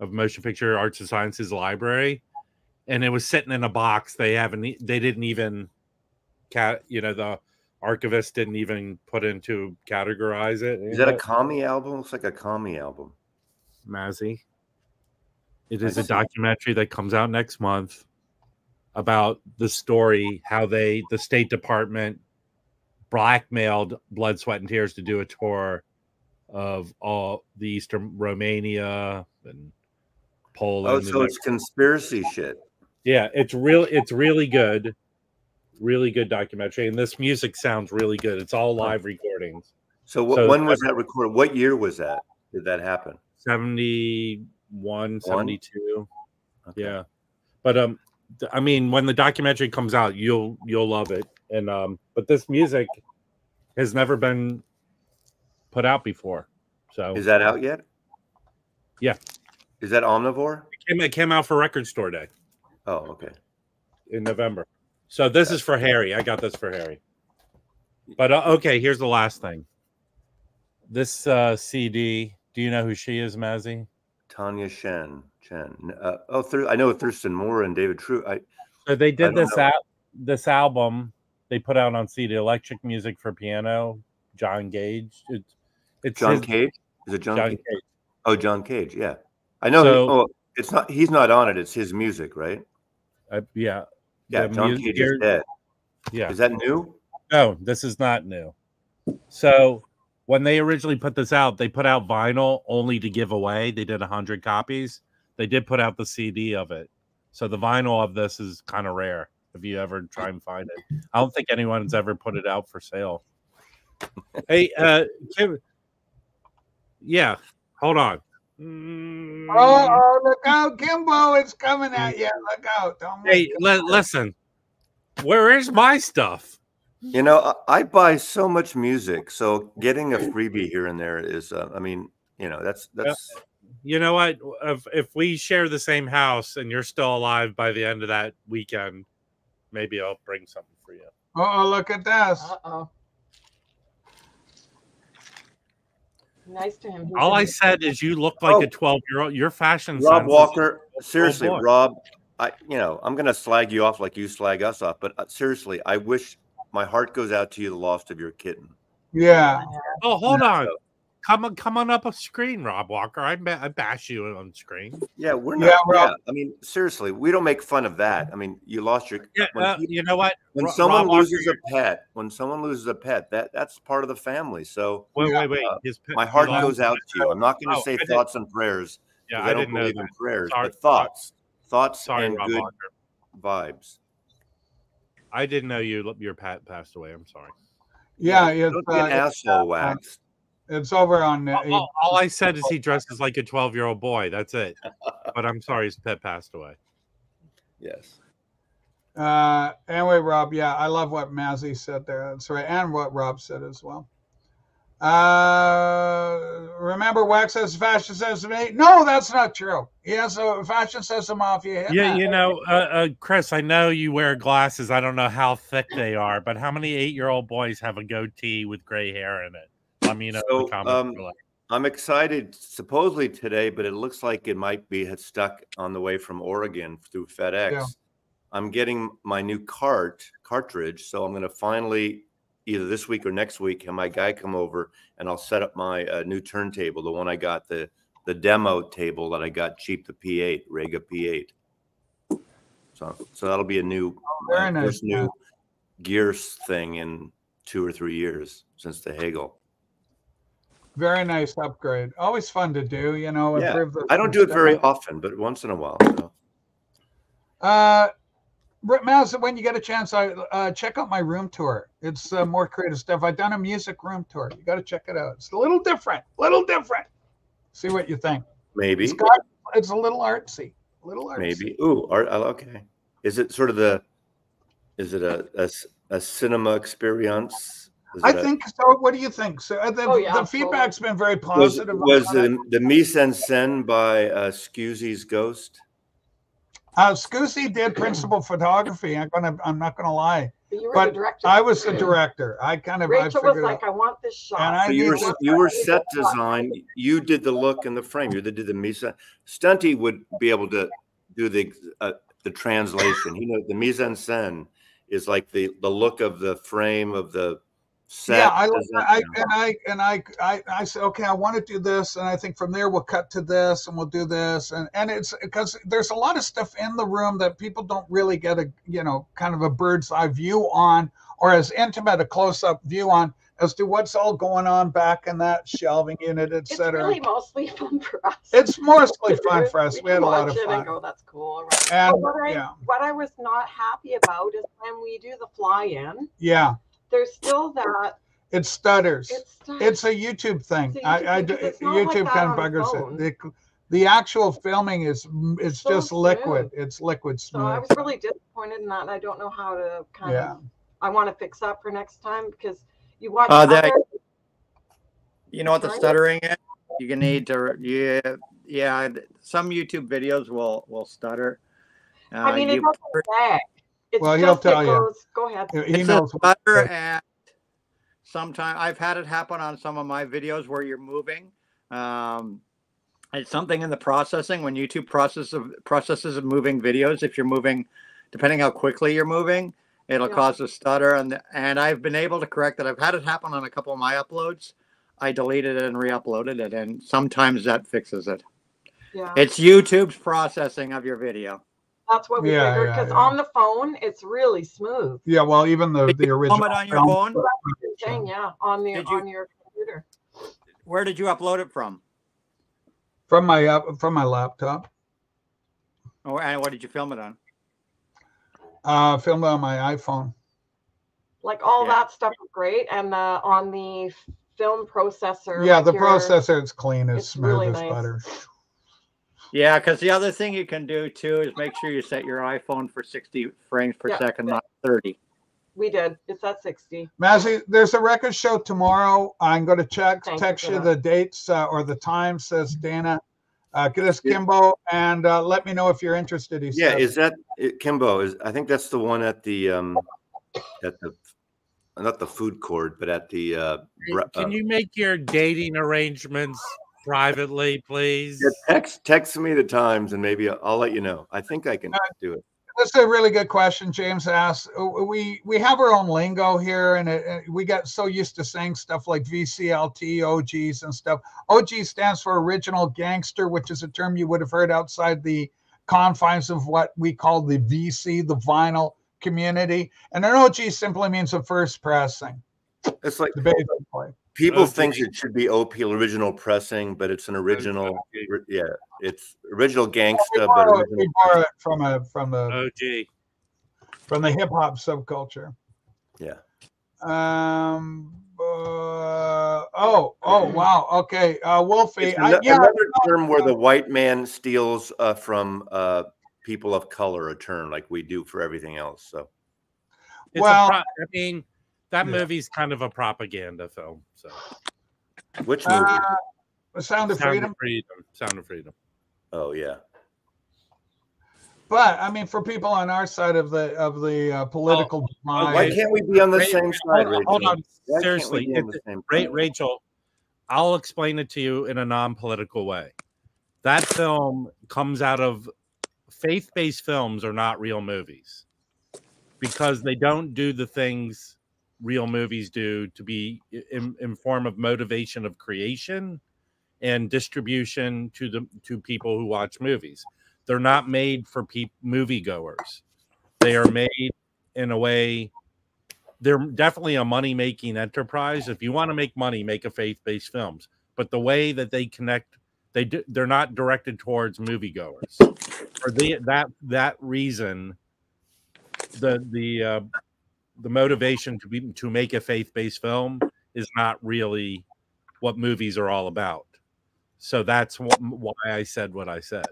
of motion picture arts and sciences library. And it was sitting in a box. They haven't they didn't even cat you know the archivist didn't even put into categorize it Is that a commie album? Looks like a commie album. Mazzy. It I a see. documentary that comes out next month about the story how they the State Department blackmailed Blood, Sweat, and Tears to do a tour of all the Eastern Romania and oh, Poland. Oh, so it's conspiracy shit. yeah, it's real. It's really good, really good documentary, and this music sounds really good. It's all live recordings. So, wh- So- when was that recorded? What year was that? Did that happen? 71, 72. Okay. Yeah. But um I mean when the documentary comes out, you'll you'll love it. And um but this music has never been put out before. So Is that out yet? Yeah. Is that Omnivore? it came, it came out for record store day Oh, okay. in November. So this is for Harry. I got this for Harry. But uh, okay, here's the last thing. This uh CD, do you know who she is, Mazzy? Tanya Shen. Chen. Uh, oh, Thur- I know Thurston Moore and David True. I So they did this out this album they put out on CD, Electric Music for Piano, John Gage. It's it's John his- Cage. Is it John? John Cage? Cage. Oh, John Cage. Yeah, I know. So- oh, it's not. He's not on it. It's his music, right? Uh, yeah. Yeah. John Cage is dead. Yeah. Is that new? No, this is not new. So when they originally put this out, they put out vinyl only to give away. They did 100 copies. They did put out the CD of it. So the vinyl of this is kind of rare if you ever try and find it. I don't think anyone's ever put it out for sale. hey, uh, Kim, yeah, hold on. Mm, Oh, oh, look out, Kimbo! It's coming at you. Look out! Don't hey, make it- li- listen, where is my stuff? You know, I, I buy so much music, so getting a freebie here and there is, uh, I mean, you know, that's that's You know what? If if we share the same house and you're still alive by the end of that weekend, maybe I'll bring something for you. Oh, look at this. Uh-oh. Nice to him. All I said is you look like Oh. a 12 year old. Your fashion Rob sense is- Walker. Seriously, boy. Rob, I you know, I'm gonna slag you off like you slag us off, but uh, seriously, I wish my heart goes out to you, the loss of your kitten. Yeah. Oh, hold on. Come on, come on up a screen, Rob Walker. I, ba- I bash you on screen. Yeah, we're Yeah, not. Rob. Yeah, I mean, seriously, we don't make fun of that. I mean, you lost your. Yeah, when, uh, he- you know what? when Ro- someone Rob Walker, loses a pet, when someone loses a pet, that that's part of the family. So wait, Yeah. wait, wait. uh, His, pe- my heart lost- goes out to you. I'm not going Oh, to say thoughts and prayers. Yeah, 'cause I, I, don't didn't know believe that. in prayers, Sorry, but thoughts, thoughts, Sorry, and Rob good Walker. vibes. I didn't know you your pet passed away. I'm sorry. Yeah. It's, don't uh, an asshole waxed. It's over on. Uh, All, all- all I said is he dresses like a 12 year old boy. That's it. But I'm sorry, his pet passed away. Yes. Uh, anyway, Rob, yeah, I love what Mazzy said there. That's right, and what Rob said as well. Uh, remember, Wax says fashion says to me, no, that's not true. He has a fashion says to Mafia. Yeah, you know, uh, uh, Chris, I know you wear glasses. I don't know how thick they are, but how many eight year old boys have a goatee with gray hair in it? Let me know in So, the comments um, below. I'm excited, supposedly today, but it looks like it might be had stuck on the way from Oregon through FedEx. Yeah. I'm getting my new cart cartridge, so I'm going to finally either this week or next week have my guy come over and I'll set up my uh, new turntable, the one I got the the demo table that I got cheap, the P8 Rega P8. So so that'll be a new very nice, first new gears thing in two or three years since the Hagel. Very nice upgrade. Always fun to do, you know. Yeah, I don't do it very often, but once in a while. So. Uh, Britt when you get a chance, I uh, check out my room tour. It's uh, more creative stuff. I've done a music room tour. You got to check it out. It's a little different, little different. See what you think. Maybe, It's got, it's a little artsy, a little artsy. maybe. Ooh, art, oh, okay. Is it sort of the? Is it a a cinema experience? Is I it a- think so. What do you think? So uh, the, Oh, yeah, the feedback's been very positive. was on it. the, the mise en scène by uh, Scusi's Ghost? Uh, Scusi did principal photography. I'm gonna. I'm not gonna lie. But you were But the director. I was the director. I kind of. I Rachel was like, out. I want this shot. And I So you were you were set design. You did the look and the frame. You did the mise. en- Stunty would be able to do the uh, the translation. He knows the mise en scène is like the the look of the frame of the set. yeah, I, Does I and I and I, I I said, okay, I want to do this, and I think from there we'll cut to this, and we'll do this, and and it's because there's a lot of stuff in the room that people don't really get a you know kind of a bird's eye view on, or as intimate a close up view on as to what's all going on back in that shelving unit, it's etc. really mostly fun for us. It's mostly fun for us. We can had a lot of it and fun. go, that's cool. Right. And what I, yeah, what I was not happy about is when we do the fly-in, yeah, there's still that. it stutters. It's It's a YouTube thing. It's a I, I YouTube do- thing. It's not like kind of buggers it. The, the actual filming is it's So just liquid. smooth. It's liquid so I was really disappointed in that, and I don't know how to kind Yeah. of. I want to fix that for next time because you watch. Uh, that- You know what the stuttering is? You can need to yeah yeah. Some YouTube videos will will stutter. Uh, I mean, it you- doesn't lag. It's Well, he'll tell it you. goes. Go ahead. He it's knows a what- stutter and sometimes I've had it happen on some of my videos where you're moving. Um, it's something in the processing when YouTube process of processes of moving videos. If you're moving, depending how quickly you're moving, it'll Yeah. cause a stutter. And and I've been able to correct that. I've had it happen on a couple of my uploads. I deleted it and re-uploaded it, and sometimes that fixes it. Yeah, It's YouTube's processing of your video. That's what we Yeah, figured. Because yeah. on the phone, it's really smooth. Yeah, well, even the Did the original film it on your film- phone? You're yeah, on the you- on your computer. Where did you upload it from? from my uh, from my laptop. Oh, and what did you film it on? Uh, filmed on my iPhone. Like all Yeah. that stuff is great, and uh, on the film processor. Yeah, like the your- processor it's clean, it's, it's smooth really as nice. butter. Yeah, because the other thing you can do too is make sure you set your iPhone for 60 frames per Yeah. second, not 30. we did. It's at 60. Mazzy, there's a record show tomorrow. I'm going to check, Thank text for you the dates uh, or the time, says Dana. Uh, get us Kimbo and uh, let me know if you're interested. He Yeah, said. is that it, Kimbo? Is I think that's the one at the um at the not the food court, but at the uh, bre- Can uh, you make your dating arrangements privately, please? yeah, text text me the times and maybe I'll, I'll let you know. I think I can do it. That's a really good question James asked. Uh, We we have our own lingo here, and it, it- we got so used to saying stuff like VCLT, OGs, and stuff. OG stands for Original Gangster, which is a term you would have heard outside the confines of what we call the VC, the vinyl community. And an OG simply means a first pressing, It's like basically. People think it should be OP original pressing, but it's an original. Yeah, it's original gangsta, We but original borrow it from a from the OG. from the hip hop subculture. Yeah. Um. uh, oh. Oh. Wow. Okay. Uh, Wolfie. It's I, yeah. another term where the white man steals uh, from uh, people of color a term like we do for everything else. So It's Well- pro- I mean, that Yeah. movie's kind of a propaganda film. So, which movie? Uh, the Sound of Sound Freedom. of Freedom. Sound of Freedom. oh yeah. But I mean, for people on our side of the of the uh, political divide, Why can't we be on the Ra- same side? Hold on, hold on. Why Seriously, be it- Ra- Rachel, I'll explain it to you in a non-political way. That film comes out of faith-based films are not real movies because they don't do the things real movies do to be in, in form of motivation of creation and distribution to the to people who watch movies. They're not made for peop moviegoers. They are made in a way they're definitely a money making enterprise. If you want to make money, make a faith based films. But the way that they connect, they do, they're not directed towards moviegoers. For the, that that reason, the the uh, the motivation to be to make a faith based film is not really what movies are all about. So that's wh- why I said what I said.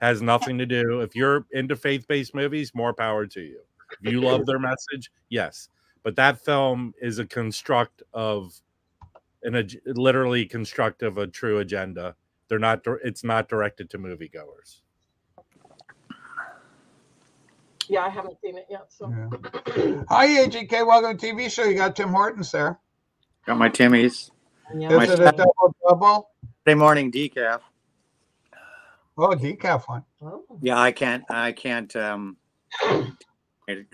Has nothing to do. If you're into faith based movies, more power to you. If you love their message, yes but that film is a construct of an ag- literally construct of a true agenda they're not it's not directed to moviegoers Yeah, I haven't seen it yet. So Yeah. Hi, AGK. Welcome to TV show. You got Tim Hortons there. Got my Timmy's yeah. My Is it a double double? Sunday morning decaf. Oh, decaf one. Oh. Yeah, I can't. I can't. Um,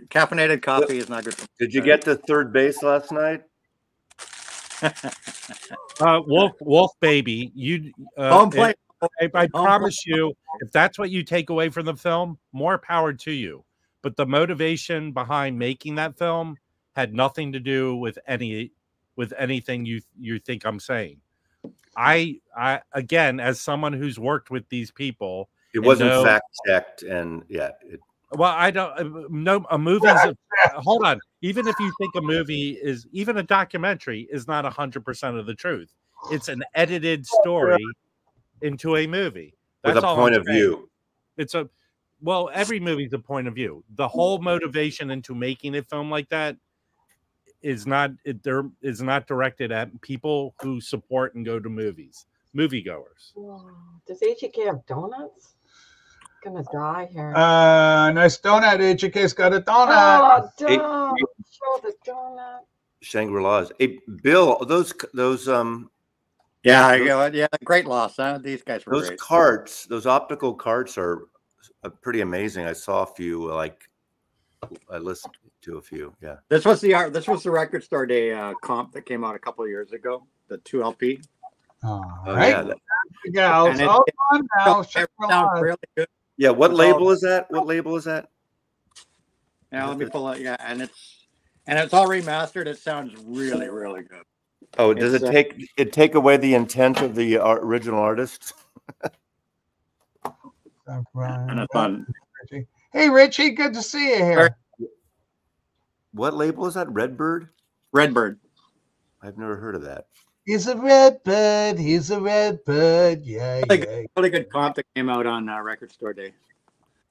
caffeinated coffee is not good. For Did you get to third base last night? uh wolf wolf baby you uh, Home plate. I, I Home promise you if that's what you take away from the film more power to you but the motivation behind making that film had nothing to do with any with anything you you think i'm saying i i again as someone who's worked with these people It wasn't no- fact checked, and yeah, it, Well, I don't. uh, No, a movie is. A, hold on. Even if you think a movie is, even a documentary is not hundred percent of the truth. It's an edited story into a movie. with a point I'm of saying. view. It's a. Well, every movie's a point of view. The whole motivation into making a film like that is not. It, there is not directed at people who support and go to movies. Moviegoers. Whoa. Does AGK have donuts? Gonna die here. Uh, nice donut. AGK's got a donut. oh, don't show the donut. Shangri La's. Hey, Bill, those those um Yeah, I go. Yeah, great loss. Huh? These guys were those great. carts, those optical carts are pretty amazing. I saw a few. Like I listened to a few. Yeah. This was the art. This was the record store day uh, comp that came out a couple of years ago. The two LP. All Oh right, yeah. that- gals. And it- on now. It sounds really good. Yeah. What It's all- label is that? What label is that? Yeah, let me pull it. Yeah, and it's and it's all remastered. It sounds really, really good. Oh, does it It's, uh, take it take away the intent of the uh, original artist? And it's on. Richie. Hey, Richie. Good to see you here. What label is that? Redbird? Redbird. I've never heard of that. He's a red bird. He's a red bird. Yeah, Really yeah. Really good comp that came out on uh, record store day.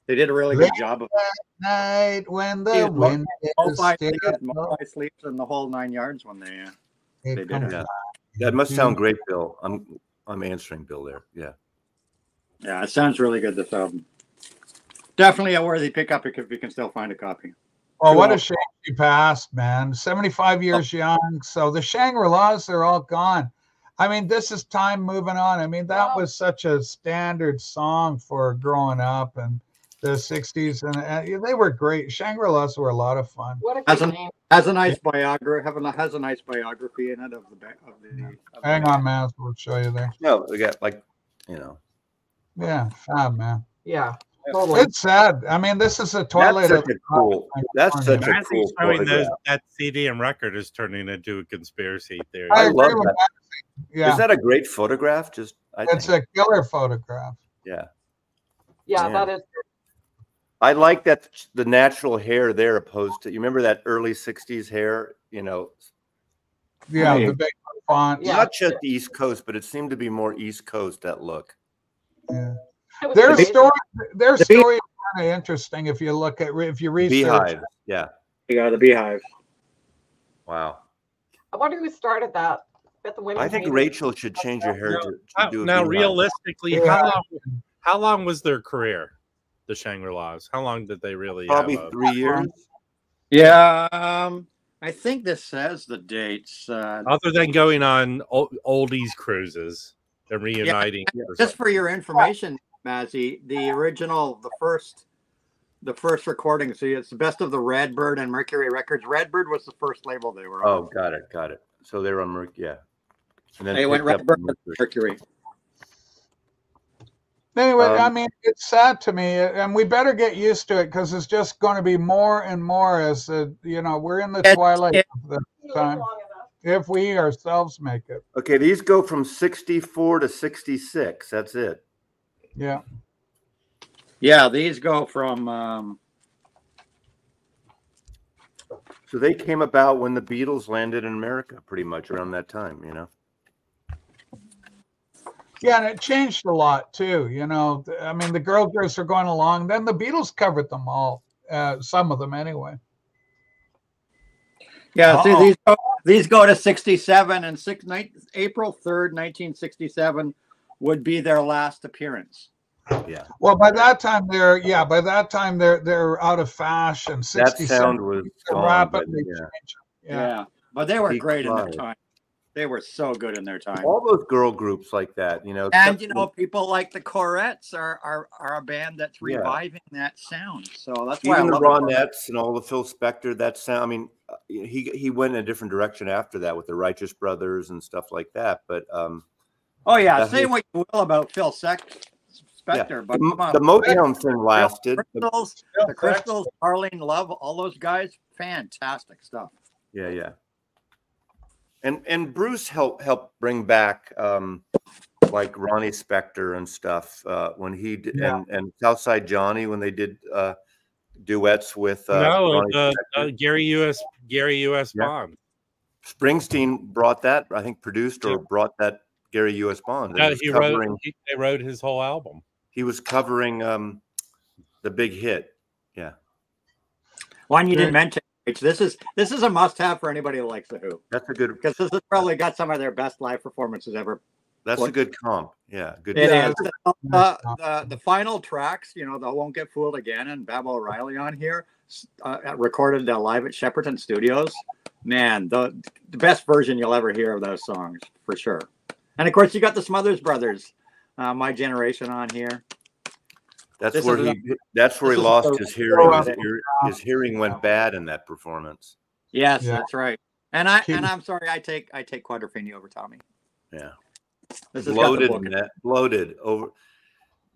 They did a really good job of it. Night when the Yeah, wind all is five still sleeves, multi sleeves, and the whole nine yards when they. Uh, They did comes it. Yeah. That must sound great, Bill. I'm I'm answering Bill there. Yeah. Yeah, it sounds really good. This album, definitely a worthy pickup if you can still find a copy. Oh, what Cool. a shame she passed, man. 75 years young. So the Shangri La's, they're all gone. I mean, this is time moving on. I mean, that Wow. was such a standard song for growing up and the 60s. And uh, they were great. Shangri La's were a lot of fun. What a As good an- name. Has a nice biography. Have a, has a nice biography in it of the of the. Of the Hang on, man. We'll show you there. No, we got like, you know, Yeah, fab, man. Yeah, totally. It's sad. I mean, this is a toilet. that's of- such a cool. That's such a Matthew cool showing those, that CD and record is turning into a conspiracy theory. I I love that. that. Yeah, Is that a great photograph? Just I it's think, a killer photograph. yeah. yeah, Yeah. that is. I like that the natural hair there opposed to you remember that early 60s hair, you know, Yeah, Right. the big font. Yeah. not just the East Coast, but it seemed to be more East Coast that look. Yeah. Their amazing. story, their The story is kind of interesting if you look at if you research. Beehive. Yeah. Yeah, the Beehive. Wow. I wonder who started that. The I think hated it. Rachel should change her hair to, to How- do a now, realistically, Yeah. how long? How long was their career? The Shangri La's. How long did they really? probably have a- three years. Yeah, um, I think this says the dates. Uh, other than going on ol- oldies cruises and reuniting. or just for your information, Mazzy, the original, the first, the first recording. See, it's the best of the Redbird and Mercury Records. Redbird was the first label they were on. Oh, on. got it, got it. So they were on Mercury, yeah. And then They went Redbird Mercury. Mercury. Anyway, I Um, mean, it's sad to me, and we better get used to it because it's just going to be more and more as uh, you know we're in the twilight of the time. If we ourselves make it, Okay, these go from 64 to 66. That's it. yeah. Yeah, these go from. Um, So they came about when the Beatles landed in America, pretty much around that time, you know. Yeah, and it changed a lot too. You know, I mean, the girl groups are going along. Then the Beatles covered them all, uh, some of them anyway. Yeah, see, Uh-oh. these go, these go to sixty-seven and six. Night, April third, nineteen sixty-seven, would be their last appearance. Yeah. Well, by that time they're yeah, by that time they're they're out of fashion. That sound was gone, rapidly yeah. changing. Yeah, Yeah. but they were Peak great in their time. They were so good in their time. All those girl groups like that, you know. And you for know, people like the Courettes are are, are a band that's Yeah. reviving that sound. So that's why even I the love the Ronettes and all the Phil Spector, that sound. I mean, he he went in a different direction after that with the Righteous Brothers and stuff like that. But um, Oh yeah, say was- what you will about Phil Sec- yeah, Spector, the, but come on, the Motown thing lasted. The- Crystals, the Crystals, Darlene Love, all those guys, fantastic stuff. yeah, yeah. And and Bruce helped helped bring back um, like Ronnie Spector and stuff uh, when he did, Yeah. and and Southside Johnny when they did uh, duets with uh, no, Ronnie the, Spector. uh, Gary U.S. Gary U.S. Yeah. Bond. Springsteen brought that. I think produced or Yeah. brought that Gary U.S. Bond. No, was he wrote. He, they wrote his whole album. he was covering um the big hit. Yeah. One you didn't mention, which this is this is a must-have for anybody who likes the Who, That's a good because this has probably got some of their best live performances ever. That's a good comp. Yeah, good Yeah, is. it's The, nice the, the, the final tracks, you know, the Won't Get Fooled Again and Baba O'Riley on here, uh, recorded uh, live at Shepperton Studios. Man, the, the best version you'll ever hear of those songs, for sure. And of course, you got the Smothers Brothers, uh, My Generation on here. That's This where is he that's where he lost a- his hearing. His, ear, his hearing went bad in that performance. Yes, Yeah. that's right. And I and I'm sorry, I take I take Quadrophenia over Tommy. Yeah. This has got the Bloated net, bloated over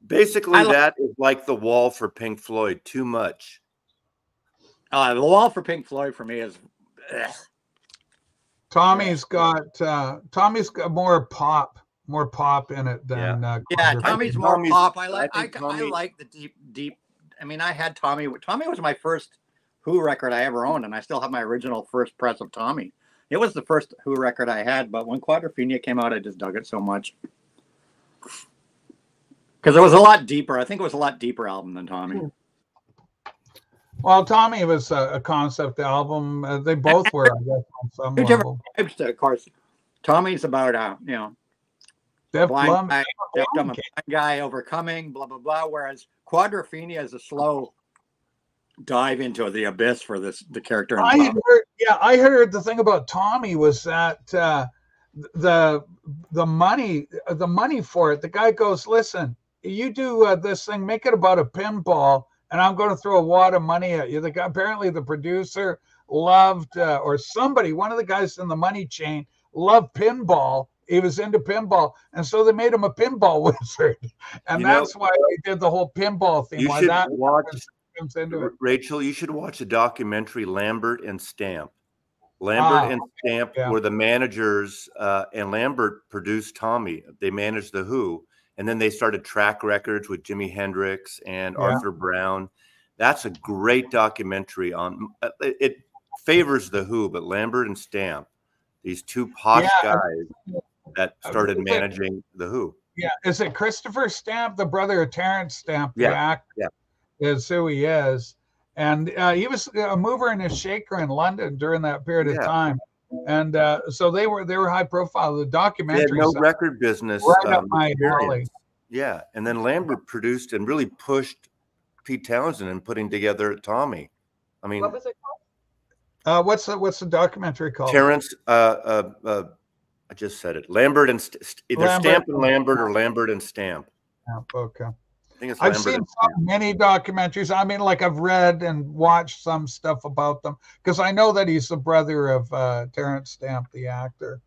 basically I li- that is like the wall for Pink Floyd, too much. Uh, the wall for Pink Floyd for me is. ugh. Tommy's got uh, Tommy's got more pop, more pop in it than uh, Yeah, Tommy's more Tommy's- pop. I I like. I, I, Tommy- like the deep, deep. I mean, I had Tommy. Tommy was my first Who record I ever owned, and I still have my original first press of Tommy. It was the first Who record I had, but when Quadrophenia came out, I just dug it so much because it was a lot deeper. I think it was a lot deeper album than Tommy. Well, Tommy was a, a concept album. Uh, they both were, I guess, on some Two different level. types, of course. Tommy's about uh, you know, Def blind Plum, guy, dumb, blind guy overcoming, blah blah blah. Whereas Quadrophenia is a slow dive into the abyss for this the character. I heard, yeah, I heard the thing about Tommy was that uh, the the money the money for it. The guy goes, "Listen, you do uh, this thing, make it about a pinball, and I'm going to throw a wad of money at you." The guy, apparently, the producer loved, uh, or somebody, one of the guys in the money chain loved pinball. He was into pinball, and so they made him a pinball wizard, and You know- that's why they did the whole pinball thing. You Why should that watch comes into it. Rachel. You should watch the documentary Lambert and Stamp. Lambert Ah, and Stamp yeah. were the managers, uh, and Lambert produced Tommy. They managed the Who, and then they started track records with Jimi Hendrix and Yeah. Arthur Brown. That's a great documentary on. uh, It it favors the Who, but Lambert and Stamp, these two posh Yeah. guys that started is it- managing the Who. Yeah, is it Christopher Stamp, the brother of Terence Stamp, the Yeah, actor? yeah. Is who he is. And uh, he was a mover and a shaker in London during that period of time. And uh, so they were they were high profile. The They had documentary no record business. right up um, my experience. alley. Yeah, and then Lambert produced and really pushed Pete Townshend in putting together Tommy. I mean, What was it called? Uh, what's the what's the documentary called? Terence. Uh, uh, uh, I just said it. Lambert and St- St- either Lambert. Stamp and Lambert or Lambert and Stamp. Yeah, okay. I think it's I've seen and many documentaries. I mean, like I've read and watched some stuff about them because I know that he's the brother of uh, Terence Stamp, the actor.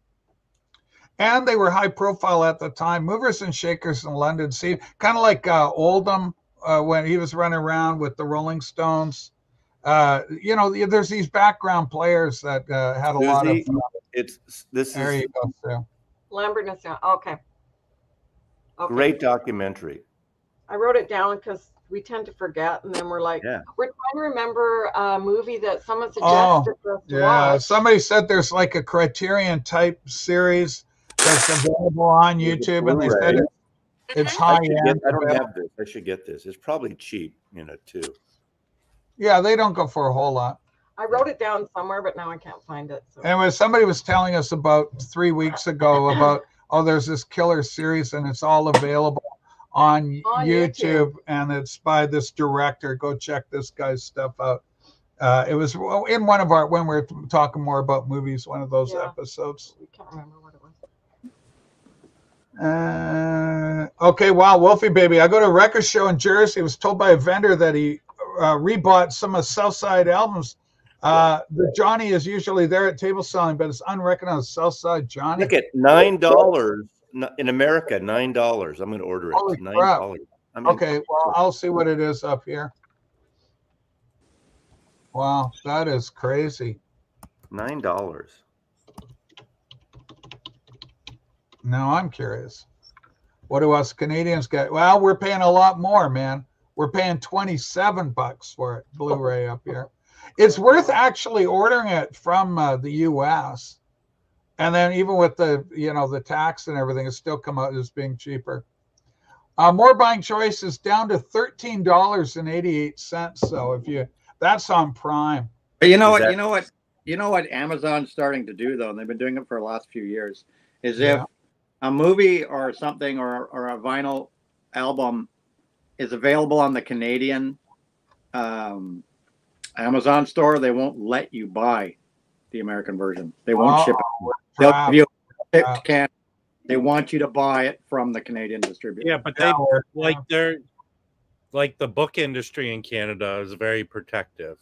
And they were high profile at the time. Movers and shakers in London scene, kind of like uh, Oldham uh, when he was running around with the Rolling Stones. Uh, you know, there's these background players that uh, had a lot of. Susie, It's this There is you go, Sue. Lambert and Stamp. Okay. Okay. great documentary. I wrote it down because we tend to forget, and then we're like, Yeah. we're trying to remember a movie that someone Oh, suggested for us to Yeah, watch. somebody said there's like a Criterion type series that's available on YouTube, and they said it, it's mm-hmm. I, high should get, end. I don't have this. I should get this. It's probably cheap, you know, too. Yeah, they don't go for a whole lot. I wrote it down somewhere, but now I can't find it. So. Anyway, somebody was telling us about three weeks ago about oh, there's this killer series, and it's all available on, On YouTube, YouTube. and it's by this director. Go check this guy's stuff out. Uh, it was in one of our when we are talking more about movies, one of those Yeah. episodes. we can't remember what it was. Uh, okay, wow, Wolfie baby. I go to a record show in Jersey. Was told by a vendor that he uh, rebought some of Southside albums. Uh, the Johnny is usually there at table selling, but it's unrecognized Southside Johnny. Look at nine dollars in America. Nine dollars. I'm going to order it. Holy Nine dollars. Okay, well, I'll see what it is up here. Wow, that is crazy. nine dollars. Now I'm curious. What do us Canadians get? Well, we're paying a lot more, man. We're paying 27 bucks for it, Blu-ray up here. It's worth actually ordering it from uh, the US. And then even with the, you know, the tax and everything, it still come out as being cheaper. Uh, more buying choices down to $13.88. So if you, that's on Prime. But you know Is what? that- You know what? You know what Amazon's starting to do though, and they've been doing it for the last few years, is Yeah. if a movie or something or or a vinyl album is available on the Canadian um, Amazon store, they won't let you buy the American version. They won't ship it. They'll Crap. give you a Crap. can. They want you to buy it from the Canadian distributor. Yeah, but they Yeah, like they're like the book industry in Canada is very protective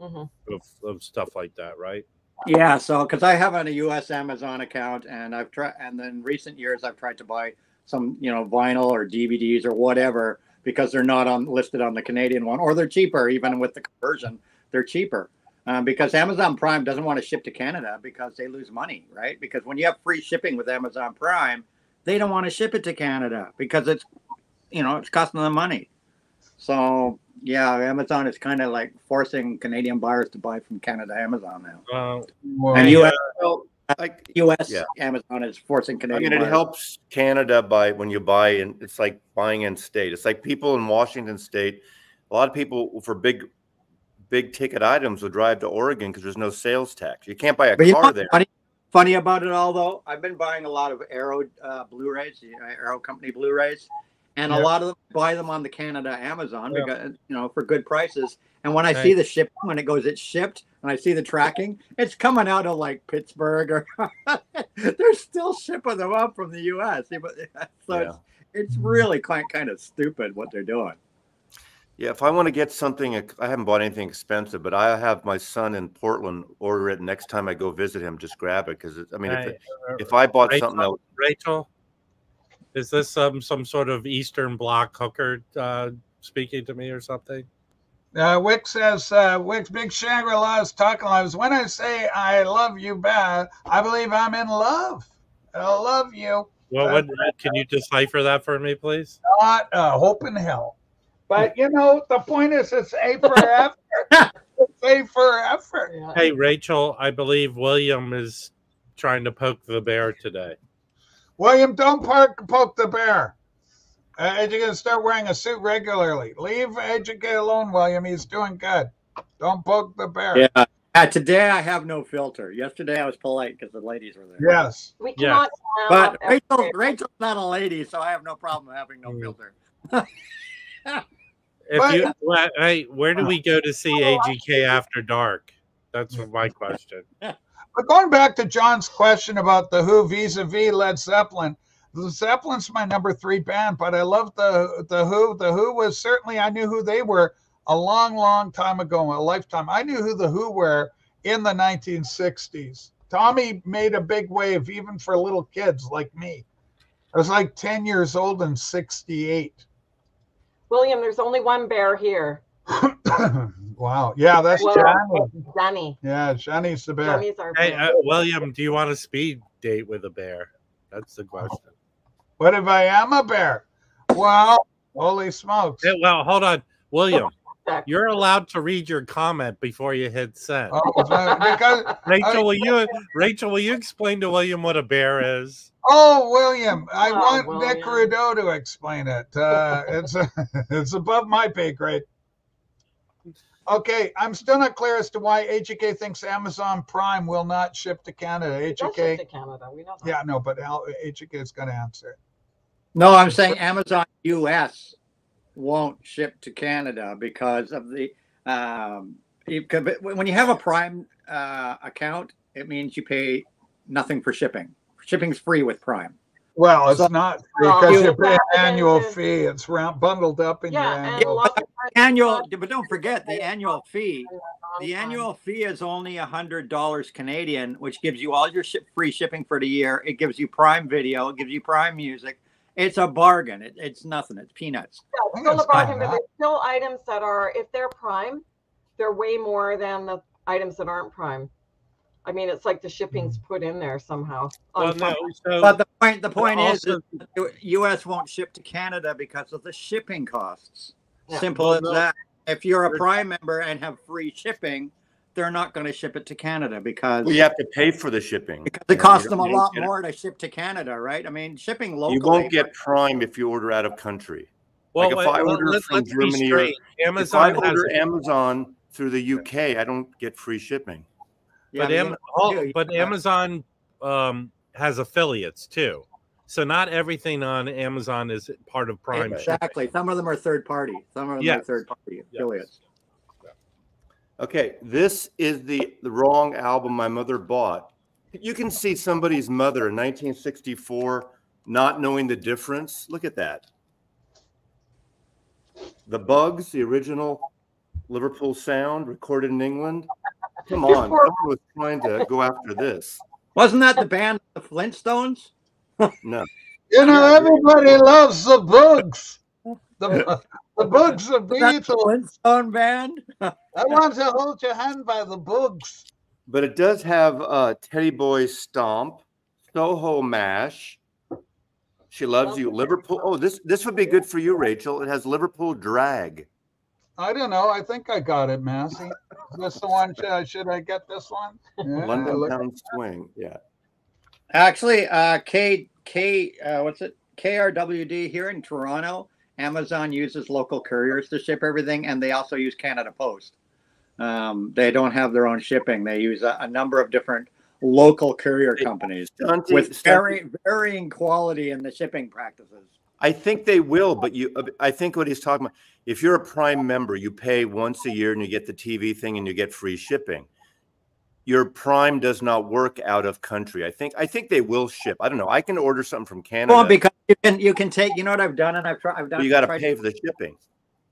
Mhm. of, of stuff like that, right? Yeah, so because I have on a U.S. Amazon account, and I've tried, and then recent years I've tried to buy some, you know, vinyl or DVDs or whatever because they're not on listed on the Canadian one, or they're cheaper even with the conversion. They're cheaper um, because Amazon Prime doesn't want to ship to Canada because they lose money, right? Because when you have free shipping with Amazon Prime, they don't want to ship it to Canada because it's, you know, it's costing them money. So yeah, Amazon is kind of like forcing Canadian buyers to buy from Canada Amazon now. Uh, Well, And US, Well, like US Yeah. Amazon is forcing Canadian. I Canadian. mean, it buyers. helps Canada by when you buy in. It's like buying in state. It's like people in Washington State. A lot of people for big, big ticket items will drive to Oregon because there's no sales tax. You can't buy a But you know car there. funny, funny about it all, though? I've been buying a lot of Arrow uh, Blu-rays, you know, Arrow Company Blu-rays, and Yeah. a lot of them buy them on the Canada Amazon Yeah. because you know for good prices. And when I Right. see the ship, when it goes, it's shipped, and I see the tracking, it's coming out of like Pittsburgh, or they're still shipping them up from the U.S. So Yeah. it's, it's really kind kind of stupid what they're doing. Yeah, if I want to get something, I haven't bought anything expensive, but I have my son in Portland order it next time I go visit him. Just grab it because I mean, if, it- if I bought Rachel, something else, Rachel, is this some some sort of Eastern Bloc hooker uh, speaking to me or something? Uh, Wick says, uh, Wick's Big Shangri-La is talking lives. When I say I love you bad, I believe I'm in love. I love you. Well, what, can you decipher that for me, please? Not uh, hope in hell. But, you know, the point is it's A for effort. it's A for effort. Yeah. Hey, Rachel, I believe William is trying to poke the bear today. William, don't poke, poke the bear. Uh, Educate start wearing a suit regularly. Leave Educate alone, William. He's doing good. Don't poke the bear. Yeah. Uh, today I have no filter. Yesterday I was polite because the ladies were there. Yes. We Yeah. cannot. But Rachel, Rachel's not a lady, so I have no problem having no Mm. filter. If But- you, well, hey, where do we go to see AGK after dark? That's my question. But going back to John's question about the Who vis-a-vis Led Zeppelin, the Zeppelin's my number three band, but I love the the Who. The Who was certainly I knew who they were a long, long time ago, a lifetime. I knew who the Who were in the 1960s. Tommy made a big wave even for little kids like me. I was like 10 years old in 68. William, there's only one bear here. wow. Yeah, that's Well, Johnny. Danny. Yeah, Johnny's the bear. Danny's our Hey, bear. uh, William, do you want a speed date with a bear? That's the question. What if I am a bear? Well, holy smokes. Hey, well, hold on, William. Check. You're allowed to read your comment before you hit send. Oh, because Rachel, will you Rachel, will you explain to William what a bear is? oh, William, I Oh, want Nick William. Rudeau to explain it. Uh, it's it's above my pay grade. Okay, I'm still not clear as to why HK thinks Amazon Prime will not ship to Canada. It HK, ship to Canada. We know that. yeah, no, but how HK is going to answer it. No, I'm saying Amazon US won't ship to Canada because of the um, you, when you have a Prime uh, account, it means you pay nothing for shipping. Shipping's free with Prime. Well, it's So- not Oh, because you- you pay an annual Yeah, fee. It's round, bundled up in your Yeah, and a annual. lot of times Annual, but don't forget the annual fee. The annual fee is only a hundred dollars Canadian, which gives you all your ship, free shipping for the year. It gives you Prime Video. It gives you Prime Music. It's a bargain. It, it's nothing. It's peanuts. Yeah, it's still a bargain, but there's still items that are, if they're prime, they're way more than the items that aren't prime. I mean, it's like the shipping's put in there somehow. on Well, no, so But the point, the point is, also- that the U.S. won't ship to Canada because of the shipping costs. Yeah. Simple Well, as no. that. If you're a Prime member and have free shipping, they're not going to ship it to Canada because we have to pay for the shipping. because it costs them a lot don't get it. more to ship to Canada, right? I mean, shipping locally. You won't get Prime if you order out of country. well, if wait, I order let's, from let's Germany or- straight. If I Amazon order Amazon through the UK, I don't get free shipping. Yeah, but, I mean, all- you- but yeah. Amazon um, has affiliates too. So not everything on Amazon is part of Prime. shipping. Exactly. Some of them are third party. Some of them are third party Yes. Affiliates. Okay, this is the, the wrong album my mother bought. You can see somebody's mother in 1964 not knowing the difference. Look at that. The Buggs, the original Liverpool sound recorded in England. Come on, someone was trying to go after this. Wasn't that the band the Flintstones? No, You know, everybody loves the Buggs. The, the Buggs are Was that Beatles. Flintstone band? I want to hold your hand by the Buggs. but it does have uh, Teddy Boy Stomp, Soho Mash. She loves you, Liverpool. Oh, this this would be good for you, Rachel. It has Liverpool Drag. I don't know. I think I got it, Mazzy. Is this the one? Should, should I get this one? Yeah, London Town Swing. Yeah. Actually, uh, K K uh, what's it? KRWD here in Toronto. Amazon uses local couriers to ship everything, and they also use Canada Post. Um, they don't have their own shipping. They use a, a number of different local courier companies Stunty- with Stunty, very varying quality in the shipping practices. I think they will, but you, I think what he's talking about, if you're a Prime member, you pay once a year and you get the TV thing and you get free shipping. Your Prime does not work out of country. I think, I think they will ship. I don't know. I can order something from Canada. Well, because you can you can take you know what I've done and I've tried I've done but you got to pay for the shipping.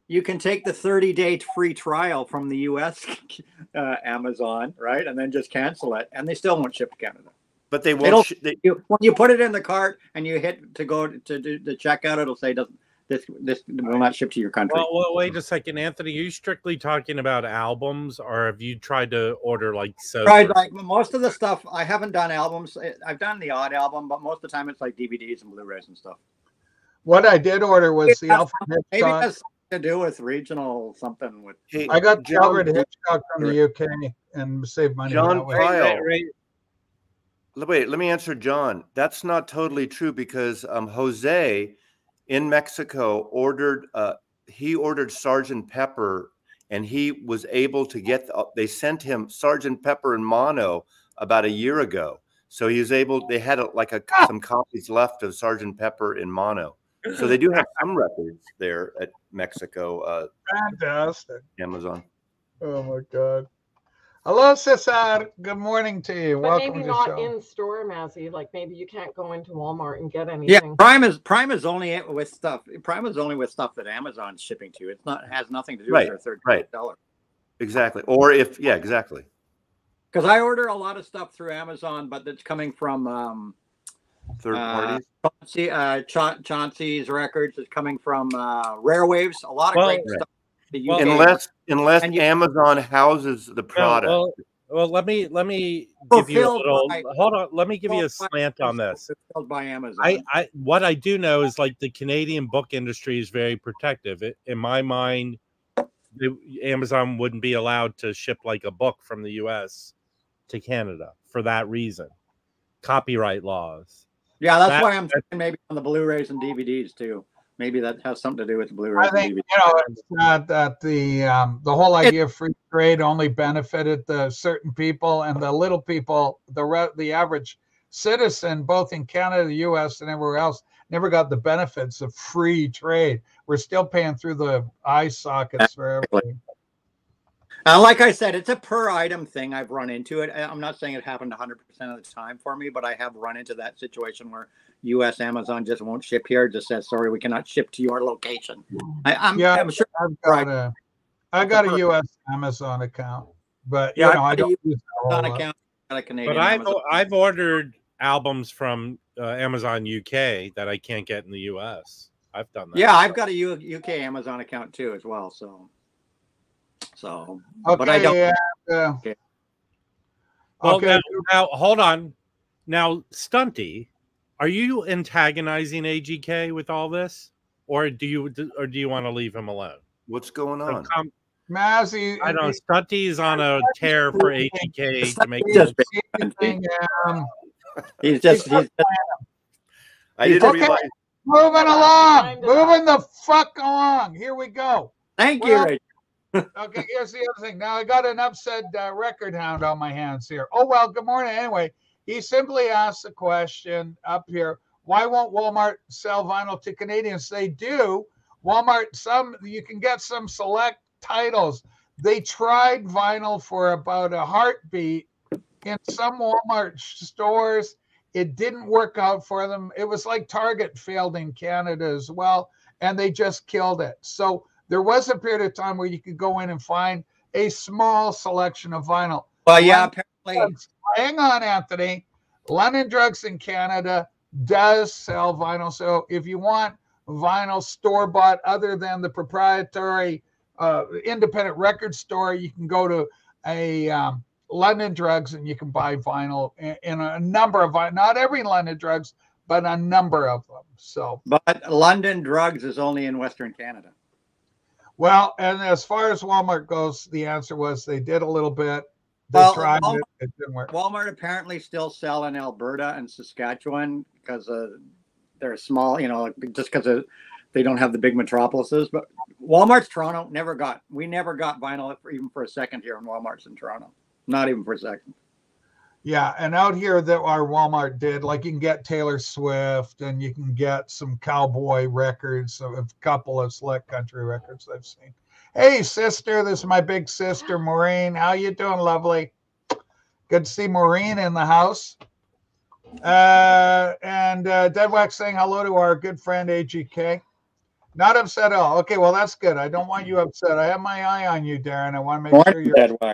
you can take the 30 day free trial from the US uh, Amazon, right? And then just cancel it and they still won't ship to Canada. But they won't. Sh- they, You, when you put it in the cart and you hit to go to do the checkout, it'll say doesn't this this will not ship to your country. Well, well, wait a second, Anthony. Are you strictly talking about albums, or have you tried to order like so? Tried like most of the stuff. I haven't done albums. I- I've done the odd album, but most of the time it's like DVDs and Blu-rays and stuff. What I did order was the Maybe Alfred Maybe it Hitchcock. has something to do with regional something with. hey, I got John- Alfred Hitchcock from the UK and saved money John that way. Pyle. Right, right, Le- Wait, let me answer John. That's not totally true because um, Jose in Mexico ordered. Uh, he ordered Sergeant Pepper, and he was able to get. The, they sent him Sergeant Pepper in mono about a year ago, so he was able. They had a, like a some copies left of Sergeant Pepper in mono, so they do have some records there at Mexico uh, Fantastic. Amazon. Oh my God. Hello, Cesar. Good morning to you. But Welcome maybe to the not show. in store, Mazzy. Like maybe you can't go into Walmart and get anything. Yeah, anything. Prime is Prime is only with stuff. Prime is only with stuff that Amazon's shipping to. It's not has nothing to do Right, with their third right. seller. Exactly. Or if yeah, exactly. Because I order a lot of stuff through Amazon, but that's coming from um, Third Uh, parties. Chauncey, uh, Cha- Chauncey's records. is coming from uh, Rare Waves. A lot of Well- great Right. stuff. The Well, Unless unless you- Amazon houses the product. well, well, let me let me oh, give you a little. by- hold on. Let me give you a Fulfilled by slant on this. Fulfilled by Amazon. I, I what I do know is like the Canadian book industry is very protective. It, in my mind, the, Amazon wouldn't be allowed to ship like a book from the U.S. to Canada for that reason. Copyright laws. yeah, that's that- why I'm thinking maybe on the Blu-rays and DVDs too. Maybe that has something to do with the Blu-rays I think you know it's not that the um, the whole idea of free trade only benefited the certain people and the little people, the re- the average citizen, both in Canada, the U.S., and everywhere else, never got the benefits of free trade. We're still paying through the eye sockets for everything. Uh, like I said, it's a per item thing. I've run into it. I'm not saying it happened 100% of the time for me, but I have run into that situation where U.S. Amazon just won't ship here. Just says, sorry, we cannot ship to your location. I, I'm, Yeah. I'm sure. I've got Right. a I got a U.S. Amazon account, but you Yeah, know I've I don't use it a whole Amazon account, got a Canadian But I've Amazon. I've ordered albums from uh, Amazon UK that I can't get in the U.S. I've done that. Yeah, I've got a U- UK Amazon account too, as well. So, so, Okay, but I don't. yeah, uh, Okay. Well, okay. now, now hold on. Now, Stunty, are you antagonizing AGK with all this, or do you or do you want to leave him alone? What's going So on? com- Mazzy, I don't know. Stunty's on a tear for AGK to make. He's just um, He's just, he's just I didn't Okay. realize. moving along, moving the fuck along. Here we go. thank you, Well, Rachel. Okay, here's the other thing. Now I got an upset uh, record hound on my hands here. Oh well, good morning. Anyway, he simply asked the question up here: Why won't Walmart sell vinyl to Canadians? They do. Walmart, some you can get some select titles. They tried vinyl for about a heartbeat in some Walmart stores. It didn't work out for them. It was like Target failed in Canada as well, and they just killed it. So there was a period of time where you could go in and find a small selection of vinyl. Well, yeah, One- apparently, Hang on, Anthony. London Drugs in Canada does sell vinyl. So if you want vinyl store bought other than the proprietary uh, independent record store, you can go to a um, London Drugs and you can buy vinyl in, in a number of. Not every London Drugs, but a number of them. So but London Drugs is only in Western Canada. Well, and as far as Walmart goes, the answer was they did a little bit. They Well, tried Walmart- it, it didn't work. Walmart apparently still sell in Alberta and Saskatchewan because uh, they're small, you know, just because they don't have the big metropolises. But Walmart's Toronto never got. We never got vinyl for, even for a second here in Walmart's in Toronto. Not even for a second. Yeah, and out here that our Walmart did, like you can get Taylor Swift and you can get some cowboy records, a couple of select country records I've seen. Hey sister, this is my big sister Maureen. How you doing, lovely? Good to see Maureen in the house. Uh, and uh, Deadwax saying hello to our good friend AGK. Not upset at all. Okay, well that's good. I don't want you upset. I have my eye on you, Darren. I want to make Morning, sure you're Deadwax.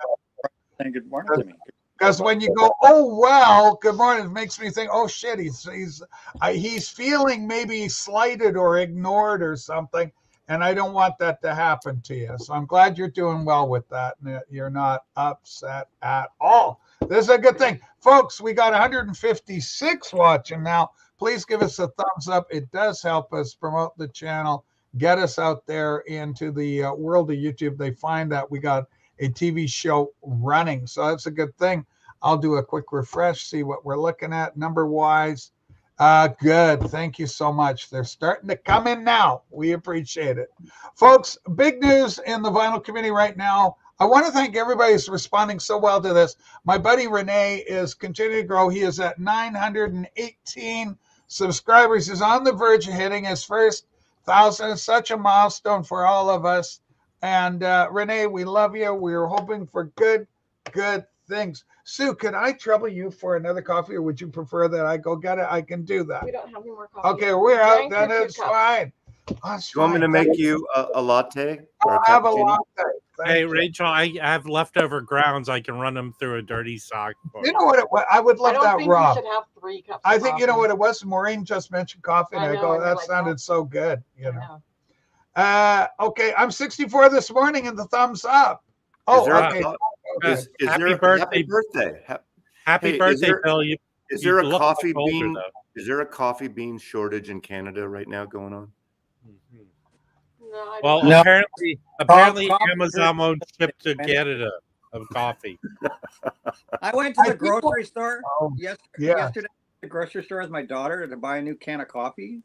Saying good morning to me. because when you go, oh well, good morning, it makes me think, oh shit, he's he's I, he's feeling maybe slighted or ignored or something, and I don't want that to happen to you. So I'm glad you're doing well with that, and you're not upset at all. This is a good thing, folks. We got 156 watching now. Please give us a thumbs up. It does help us promote the channel, get us out there into the uh, world of YouTube. They find that we got a TV show running. So that's a good thing. I'll do a quick refresh, see what we're looking at number wise. Uh, good. Thank you so much. They're starting to come in now. We appreciate it. Folks, big news in the vinyl community right now. I want to thank everybody who's responding so well to this. My buddy Renee is continuing to grow. He is at 918 subscribers. He's on the verge of hitting his first thousand. It's such a milestone for all of us. And uh, Renee, we love you. We're hoping for good, good things. Sue, could I trouble you for another coffee, or would you prefer that I go get it? I can do that. We don't have any more coffee. Okay, we're out. Drank Then it's cups. fine. That's Do you want me to make you a, a latte? or I'll a have a latte. Thank Hey, you. Rachel, I have leftover grounds. I can run them through a dirty sock. for You know what it was? I would I love don't that think raw. we should have three cups. I of think you know what it was. Maureen just mentioned coffee, and I I, know, go, and that you're like, sounded "Oh." so good. You know. know. Uh, okay, I'm 64 this morning, and the thumbs up. Oh, Is a okay. co- okay. Is, is Happy there a birthday. happy birthday? Happy Hey, is birthday, there- Bill. You, Is there a coffee older, bean? though. Is there a coffee bean shortage in Canada right now going on? Mhm. No, Well, don't. No. apparently, apparently coffee Amazon is- won't ship to Canada of coffee. I went to the think- grocery store Oh, yesterday, yeah. yesterday. The grocery store with my daughter to buy a new can of coffee,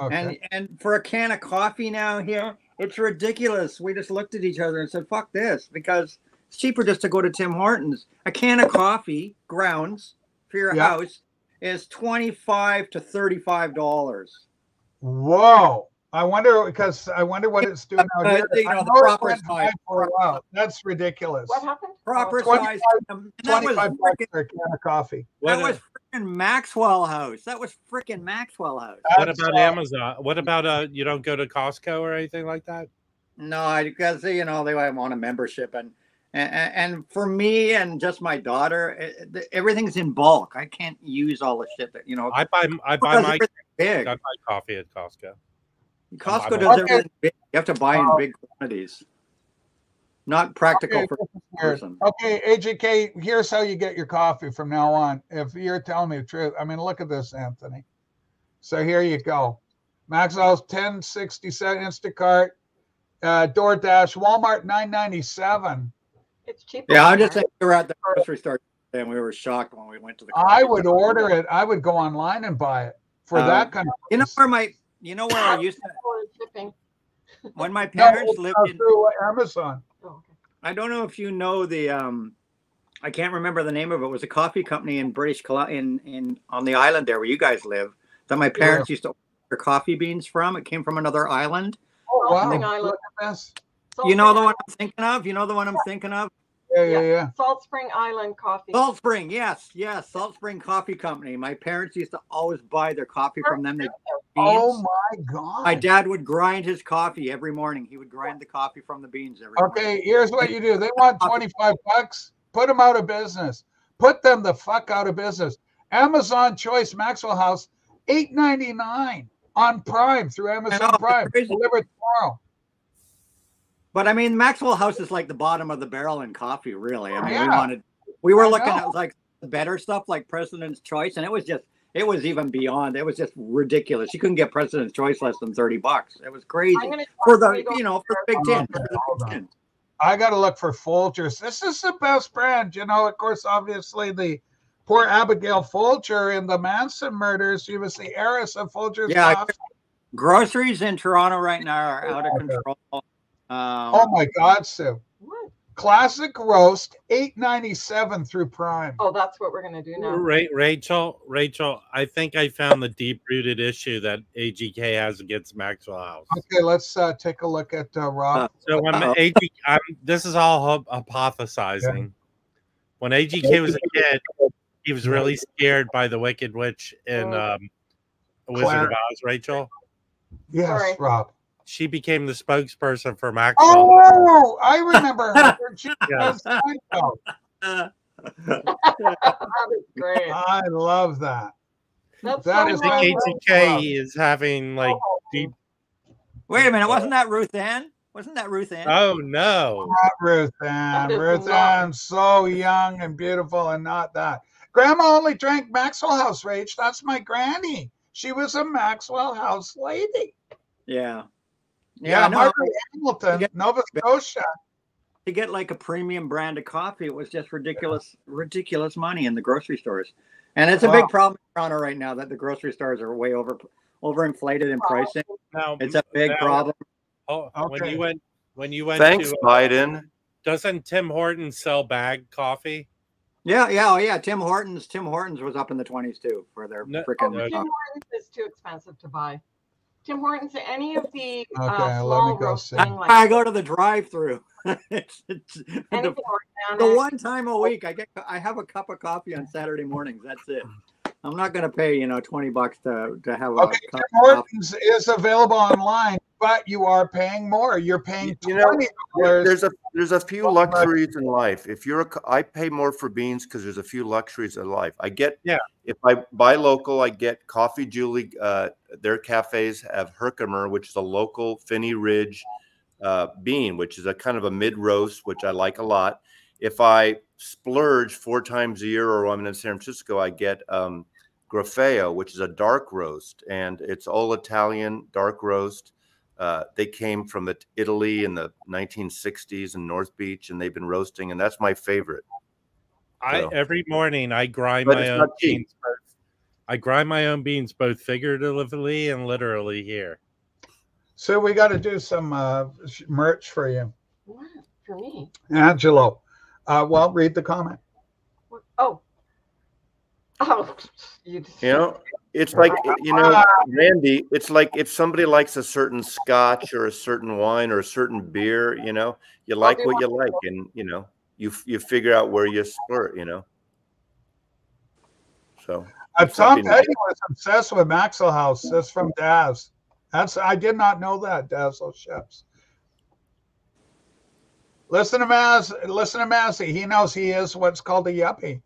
okay. and and for a can of coffee now here, it's ridiculous. We just looked at each other and said, "Fuck this," because it's cheaper just to go to Tim Hortons. A can of coffee grounds for your Yeah. house is twenty five to thirty five dollars. Whoa. I wonder because I wonder what it's doing out Uh, here. you know, the proper size. for a while. That's ridiculous. What happened? Proper 25 size. And that was 25 bucks for a can of coffee. What, that was freaking Maxwell House. That was freaking Maxwell House. what That's, about uh, Amazon? What about uh? You don't go to Costco or anything like that? No, I because you know they want a membership, and and, and for me and just my daughter, it, everything's in bulk. I can't use all the shit that you know. I buy I buy my big. I buy coffee at Costco. Costco does Okay. everything big. You have to buy in Oh. big quantities. Not practical Okay, for this is a weird. person. Okay, AGK, here's how you get your coffee from now on. If you're telling me the truth, I mean, look at this, Anthony. So here you go. Maxwell's 1067 Instacart, uh, DoorDash, Walmart 997. It's cheaper. Yeah, I'm just saying we were at the grocery store and we were shocked when we went to the. I would shop. order it. I would go online and buy it for Uh, that kind of. You know where my, you know where I used to Or shipping. when my parents it's, lived uh, in. through Amazon. Oh, okay. I don't know if you know the um I can't remember the name of it. It was a coffee company in British Columbia in, in on the island there where you guys live that my parents used to order coffee beans from. It came from another island. Oh, wow. Spring Island. Look at this. Salt you know the one I'm thinking of? You know the one I'm thinking of? Yeah, yeah, yeah. Salt Spring Island coffee. Salt Spring, yes, yes, Salt Spring Coffee Company. My parents used to always buy their coffee from them. They Oh beans. my God. My dad would grind his coffee every morning. He would grind the coffee from the beans every morning. Okay, here's what you do. They want 25 bucks. Put them out of business. Put them the fuck out of business. Amazon Choice Maxwell House, 8.99 on Prime through Amazon know, Prime. crazy. Delivered tomorrow. But I mean, Maxwell House is like the bottom of the barrel in coffee, really. I mean, we wanted, we were I looking know. at like better stuff like President's Choice, and it was just, it was even beyond. It was just ridiculous. You couldn't get President's Choice less than thirty bucks. It was crazy for the, you know, for the Big Hold Ten. for the Big. Ten. I got to look for Folgers. This is the best brand. You know, of course, obviously, the poor Abigail Folger in the Manson murders, she was the heiress of Folgers Yeah, coffee. Groceries in Toronto right now are out of control. Um, Oh my God, Sue! What? Classic roast, eight ninety seven through Prime. Oh, that's what we're gonna do now. Ra- Rachel, Rachel, I think I found the deep rooted issue that AGK has against Maxwell House. Okay, let's uh, take a look at uh, Rob. Uh, So when Uh-oh. AG, I'm, this is all hy- hypothesizing. When AGK was a kid, he was really scared by the Wicked Witch in Oh. um, Wizard Claire. of Oz. Rachel, yes, sorry. Rob. She became the spokesperson for Maxwell. Oh, I remember her. She was Seinfeld. that is great. I love that. That's That so is I Wow. think wrong. AGK is having like Oh, deep. Wait a minute, wasn't uh, that Ruth Ann? Wasn't that Ruth Ann? Oh no! Not Ruth Ann. Ruth not- Ann, so young and beautiful, and not that. Grandma only drank Maxwell House Rage. That's my granny. She was a Maxwell House lady. yeah. Yeah, Yeah, no, Margaret Hamilton, get- Nova Scotia. to get like a premium brand of coffee, it was just ridiculous, ridiculous money in the grocery stores. And it's a Wow. big problem in Toronto right now that the grocery stores are way over overinflated in pricing. Now It's a big now- problem. Oh, when you went, when you went Thanks, to, uh, Biden. doesn't Tim Horton sell bag coffee? Yeah, yeah, oh yeah. Tim Hortons, Tim Hortons was up in the twenties too for their No- Oh, freaking. no. Tim Hortons is too expensive to buy. Tim Hortons, any of the uh, Okay, let me small go roasting, see. like I go to the drive-through. it's, it's the, the one time a week I get I have a cup of coffee on Saturday mornings. That's it. I'm not going to pay you know twenty bucks to to have a Okay, cup Tim of coffee. Hortons is available online, but you are paying more. You're paying You know, twenty dollars. There's a there's a few luxuries in life. If you're a, I pay more for beans because there's a few luxuries in life. I get Yeah. If I buy local, I get Coffee Julie. Uh, their cafes have Herkimer, which is a local Phinney Ridge uh, bean, which is a kind of a mid roast, which I like a lot. If I splurge four times a year, or I'm in San Francisco, I get um, Graffeo, which is a dark roast, and it's all Italian dark roast. Uh, they came from it- Italy in the 1960s in North Beach, and they've been roasting, and that's my favorite. I So- every morning I grind But my own beans. Both, I grind my own beans both figuratively and literally here. So we got to do some uh, merch for you, What? For me? Angelo. Uh, well, read the comment. Oh. Oh, you. You know, it's like you know, Randy. It's like if somebody likes a certain Scotch or a certain wine or a certain beer, you know, you like what you like, and you know, you you figure out where you splurt, you know. So If Tom something- Petty was obsessed with Maxwell House. That's from Daz. That's I did not know that, Dazzle Chefs. Listen to Maz. Listen to Mazzy. He knows he is what's called a yuppie.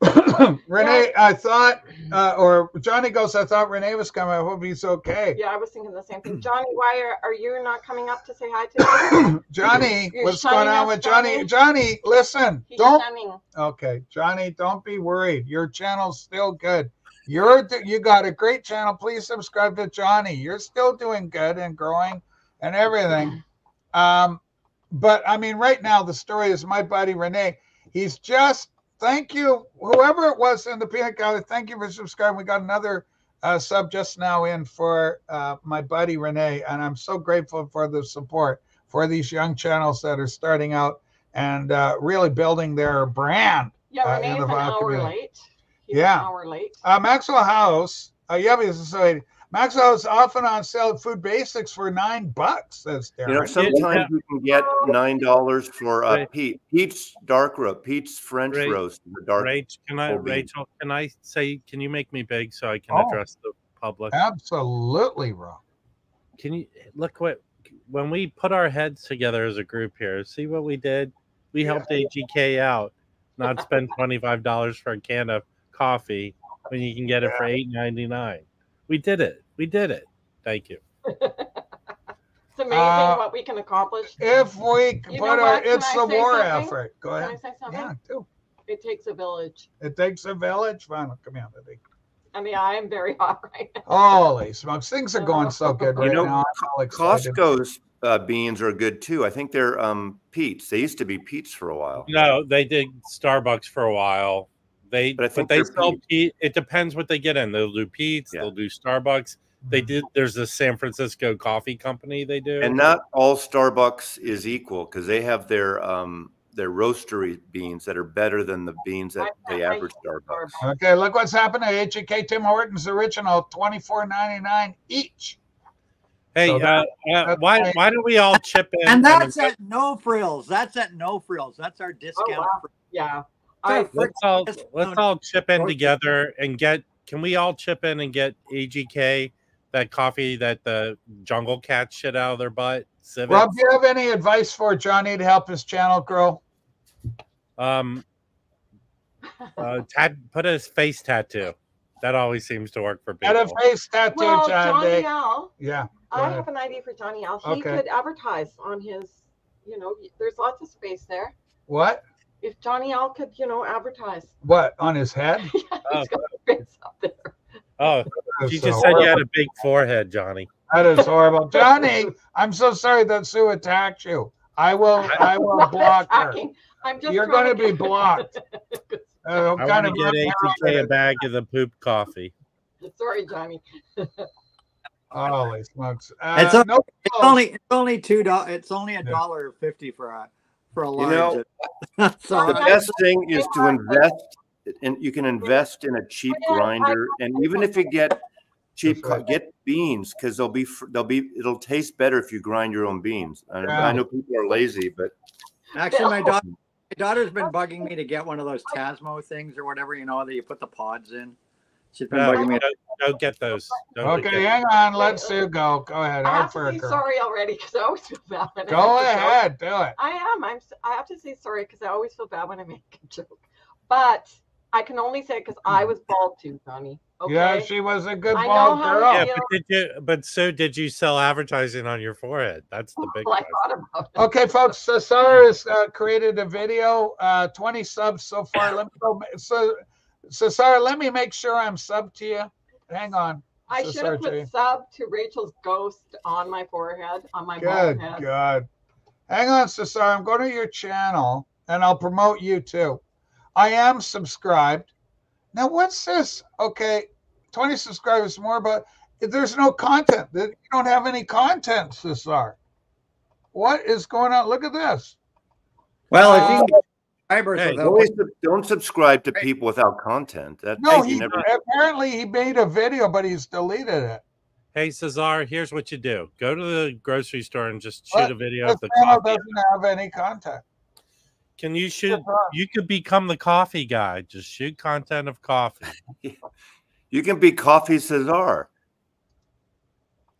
Renee, I thought, uh, or Johnny goes. I thought Renee was coming. I hope he's okay. Yeah, I was thinking the same thing. Johnny, why are, are you not coming up to say hi to me? Johnny, what's going on with Johnny? Johnny? Listen. He's Don't shunning. Okay, Johnny, don't be worried. Your channel's still good. You're you got a great channel. Please subscribe to Johnny. You're still doing good and growing and everything. Um, but I mean, right now the story is my buddy Renee. He's just thank you, whoever it was in the peanut gallery. Thank you for subscribing. We got another uh, sub just now in for uh, my buddy Renee, and I'm so grateful for the support for these young channels that are starting out and uh, really building their brand. Yeah, Uh, Renee's an hour Community. late. He's Yeah. an hour late. Uh, Maxwell House, uh, yeah, because so Maxwell House is often on sale at Food Basics for nine bucks. Says Darren. you know, sometimes you can get nine dollars for uh, Right. Pete Pete's dark roast, Pete's French Right. roast, the dark. Rach, can I, full. Rachel, can I say, can you make me big so I can Oh. address the public? Absolutely wrong. Can you look what when we put our heads together as a group here? See what we did? We helped AGK out, not spend twenty five dollars for a can of coffee when you can get it for eight ninety nine. We did it. We did it. Thank you. It's amazing Uh, what we can accomplish. If we You put our, it's I the war something? effort. Go Can I ahead. say something? Yeah, do. It takes a village. It takes a village. Final community. I mean, I am very hot right now. Holy smokes, things are going so good You right know, now. I'm. Costco's uh, beans are good too. I think they're um, Pete's. They used to be Pete's for a while. No, they did Starbucks for a while. They But I but, think they they're sell Pete. Pete. It depends what they get in. They'll do Pete's. Yeah. They'll do Starbucks. they did. There's a San Francisco coffee company. They do, And not all Starbucks is equal because they have their um their roastery beans that are better than the beans that I- the average Starbucks. Okay, look what's happening. HK Tim Hortons original, twenty four ninety nine each. hey, so uh, that- uh, that's why why- why don't we all chip in? And that's invest- at no frills. That's at no frills. That's our discount. wow. Yeah. I, let's all let's all chip in together and get. Can we all chip in and get AGK that coffee that the jungle cat shit out of their butt? Civic. Rob, do you have any advice for Johnny to help his channel grow? Um, uh, tat, put a face tattoo. That always seems to work for Get people. a face tattoo, well, John Johnny Day. L, Yeah. I ahead. have an idea for Johnny L. He Okay. could advertise on his, you know, there's lots of space there. What? If Johnny L could, you know, advertise. What on his head? yeah, Oh. he's got up there. Oh, That's you so just said you had a big forehead, Johnny. That is horrible, Johnny. I'm so sorry that Sue attacked you. I will. I will Not block her. I'm just You're going to be blocked. Uh, what I kind want to get AGK a bag of the poop coffee. Sorry, Johnny. Holy smokes! It's Uh, a- no, It's only it's only two dollars. It's only a Yeah. dollar fifty for a for a You large. know, so The Well, best thing is to invest and you can invest in a cheap grinder and even if you get cheap right. get beans because they'll be they'll be it'll taste better if you grind your own beans. I, Yeah. I know people are lazy, but actually, my daughter my daughter's been bugging me to get one of those Tassimo things or whatever you know that you put the pods in. She's been No, bugging me. don't, don't get those. Don't Okay, get- hang on. Let Sue go. Go ahead. I Hard have to say sorry already because I always feel bad when I Go make a joke. ahead. Do it. I am. I'm. s- I have to say sorry because I always feel bad when I make a joke. But I can only say it because I was bald too, Johnny. Okay. Yeah, she was a good I bald girl. Yeah, but did you? But so did you sell advertising on your forehead? That's the big Well, I question. thought about it. Okay, folks. Cesar has uh, created a video. Uh, 20 subs so far. Let me go. So, Cesar, let me make sure I'm sub to you. Hang on. I So should have put sub to Rachel's ghost on my forehead, on my bald Good head. God. Hang on, Cesar. I'm going to your channel and I'll promote you too. I am subscribed. Now, what's this? Okay, 20 subscribers more, but there's no content. You don't have any content, Cesar. What is going on? Look at this. Well, if Uh, you can get subscribers hey, without don't, sub- don't subscribe to people without content. That No, he never apparently he made a video, but he's deleted it. Hey, Cesar, here's what you do: go to the grocery store and just shoot What? a video of the channel coffee. doesn't have any content. Can you shoot? Cesar. You could become the coffee guy. Just shoot content of coffee. you can be coffee Cesar.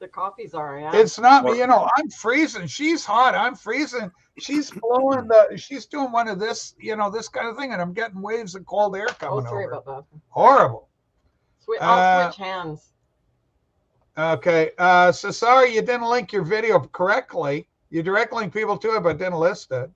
The coffees are. Yeah. It's not me, you know, I'm freezing. She's hot. I'm freezing. She's blowing the she's doing one of this, you know, this kind of thing, and I'm getting waves of cold air coming oh, sorry over. about that. Horrible. Swi- I'll Uh, switch hands. Okay. Uh so sorry you didn't link your video correctly. You direct link people to it, but didn't list it.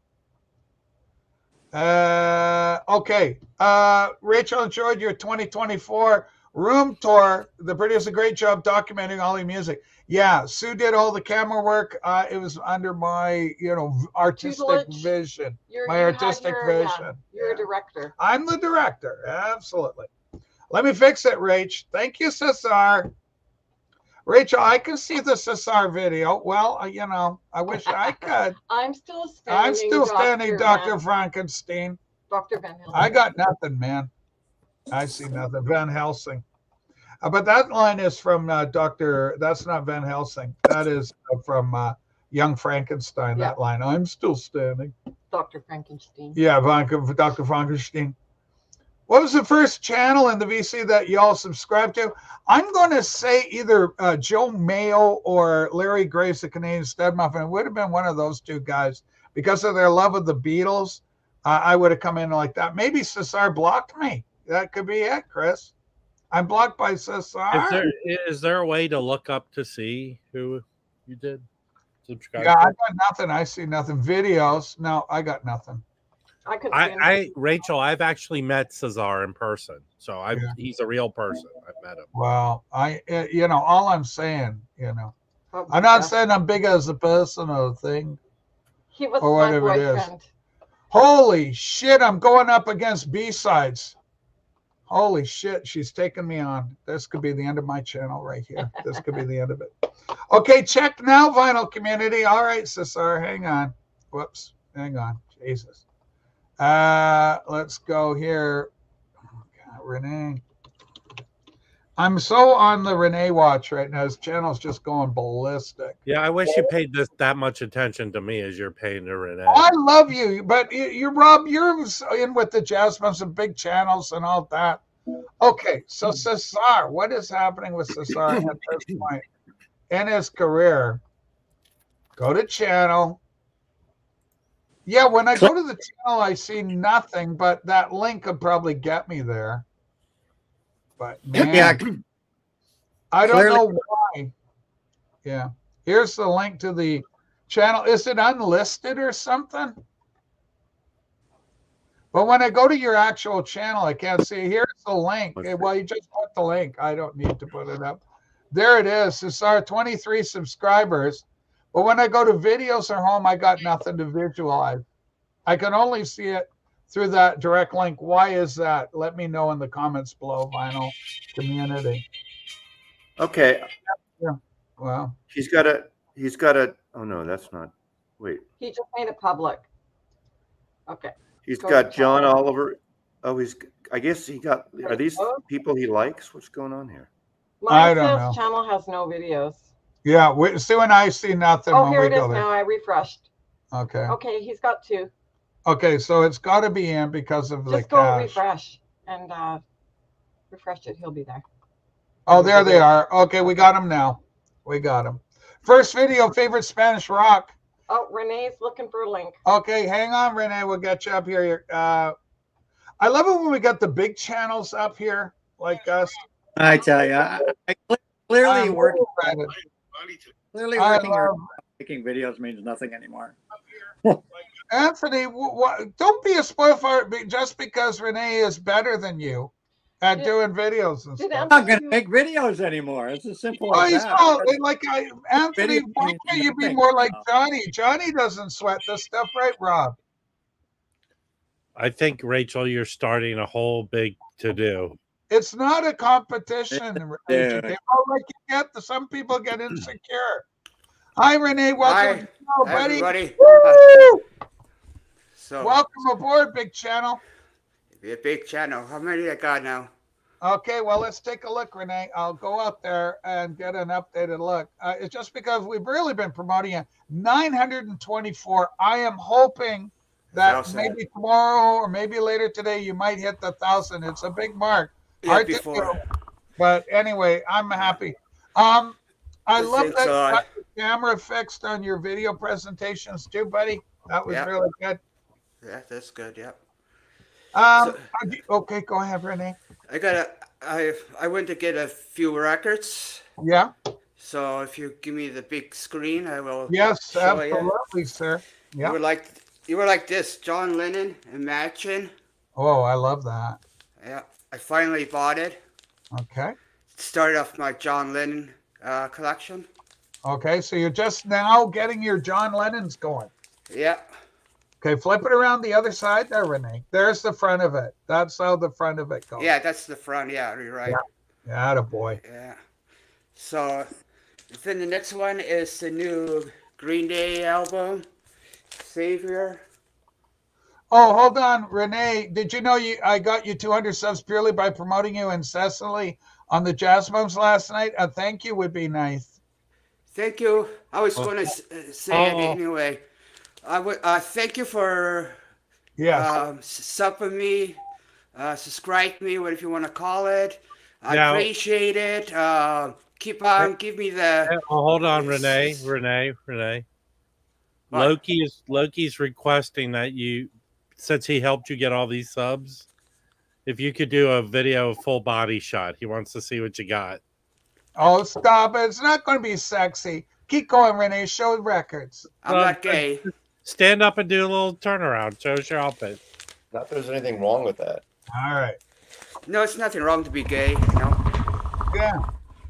Uh okay. Uh Rachel enjoyed your 2024 room tour. The producer a great job documenting all the music. Yeah, Sue did all the camera work. Uh, it was under my, you know, artistic Tutelage. vision. You're, my you artistic your- yeah, vision. you're Yeah. a director. I'm the director. Absolutely. Let me fix it, Rach. Thank you, Cesar. Rachel, I can see the Cesar video. Well, you know, I wish I could. I'm still standing. I'm still standing, Dr. Van, Frankenstein. Dr. Van Halen. I got nothing, man. I see nothing. Van Helsing. Uh, but that line is from uh, Dr. That's not Van Helsing. That is uh, from uh, Young Frankenstein, that line. I'm still standing. Dr. Frankenstein. Yeah, Von, Dr. Frankenstein. What was the first channel in the VC that y'all subscribed to? I'm going to say either uh, Joe Mayo or Larry Grace, the Canadian Stud Muffin. It would have been one of those two guys because of their love of the Beatles. Uh, I would have come in like that. Maybe Cesar blocked me. That could be it, Chris. I'm blocked by Cesar. Is there is there a way to look up to see who you did subscribe? yeah, I to? got nothing. I see nothing. Videos. No, I got nothing. I could I. I Rachel, I've actually met Cesar in person, so I Yeah. he's a real person. I've met him. Well, I, uh, you know, all I'm saying, you know, Oh, I'm not yeah. saying I'm big as a person or a thing. he was or my whatever it is. boyfriend. Holy shit, I'm going up against B sides. Holy shit, she's taking me on. This could be the end of my channel right here. This could be the end of it. Okay, check now, vinyl community. All right, Cesar, hang on. Whoops, hang on. Jesus. Uh, let's go here. Oh, God, Renee. I'm so on the Renee watch right now. His channel's just going ballistic. Yeah, I wish you paid this that much attention to me as you're paying to Renee. I love you, but you, you Rob, you're in with the Jasmine, some big channels and all that. Okay, so Cesar, what is happening with Cesar at this point in his career? Go to channel. Yeah, when I go to the channel, I see nothing, but that link could probably get me there. But man, Yeah, I don't clearly- know why. Yeah. Here's the link to the channel. Is it unlisted or something? But when I go to your actual channel, I can't see. Here's the link. What's. Well, you just put the link. I don't need to put it up. There it is. It's our 23 subscribers. But when I go to videos or home, I got nothing to visualize. I can only see it through that direct link. Why is that? Let me know in the comments below, vinyl community. Okay, Well, he's got a. He's got a. Oh no, that's not. Wait, He just made it public. Okay. he's Go got John channel. Oliver. Oh, he's. I guess he got. Are these people he likes? What's going on here? I Mine don't know. channel has no videos. yeah, we, Sue and I see nothing Oh, when here we it is go there. now. I refreshed. Okay. Okay, he's got two. Okay, so it's got to be in because of the Just go cache. refresh and uh, refresh it. He'll be there. Oh, there they are. Okay, we got them now. We got them. First video, favorite Spanish rock. Oh, Renee's looking for a link. Okay, hang on, Renee. We'll get you up here. Uh, I love it when we got the big channels up here like us. I tell you, I, I clearly I'm working, clearly working love- making videos means nothing anymore. Anthony, wh- wh- don't be a spoiler for it be- just because Renee is better than you at Did- doing videos and stuff. I'm not going to make videos anymore. It's as simple Oh, as he's that. all, like I, Anthony. Why can't you be more like. Johnny? Johnny doesn't sweat this stuff, right, Rob? I think Rachel, you're starting a whole big to do. It's not a competition. Renee. They all like you get. Some people get insecure. Hi, Renee. Welcome, Hi. to the show, buddy. everybody. Woo! So, Welcome aboard, big channel. big channel. How many I got now? Okay, well, let's take a look, Renee. I'll go out there and get an updated look. Uh, it's just because we've really been promoting it. 924. I am hoping that maybe tomorrow or maybe later today you might hit the thousand. It's a big mark. Yeah, Hard before. do. But anyway, I'm happy. Um, I This love that uh, camera fixed on your video presentations too, buddy. That was Yeah. really good. Yeah, that's good. Yeah. Um, So- you- okay, go ahead, Renee. I got a. I I went to get a few records. Yeah. So if you give me the big screen, I will. Yes, absolutely, sir. You Yeah. were like you were like this, John Lennon, Imagine. Oh, I love that. Yeah, I finally bought it. Okay. Started off my John Lennon uh, collection. Okay, so you're just now getting your John Lennon's going. Yeah. Okay, flip it around the other side there, Renee. There's the front of it. That's how the front of it goes. Yeah, that's the front. Yeah, you're right. Yeah, boy. Yeah. So then the next one is the new Green Day album, Savior. Oh, hold on, Renee. Did you know you? I got you 200 subs purely by promoting you incessantly on the Jazz Mums last night. A thank you would be nice. Thank you. I was oh. going to uh, say it Oh. anyway. I would uh, thank you for Yes. um, s- subbing me, uh, subscribe me, whatever you want to call it. I Now- appreciate it. Uh, keep on, give me the. Well, hold on, Renee. Renee. Renee. What? Loki is Loki's requesting that you, since he helped you get all these subs, if you could do a video of full body shot. He wants to see what you got. oh, stop it. It's not going to be sexy. Keep going, Renee. Show records. I'm Well, not gay. Stand up and do a little turnaround. Show us your outfit. Not that there's anything wrong with that. All right. No, it's nothing wrong to be gay. You know. Yeah.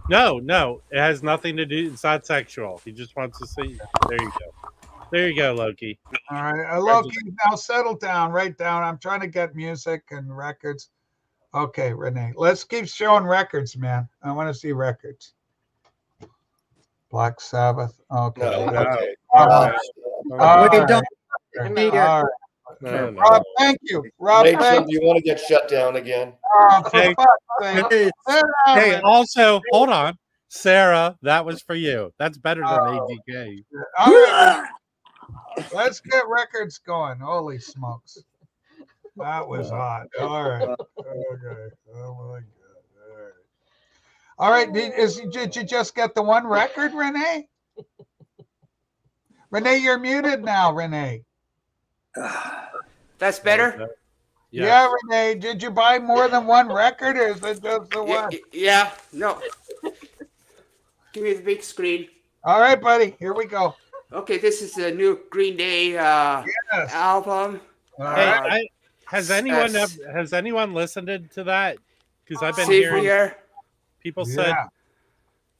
No, no, it has nothing to do. It's not sexual. He just wants to see. There you go. There you go, Loki. All right. Uh, Loki, now settle down, right down. I'm trying to get music and records. Okay, Renee. Let's keep showing records, man. I want to see records. Black Sabbath. Okay. No, No. okay. All right. All Wait, right. don't- Peter. All right. No, no. Rob, thank you. Rob, Rachel, thank do you want to get shut down again? Oh, Hey. fuck's. Hey, Hey, also, hold on. Sarah, that was for you. That's better than Oh. AGK. All right. Let's get records going. Holy smokes. That was hot. All right. Uh, okay. Oh my God. All right. All right. Did, is, did you just get the one record, Renee? Renee, you're muted now, Renee. That's better. Yes. Yeah, Renee. Did you buy more than one record or is it just the Yeah, one? yeah, no. Give me the big screen. All right, buddy. Here we go. Okay, this is the new Green Day uh, Yes. album. Hey, right. I, has anyone Yes. ev- has anyone listened to that? Because I've been hearing here. people said Yeah.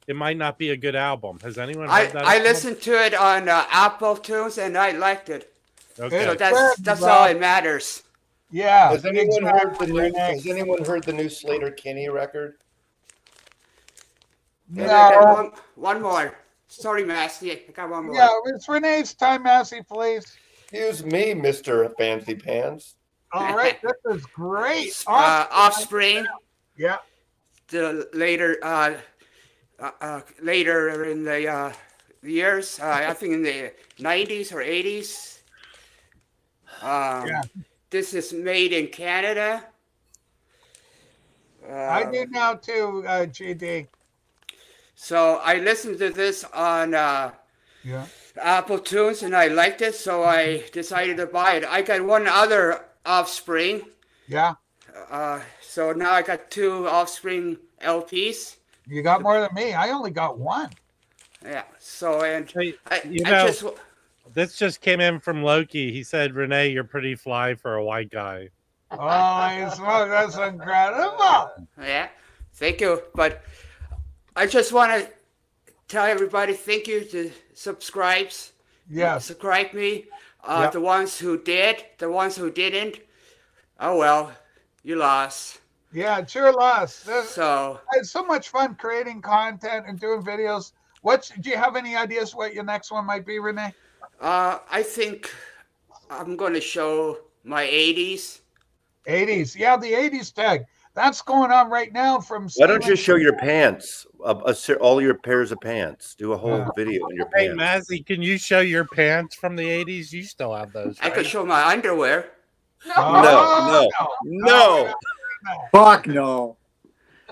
It might not be a good album. Has anyone? I, that I album? listened to it on uh, Apple Tunes and I liked it. Okay. So that's that's all that matters. Yeah. Has anyone heard the new? Has anyone heard the new Sleater-Kinney record? And I got No. one, one more. Sorry, Mazzy. I got one more. Yeah, it's Renee's time, Mazzy, please. Excuse me, Mister Fancy Pants. All right, this is great. Uh, Awesome. Offspring. Yeah. The later, uh, uh, uh, later in the uh, years, uh, I think in the 90s or 80s. Um, Yeah. This is made in Canada. I Uh, do now too, uh, GD. So I listened to this on uh, Yeah. Apple Tunes and I liked it, so I decided to buy it. I got one other Offspring, Yeah. uh, so now I got two Offspring LPs. You got more than me. I only got one. Yeah. So and Hey, I, you I know- just this just came in from Loki. He said, "Renee, you're pretty fly for a white guy." Holy smoke, that's incredible. yeah. Thank you, but I just want to tell everybody thank you to subscribes. Yeah. Subscribe me. Uh, Yep. The ones who did, the ones who didn't. Oh well, you lost. Yeah, it sure lost. This- So It's so much fun creating content and doing videos. What's do you have any ideas what your next one might be, Renee? uh, I think I'm going to show my 80s. 80s. Yeah, the 80s tag. That's going on right now from Why don't you show your pants? A, a ser- all your pairs of pants. Do a whole Yeah. video in your Hey, pants. Hey, Mazzy, can you show your pants from the '80s? You still have those, I could show my underwear. No, no, no. Fuck no.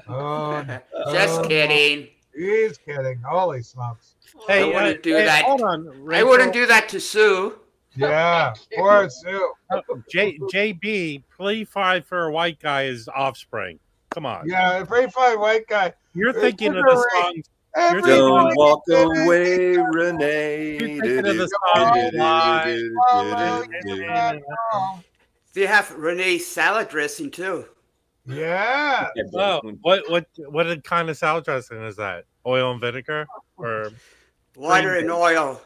Oh, Just Oh. kidding. he's kidding. Holy smokes. Hey, I wouldn't uh, do hey, that. Hold on, I wouldn't do that to Sue. Yeah, poor Sue. Uh, J, JB, plea five for a white guy is Offspring. Come on, Yeah, a very fine white guy. you're thinking of the great. song. Every Don't night walk away, think Renee. You're thinking of the song Fly. you. They have Renee salad dressing too. Yeah. Oh, what what what kind of salad dressing is that? Oil and vinegar, or Water and oil.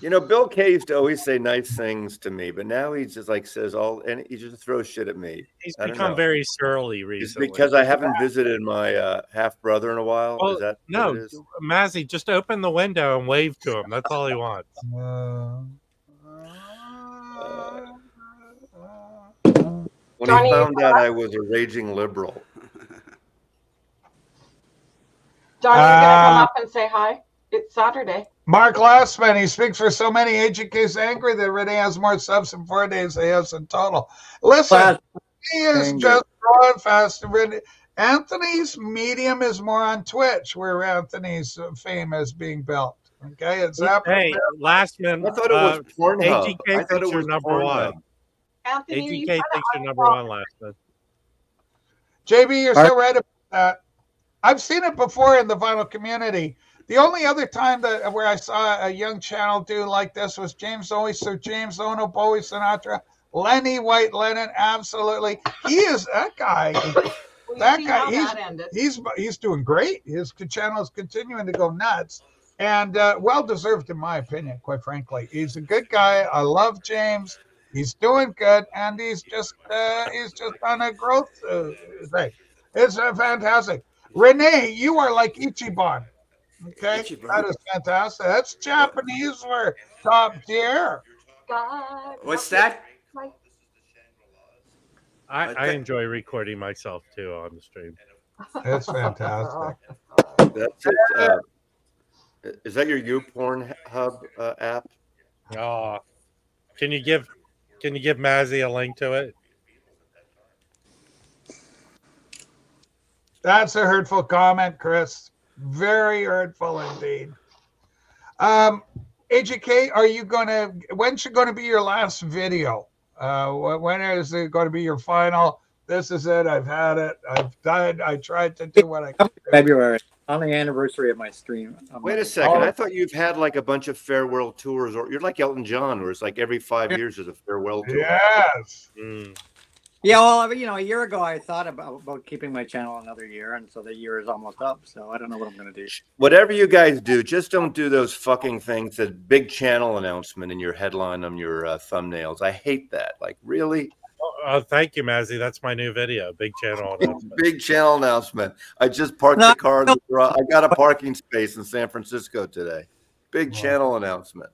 You know, Bill Kay used to always say nice things to me, but now he just like says all and he just throws shit at me. he's I become know. very surly It's recently. because I haven't visited my uh, half brother in a while. Well, is that no, it is? Mazzy, just open the window and wave to him. That's all he wants. Uh, When Johnny, he found out I was a raging liberal. Johnny, you gonna come Uh, up and say hi? It's Saturday. Mark Glassman, he speaks for so many AGK's angry that Renee has more subs in four days than he has in total. Listen, Class- he is Anger. just growing fast. Anthony's medium is more on Twitch, where Anthony's fame is being built. Okay, it's happening. Hey, Glassman, I thought it uh, was Pornhub. AGK I thought it was number Pornhub. one. Anthony, you AGK gotta thinks you're number one, last man. JB, you're All so right about that. I've seen it before in the vinyl community. The only other time that where I saw a young channel do like this was James Oyster, James Ono, Bowie Sinatra, Lenny White Lennon. Absolutely, he is that guy. Well, That guy, he's- that. He's he's doing great. His channel is continuing to go nuts, and uh, well deserved in my opinion. Quite frankly, he's a good guy. I love James, He's doing good, and he's just uh, he's just on a growth uh, thing. It's uh, fantastic. Renee, you are like Ichiban. Okay, Ichiban. that is fantastic. That's Japanese for top tier. God, What's that? I, I enjoy recording myself too on the stream. That's fantastic. That's it. Uh, is that your YouPorn Hub uh, app? Oh, can you give can you give Mazzy a link to it? That's a hurtful comment, Chris. Very hurtful indeed. Um, AGK, are you gonna? When's it going to be your last video? Uh, when is it going to be your final? This is it. I've had it. I've done. I tried to do what I could. February on the anniversary of my stream. of Wait my- a second. Oh. I thought you've had like a bunch of farewell tours, or you're like Elton John, where it's like every five years there's a farewell tour. Yes. Mm. Yeah, well, you know, a year ago I thought about, about keeping my channel another year, and so the year is almost up. So I don't know what I'm going to do. Whatever you guys do, just don't do those fucking things. That big channel announcement in your headline on your uh, thumbnails. I hate that. Like, really? Oh, oh, thank you, Mazzy. That's my new video. Big channel announcement. Big channel announcement. I just parked No, the car. In the. I got a parking space in San Francisco today. Big Wow. channel announcement.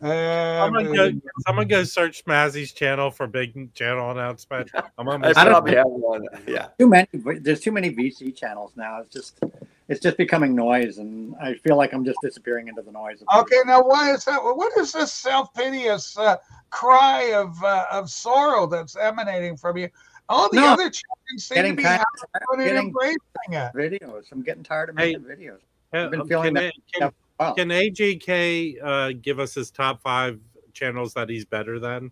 Someone Um, go, someone go search Mazzy's channel for big channel announcement. I'm on I I don't probably have one. Yeah. Too many. There's too many VC channels now. It's just, it's just becoming noise, and I feel like I'm just disappearing into the noise. of- Okay, now why is that? What is this self-piteous uh, cry of uh, of sorrow that's emanating from you? All the No. other children seem to be kind happy of and getting embracing it. videos. I'm getting tired of Hey. making videos. Uh, been feeling can, that- can, can AGK uh, give us his top five channels that he's better than?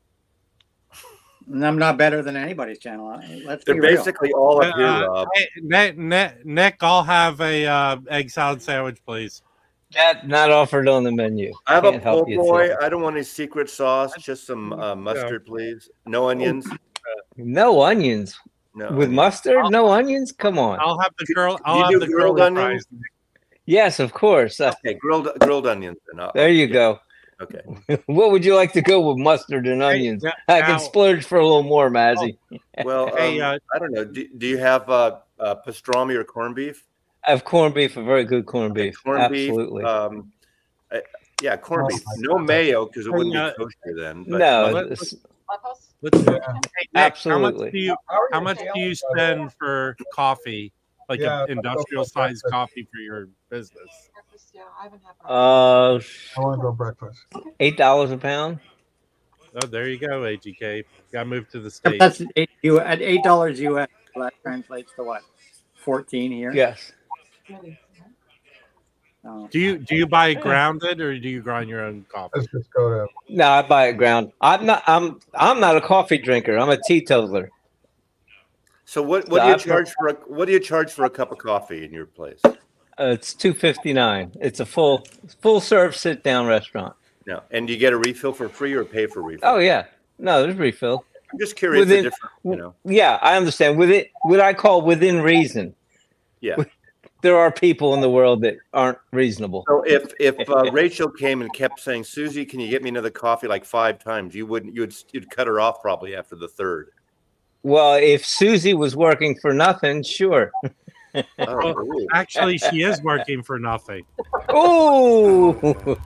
And I'm not better than anybody's channel. I- Let's be They're real. basically all up here, Uh, Rob. hey, Nick, Nick, Nick, I'll have a uh, egg salad sandwich, please. That not offered on the menu. I have a Can't help po' boy. Tim. I don't want any secret sauce. Just some uh, mustard, please. No onions. No onions No. with onions. mustard. No onions. Come on. I'll have the girl. I'll have the grilled curly onions? fries. Yes, of course. Uh, Okay, grilled grilled onions. I'll- there you yeah, go. Okay. what would you like to go with mustard and Hey, onions? now- I can splurge for a little more, Mazzy. Well, Hey, um, uh, I don't know. Do, do you have uh, uh, pastrami or corned beef? I have corned beef, a very good corned beef. Corned Absolutely. beef. Um, uh, yeah, corned Oh beef. No God. mayo because it wouldn't uh, be kosher then. But, no, but- let- it's- Let's, hey, Nick, How Absolutely. much do you How are how your much do you tails, by the way? spend for coffee, like Yeah, an industrial that's what sized coffee for your business? Yeah, I haven't had uh, I want to go breakfast. eight dollars a pound. Oh, there you go, AGK. Got moved to the If states. That's eight, you at eight dollars US. That translates to what? Fourteen here. Yes. Oh. Do you do you buy it grounded or do you grind your own coffee? Let's just go to. No, I buy it ground. I'm not. I'm. I'm not a coffee drinker. I'm a teetotaler. so what? What do you I've- charge for a What do you charge for a cup of coffee in your place? Uh, it's two fifty nine. It's a full full serve sit down restaurant. No, and do you get a refill for free or pay for refill? Oh yeah. No, there's refill. I'm just curious. within- you know. Yeah, I understand. With it, what I call within reason. Yeah. There are people in the world that aren't reasonable. So if if uh, Rachel came and kept saying, "Susie, can you get me another coffee?" like five times, you wouldn't. You'd you'd cut her off probably after the third. Well, if Susie was working for nothing, sure. Oh, ooh. Actually, she is working for nothing. Ooh.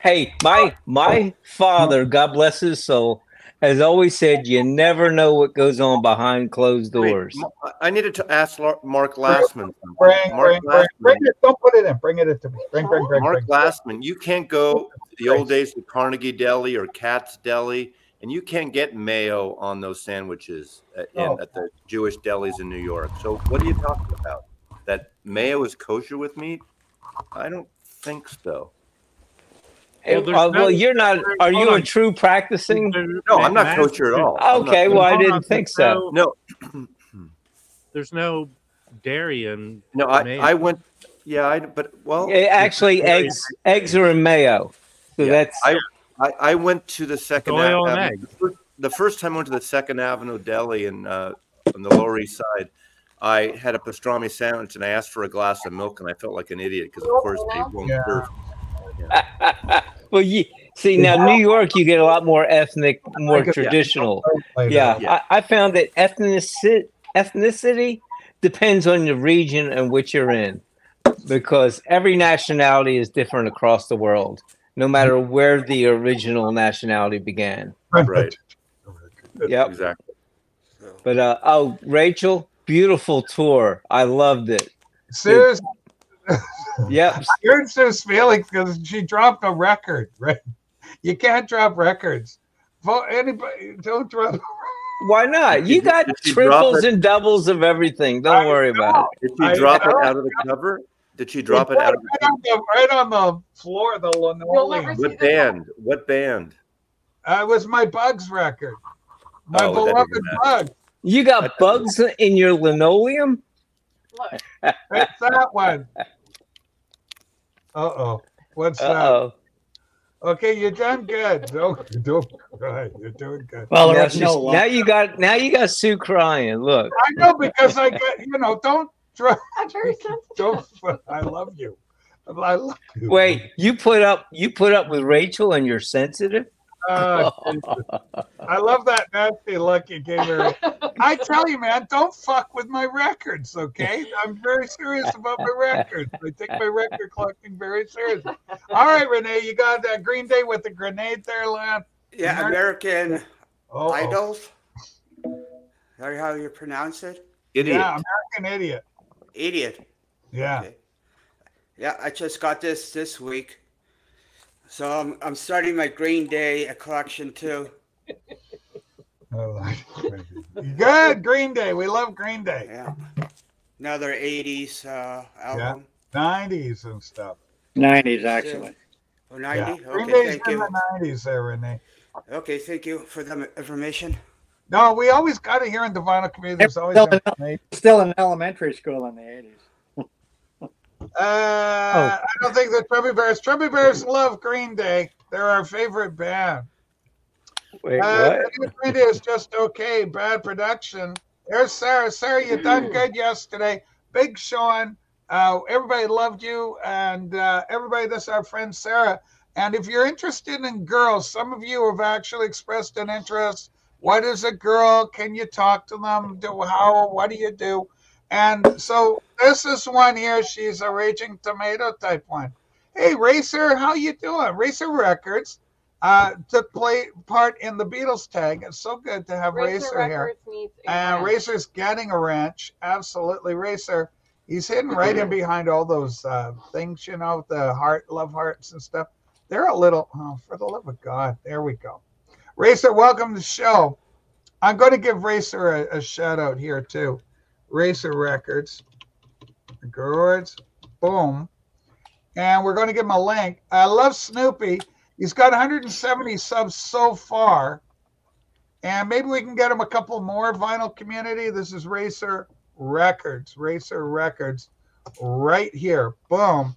hey, my my father, God bless his soul, has always said you never know what goes on behind closed doors. Ma- I needed to ask Mark Glassman. Bring, Mark bring, bring, bring it. Don't put it in. Bring it to me. Bring, bring, bring, Mark bring. Glassman, you can't go the old days to Carnegie Deli or Katz Deli, and you can't get mayo on those sandwiches at, in, Oh. at the Jewish delis in New York. So what are you talking about? That mayo is kosher with meat? I don't think so. Well, uh, well, you're not. Are you a true practicing? No, I'm not kosher at all. I'm not Okay, well, I didn't on, think so. no- No, There's no dairy in. no, I, Mayo. I went. Yeah, I but well, Actually, eggs eggs are in mayo. So Yeah, that's I, I I went to the second Oil Avenue. The fir- The first time I went to the Second Avenue Deli in uh, on the Lower East Side, I had a pastrami sandwich and I asked for a glass of milk and I felt like an idiot because of course they won't Yeah. serve. well, you See now, New York, you get a lot more ethnic, more Yeah. traditional. Later. Yeah, Yeah. I, I found that ethnicity ethnicity depends on the region in which you're in, because every nationality is different across the world, no matter where the original nationality began. Right. Yep. Exactly. But uh, oh, Rachel, beautiful tour. I loved it. Sue's, Yep. here's Sue's feelings because she dropped a record, right? You can't drop records. Vote anybody, don't drop. Why not? You got Did triples and doubles of everything. Don't I worry about it. Did she I drop it out of the cover? Did she drop it right, out of the on the, right on the floor, the linoleum. never see What band? What band? Uh, it was my Buggs record. My Oh, beloved Buggs. You got bugs in your linoleum? Look, It's that one. Uh oh. What's Uh that? Okay, you're done good. Don't don't cry. You're doing good. Well, there Now, no now you got now you got Sue crying. Look. I know because I get you know. Don't try. I'm very sensitive. Don't. I love you. I love you. Wait, you put up you put up with Rachel and you're sensitive? Uh, I love that nasty look you gave her. I tell you, man, don't fuck with my records, okay? I'm very serious about my records. I take my record collecting very seriously. All right, Renee, you got that Green Day with the grenade there, lad. yeah, Ameri- American Oh, Idols. Is that how you pronounce it? Idiot. yeah, American Idiot. Idiot. Yeah. Okay. Yeah, I just got this this week. So I'm, I'm starting my Green Day collection too. Oh, Good, Green Day. We love Green Day. Yeah. Another 80s uh, album. 90s and stuff. 90s, actually. Oh, Yeah. 90? Green Okay, Day's thank in you. the 90s there, Renee. Okay, thank you for the information. No, we always got it here in the vinyl community. There's always Still in- information. Still in elementary school in the 80s. Uh, I don't think the Trubby Bears. Trubby Bears love Green Day. They're our favorite band. Wait, Uh, what? Green Day is just okay. Bad production. There's Sarah. Sarah, you done good yesterday. Big Sean. Uh, everybody loved you, and uh, everybody. This is our friend Sarah. And if you're interested in girls, some of you have actually expressed an interest. What is a girl? Can you talk to them? Do how? What do you do? And so this is one here. She's a raging tomato type one. Hey, Racer, how you doing? Racer Records uh, took play part in the Beatles tag. It's so good to have Racer, here. Records needs And wrench. Racer's getting a wrench. Absolutely, Racer. He's hidden right in behind all those uh, things, you know, the heart, love hearts and stuff. They're a little, oh, for the love of God. There we go. Racer, welcome to the show. I'm going to give Racer a, a shout out here, too. Racer Records. Records. Boom. And we're going to give him a link. I love Snoopy. He's got 170 subs so far. And maybe we can get him a couple more vinyl community. This is Racer Records. Racer Records right here. Boom.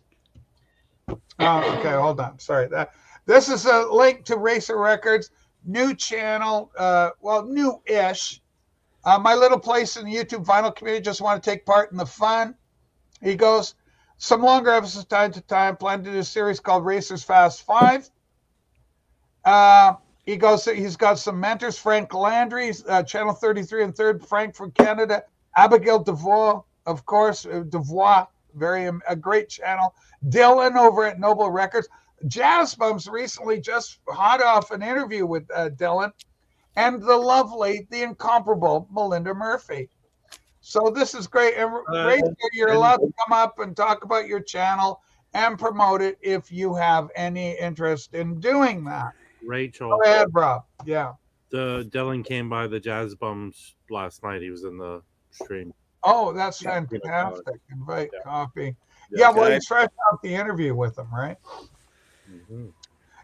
Oh, okay, hold on. Sorry. That this is a link to Racer Records, new channel. Uh, well, new-ish. Uh, my little place in the YouTube vinyl community just want to take part in the fun. He goes, some longer episodes time to time. Plan to do a series called Racers Fast Five. Uh, he goes, he's got some mentors, Frank Landry, uh, Channel 33 and Third, Frank from Canada, Abigail DeVoe, of course, uh, DeVoe, very um, a great channel. Dylan over at Noble Records. Jazz Bumps recently just hot off an interview with uh, Dylan and the lovely, the incomparable Melinda Murphy. So this is great. And Uh, Rachel, you're and- allowed to come up and talk about your channel and promote it if you have any interest in doing that. Rachel, Go ahead, Rob. Yeah. the Dylan came by the Jazz Bums last night. He was in the stream. Oh, that's Yeah. fantastic. Invite Yeah. coffee. Yeah. Yeah, well, Can I- he's fresh out the interview with him, right? Mhm.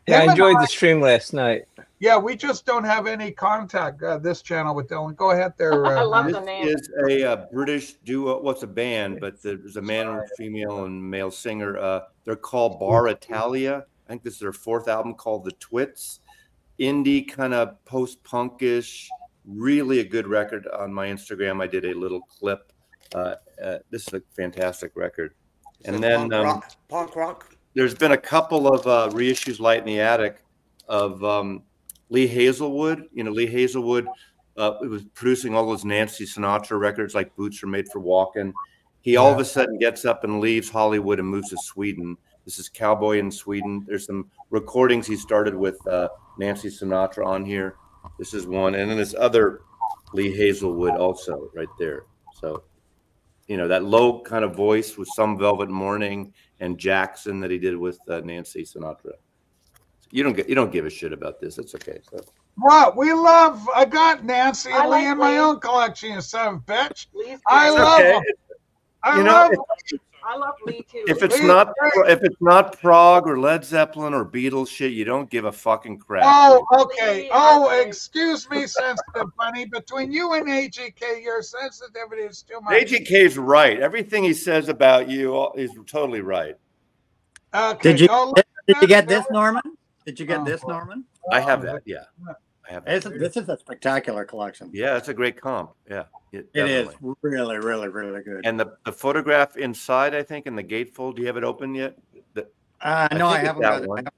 Yeah, Him I enjoyed I- the stream last night. Yeah, we just don't have any contact uh, this channel with Dylan. Go ahead there. I Uh, love Matt. the name. is a uh, British duo. What's a band? But there's a man and female and male singer. Uh, they're called Bar Italia. I think this is their fourth album called The Twits. Indie kind of post punkish. Really a good record on my Instagram. I did a little clip. Uh, uh, this is a fantastic record. Is And then punk um, rock, punk rock. There's been a couple of uh, reissues light in the attic of um, Lee Hazlewood. You know, Lee Hazlewood uh, was producing all those Nancy Sinatra records, like "Boots Are Made for Walking." He all of a sudden gets up and leaves Hollywood and moves to Sweden. This is Cowboy in Sweden. There's some recordings he started with uh, Nancy Sinatra on here. This is one, and then this other Lee Hazlewood also right there. So, you know, that low kind of voice with some Velvet Morning and Jackson that he did with uh, Nancy Sinatra. You don't get you don't give a shit about this. That's okay. So What? We love. I got Nancy I Lee like in my own collection, you son of a bitch. Lee's I great. love okay. them. I you know, love if, I love Lee too. if it's Lee's not great. if it's not prog or Led Zeppelin or Beatles shit, you don't give a fucking crap. Oh, okay. Lee, Oh, I excuse me, sensitive bunny. Between you and AGK, your sensitivity is too much. AGK's right. Everything he says about you is totally right. Okay. Did you oh, go look did you get this, Norman? Did you get Oh, this. Norman? I have that. Yeah, I have that. This, is- this is a spectacular collection. Yeah, it's a great comp. Yeah, It is really, really, really good. And the, the photograph inside, I think, in the gatefold. Do you have it open yet? The, Uh, no, I, think it's haven't that got it. I haven't-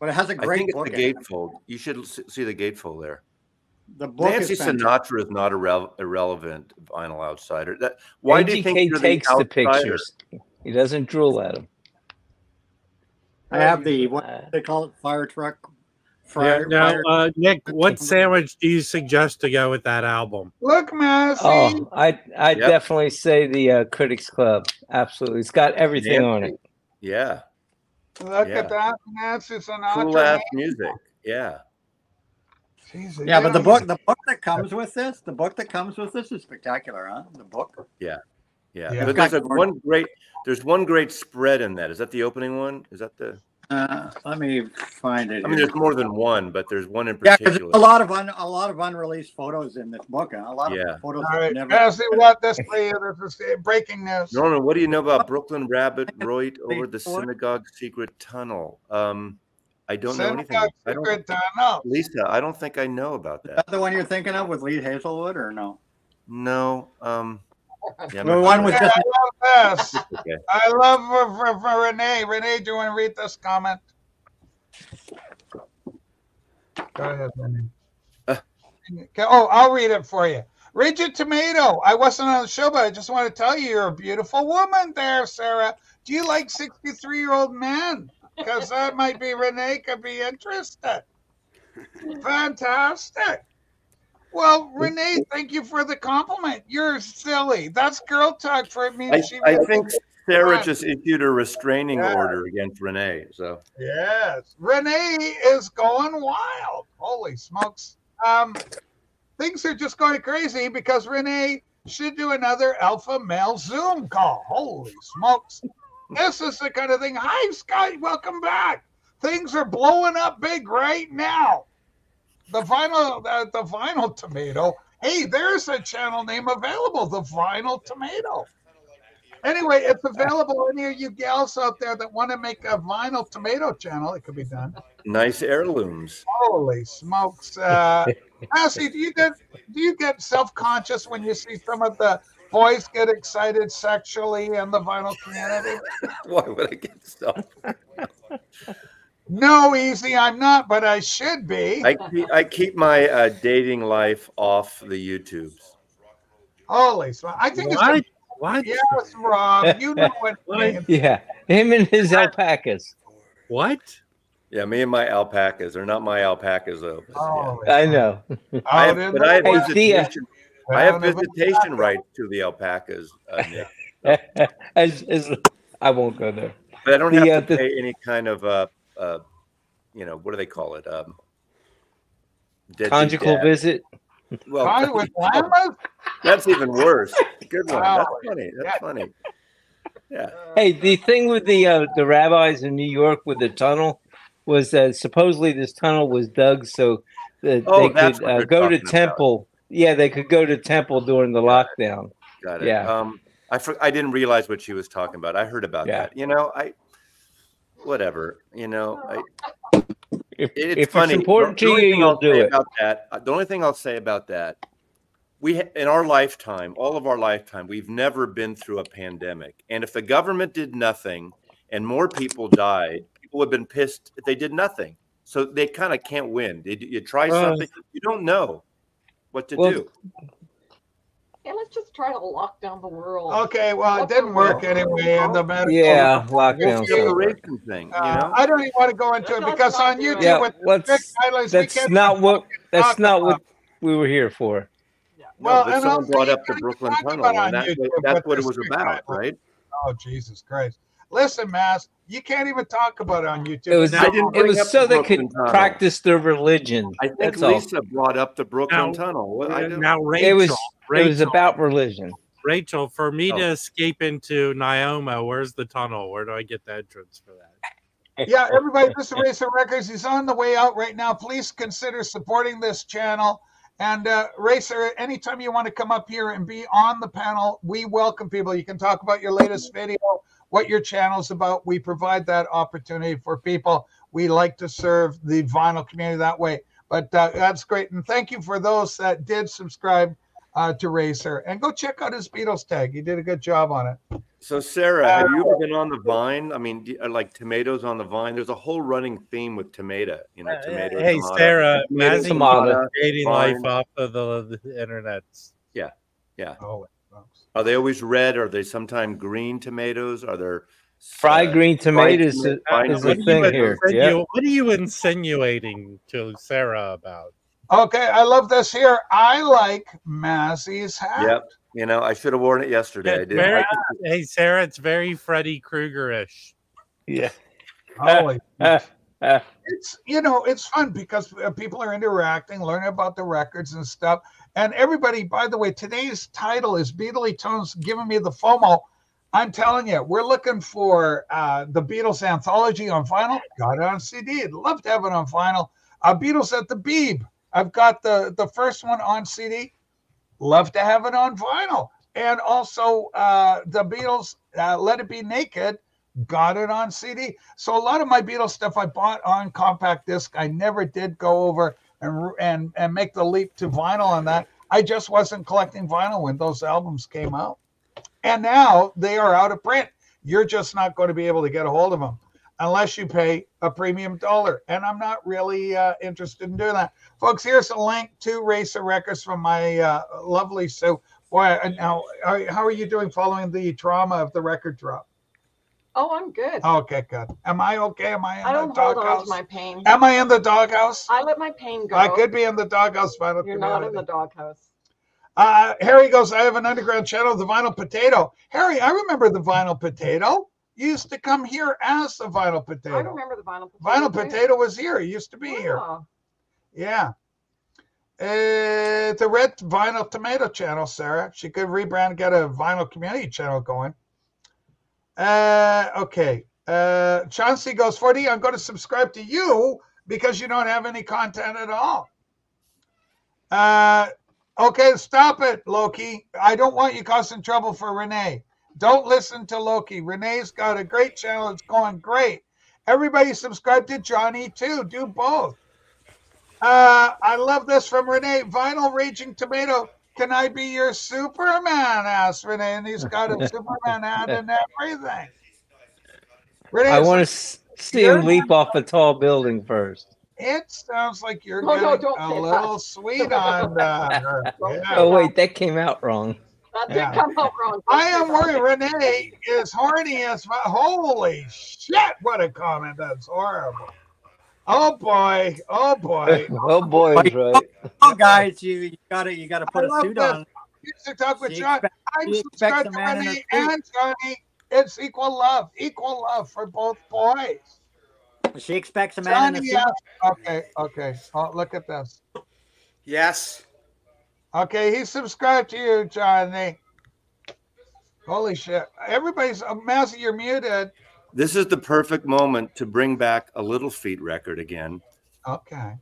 But it has a great I think it's the in it. gatefold. You should see the gatefold there. The book Nancy is. Sinatra is not a rel- irrelevant vinyl outsider. That why do you think AGK takes the, the, pictures. He doesn't drool at them. I have the what Uh, they call it, fire truck. Yeah, now, fire- uh, Nick, what sandwich do you suggest to go with that album? Look, Mazzy. Oh, I I Yep. definitely say the uh, Critics Club. Absolutely, it's got everything on it. Yeah, Look yeah. at that. Nancy Sinatra. cool ass music. Yeah, Jesus, yeah, but the book the book that comes with this, the book that comes with this is spectacular, huh? The book. yeah. Yeah. But there's a one great. There's one great spread in that. Is that the opening one? Is that the? Uh, let me find it. I mean, here. there's more than one, but there's one in yeah, 'cause there's particular. a lot of un, a lot of unreleased photos in this book. Huh? A lot Yeah. of photos. All right, never. Mazzy, what this for This is breaking news. Norman, what do you know about Brooklyn Rabbit Royd over the synagogue secret tunnel? Um, I don't know anything. Synagogue I don't, secret tunnel. Lisa, I don't think I know about Is that. that the one you're thinking of with Lee Hazlewood, or no? No. Um, yeah, I'm The one with Yeah, just I love this. Okay. I love for, for, for Renee. Renee, do you want to read this comment? Go ahead, Renee. Uh. Okay, oh, I'll read it for you. Rigid Tomato. I wasn't on the show, but I just want to tell you you're a beautiful woman there, Sarah. Do you like 63 year old men? Because that might be Renee could be interested. Fantastic. Well, Renee, thank you for the compliment. You're silly. That's girl talk for me. I, she I think Sarah just issued a restraining Yeah. order against Renee. So Yes, Renee is going wild. Holy smokes! Um, things are just going crazy because Renee should do another alpha male Zoom call. Holy smokes! This is the kind of thing. Hi, Scott. Welcome back. Things are blowing up big right now. The vinyl, the, the vinyl tomato. Hey, there's a channel name available. The vinyl tomato. Anyway, it's available. Any of you gals out there that want to make a vinyl tomato channel, it could be done. nice heirlooms. Holy smokes! Uh, Mazzy, do you get do you get self conscious when you see some of the boys get excited sexually in the vinyl community? Why would I get so? No, easy, I'm not, but I should be. I keep, I keep my uh, dating life off the YouTubes. Holy smokes! I think What? it's What? yes, Rob. You know what What? I mean. Yeah, him and his alpacas. What? Yeah, me and my alpacas. They're not my alpacas though. but yeah. I know. I have, but I have Hey, wild, Thea. visitation. I have out of the visitation rights to the alpacas, uh, Nick. as, as, I won't go there. But I don't The, have uh, to the- pay any kind of uh, uh, you know, what do they call it? Um, deadbeat Conjugal dad. visit. Well, Con with llamas? that's even worse. Good one. That's funny. That's funny. Yeah. Hey, the thing with the uh, the rabbis in New York with the tunnel was that supposedly this tunnel was dug so that Oh, they could uh, go to talking about. temple. Yeah, they could go to temple during the lockdown. Got it. Yeah. Um, I for, I didn't realize what she was talking about. I heard about Yeah. that. You know, I whatever. You know, I, If, it's if funny. it's important The to you, you'll I'll do it. About that, uh, the only thing I'll say about that, we in our lifetime, all of our lifetime, we've never been through a pandemic. And if the government did nothing and more people died, people would have been pissed if they did nothing. so they kind of can't win. They, you try Uh, something, you don't know what to Well, do. Yeah, let's just try to lock down the world. Okay, well, it didn't work anyway, and the medical. Yeah, It's lockdown. a sucks. separation thing, you Uh, know. I don't even want to go into it Let's because on. YouTube, Yeah, with let's- strict guidelines, we That's can't what. That's not what we were here for. Well, no, and someone also brought up the Brooklyn Tunnel, and that, that's what it was about, right? Oh, Jesus Christ. Listen, Mass, you can't even talk about it on YouTube. It was. I It was so the they could Tunnel. practice their religion. I think That's all. Lisa brought up the Brooklyn Now- Tunnel. What- I now, Rachel, It was. It was about religion. Rachel. For me Oh. to escape into Nioma, where's the tunnel? Where do I get the entrance for that? yeah, everybody, this is Racer Records. He's on the way out right now. Please consider supporting this channel. And uh, Racer, anytime you want to come up here and be on the panel, we welcome people. You can talk about your latest video, what your channel's about. We provide that opportunity for people. We like to serve the vinyl community that way. But uh, that's great. And thank you for those that did subscribe uh, to Racer. And go check out his Beatles tag. He did a good job on it. So, Sarah, have you ever been on the Vine? I mean, uh, like tomatoes on the Vine. There's a whole running theme with tomato. You know, tomato. Uh, hey, tomato. Sarah, Tomato, Mazzy tomato, creating Vine. life off of the, the internet. Yeah. Oh, folks. Are they always red? Are they sometimes green tomatoes? Are there Fried uh, green tomatoes fried is, tomato- is fried a What thing are you here. insinu- Yeah. What are you insinuating to Sarah about? Okay, I love this here. I like Mazzy's hat. Yep. You know, I should have worn it yesterday. I It's did. very, hey, Sarah, it's very Freddy Krueger-ish. Yeah. Holy it's you know it's fun because uh, people are interacting learning about the records and stuff and everybody by the way today's title is Beatley tones giving me the fomo. I'm telling you we're looking for uh, the beatles anthology on vinyl. Got it on cd i'd love to have it on vinyl. Uh, beatles at the beeb. I've got the the first one on cd love to have it on vinyl. And also uh, the beatles uh, let it be naked got it on CD. So a lot of my Beatles stuff I bought on compact disc. I never did go over and and and make the leap to vinyl on that. I just wasn't collecting vinyl when those albums came out. And now they are out of print. You're just not going to be able to get a hold of them unless you pay a premium dollar. And I'm not really uh, interested in doing that. Folks, here's a link to Racer Records from my uh, lovely Sue. Boy, now, how are you doing following the trauma of the record drop? Oh, I'm good. Okay, good. Am I okay? Am I in I the don't hold on doghouse? to my pain. Am I in the doghouse? I let my pain go. I could be in the doghouse vinyl You're not in the doghouse. Uh, Harry goes, I have an underground channel, the Vinyl Potato. Harry, I remember the Vinyl Potato. You used to come here as the Vinyl Potato. I remember the vinyl potato. Vinyl too. Potato was here. It used to be here. Oh, Yeah. Uh, the Red Vinyl Tomato channel, Sarah. She could rebrand, get a Vinyl Community channel going. Uh, okay. Uh, Chauncey goes, 40, I'm going to subscribe to you because you don't have any content at all. Uh, okay, stop it, Loki. I don't want you causing trouble for Renee. Don't listen to Loki. Renee's got a great channel. It's going great. Everybody subscribe to Johnny too. Do both. Uh, I love this from Renee. Vinyl Raging Tomato. Can I be your Superman? asked Renee, and he's got a Superman hat and everything. Renee, I it's want like- to see him leap off a tall building first. it sounds like you're No, no, getting don't a say that. little sweet on uh, her. Yeah. Oh wait, that came out wrong. that did Yeah. come out wrong. I am worried Renee is horny as fu- holy shit! What a comment. That's horrible. Oh boy. Oh boy. oh boy, is right. Oh, guys, you, you gotta you gotta put I a love suit this. on. Music talk with She John. expect- I'm she expects subscribed a to man in a Renee suit. and Johnny. It's equal love. Equal love for both boys. She expects a man in a Johnny, suit. yes. Okay. Okay. Oh, look at this. Yes. Okay, he subscribed to you, Johnny. Holy shit! Everybody's uh, Mazzy, you're muted. This is the perfect moment to bring back a Little Feat record again. Okay.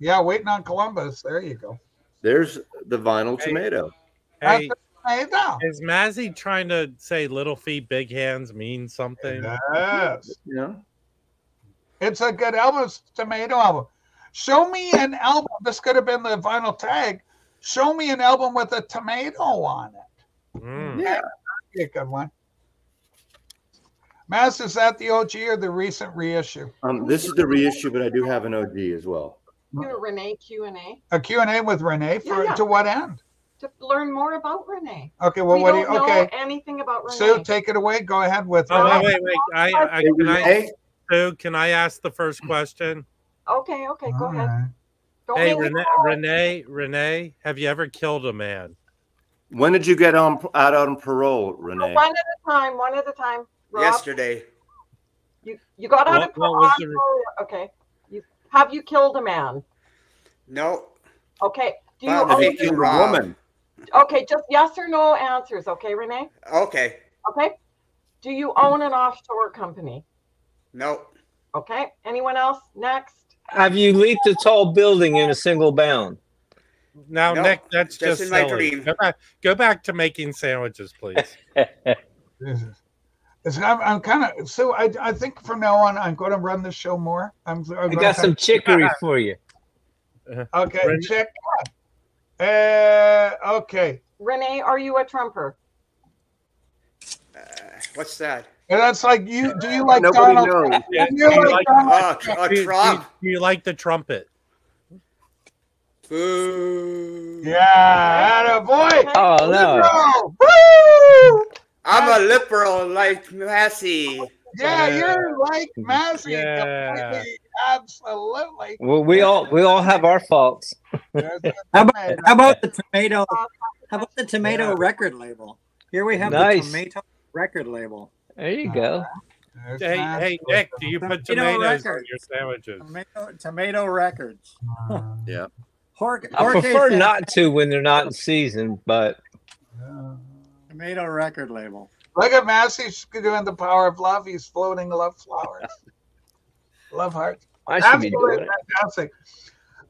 Yeah, waiting on Columbus. There you go. There's the vinyl Hey. tomato. Hey, tomato. is Mazzy trying to say little feet, big hands mean something? Yes, You know? it's a good album. It's a tomato album. Show me an album. This could have been the vinyl tag. Show me an album with a tomato on it. Mm. Yeah. Be a good one. Mass, is that the OG or the recent reissue? Um, this is the reissue, but I do have an OG as well. You know, Renee Q and A A Q&A with Renee for Yeah, yeah. to what end? to learn more about Renee. Okay, well, we what do don't you, know okay. anything about Renee. Sue, take it away. Go ahead with Oh, Renee. wait, wait, wait. I, I, can I, Sue, can I ask the first question? Okay, okay, go All ahead. right. Don't Hey, Renee. Renee, Renee, have you ever killed a man? when did you get on out on parole, Renee? One at a time. One at a time. Rob, Yesterday. you you got out What- of what was the. Okay. You have you killed a man? No. Okay. Do you Well, the own, victim- You're a Rob. woman. okay? Just yes or no answers. Okay, Renee. Okay. Okay. Do you own an offshore company? No. Okay. Anyone else? Next. Have you leaped a tall building in a single bound? Now, No, Nick, that's just just, in my dream. Go back, go back to making sandwiches, please. Jesus. It's, I'm, I'm kind of so. I, I think from now on, I'm going to run the show more. I'm, I'm I gonna got some kind chicory for you. Okay, Ren- check. Uh, okay. Renee, are you a Trumper? Uh, what's that? And that's like you. Do you like Nobody Donald? knows. Yeah, Do do, you you like like, Donald? Oh, do, a do- Trump. do you like the trumpet? Boo. Yeah, a boy. Oh no! Woo! I'm a liberal like Mazzy. Yeah, Yeah. you're like Mazzy. Yeah. Absolutely. Well, we all we all have our faults. How about, how about the tomato? How about the tomato Yeah. record label? Here we have Nice. the tomato record label. There you go. Uh, There's Hey, hey, Nick, do you put Tomato tomatoes on your sandwiches? Tomato, tomato records. Uh, yeah. Jorge, I prefer not to when they're not in season, but Yeah. Tomato record label. Look at Mazzy doing the power of love. He's floating love flowers, love hearts. I should Absolutely doing it. fantastic.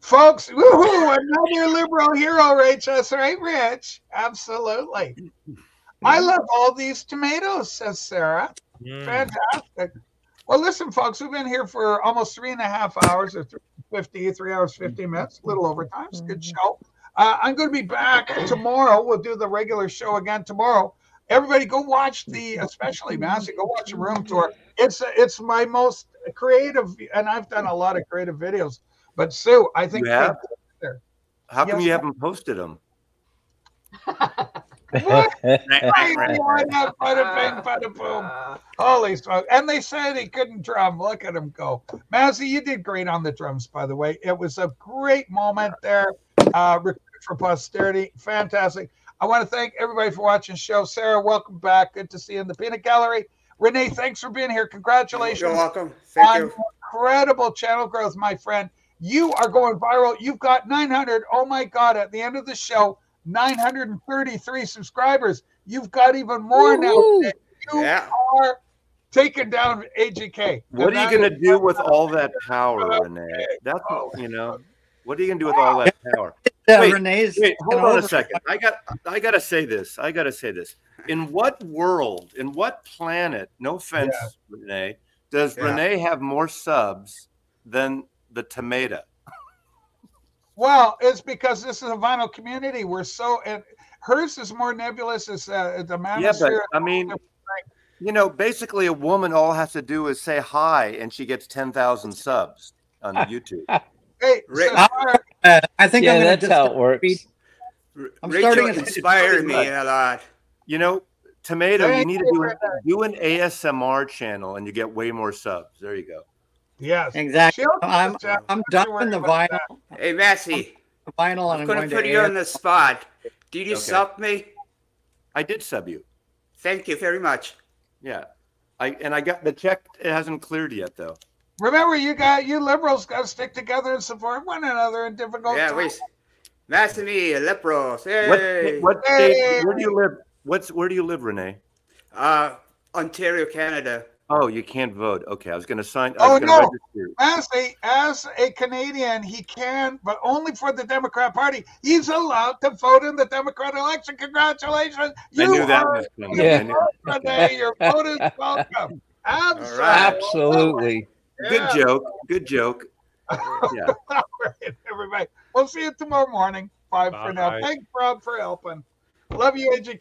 Folks, woohoo, another liberal hero, Rach. That's right, Rich. Absolutely. I love all these tomatoes, says Sarah. Mm. Fantastic. Well, listen, folks, we've been here for almost three and a half hours or 50, three hours, 50 minutes, a little overtime. It's a good show. Uh, I'm going to be back tomorrow. We'll do the regular show again tomorrow. Everybody, go watch the, especially Mazzy, go watch the room tour. It's it's my most creative, and I've done a lot of creative videos. But Sue, I think You have? How come Yes, you haven't posted them? What? Right, why not? Bada bing, bada boom. Holy smoke. And they said he couldn't drum. Look at him go. Mazzy, you did great on the drums, by the way. It was a great moment there. Uh, recorded for posterity. Fantastic. I want to thank everybody for watching the show. Sarah, welcome back. Good to see you in the peanut gallery. Renee, thanks for being here. Congratulations You're welcome. Thank on you. incredible channel growth, my friend. You are going viral. You've got 900. Oh my God! At the end of the show, 933 subscribers. You've got even more now. Woo-hoo. You Yeah. are taking down AGK. What And are you going to do with all that power, Renee? That's you know. What are you going to do with all that power? Uh, Wait, Renee's Wait, hold on a second. I got I got to say this. I got to say this. In what world, in what planet, no offense, Renee, does Yeah. Renee have more subs than the tomato? Well, it's because this is a vinyl community. We're so and hers is more nebulous. It's uh, the Yeah, but. I mean, you know, basically a woman all has to do is say hi and she gets 10,000 subs on YouTube. Hey, Rick- so Uh, I think yeah, I'm gonna that's how it works. R- I'm Rachel starting inspired me a lot. You know, tomato, you need to do, for an- do an ASMR channel and you get way more subs. There you go. yes, Exactly. She'll- I'm I'm done the vinyl, Hey, Mazzy, the vinyl, I'm I'm going going to put you air. on the spot. Did you Okay. sub me? I did sub you. Thank you very much. Yeah. I and I got the check it hasn't cleared yet though. Remember, you got you liberals got to stick together and support one another in difficult Yeah, times. wait. Nice to meet you, Lepros. What Hey. what Hey. state where do you live? What's where do you live, Renee? Uh, Ontario, Canada. Oh, you can't vote. Okay, I was gonna sign I Oh, was no. register. As a as a Canadian, he can, but only for the Democrat Party. He's allowed to vote in the Democrat election. Congratulations! I You knew that are was coming. Yeah. I Renee. Your vote is welcome. Absolutely. Absolutely. Good joke. Good joke. Yeah. All right, everybody. We'll see you tomorrow morning. Five for now. Thanks, Rob, for helping. Love you, AJ.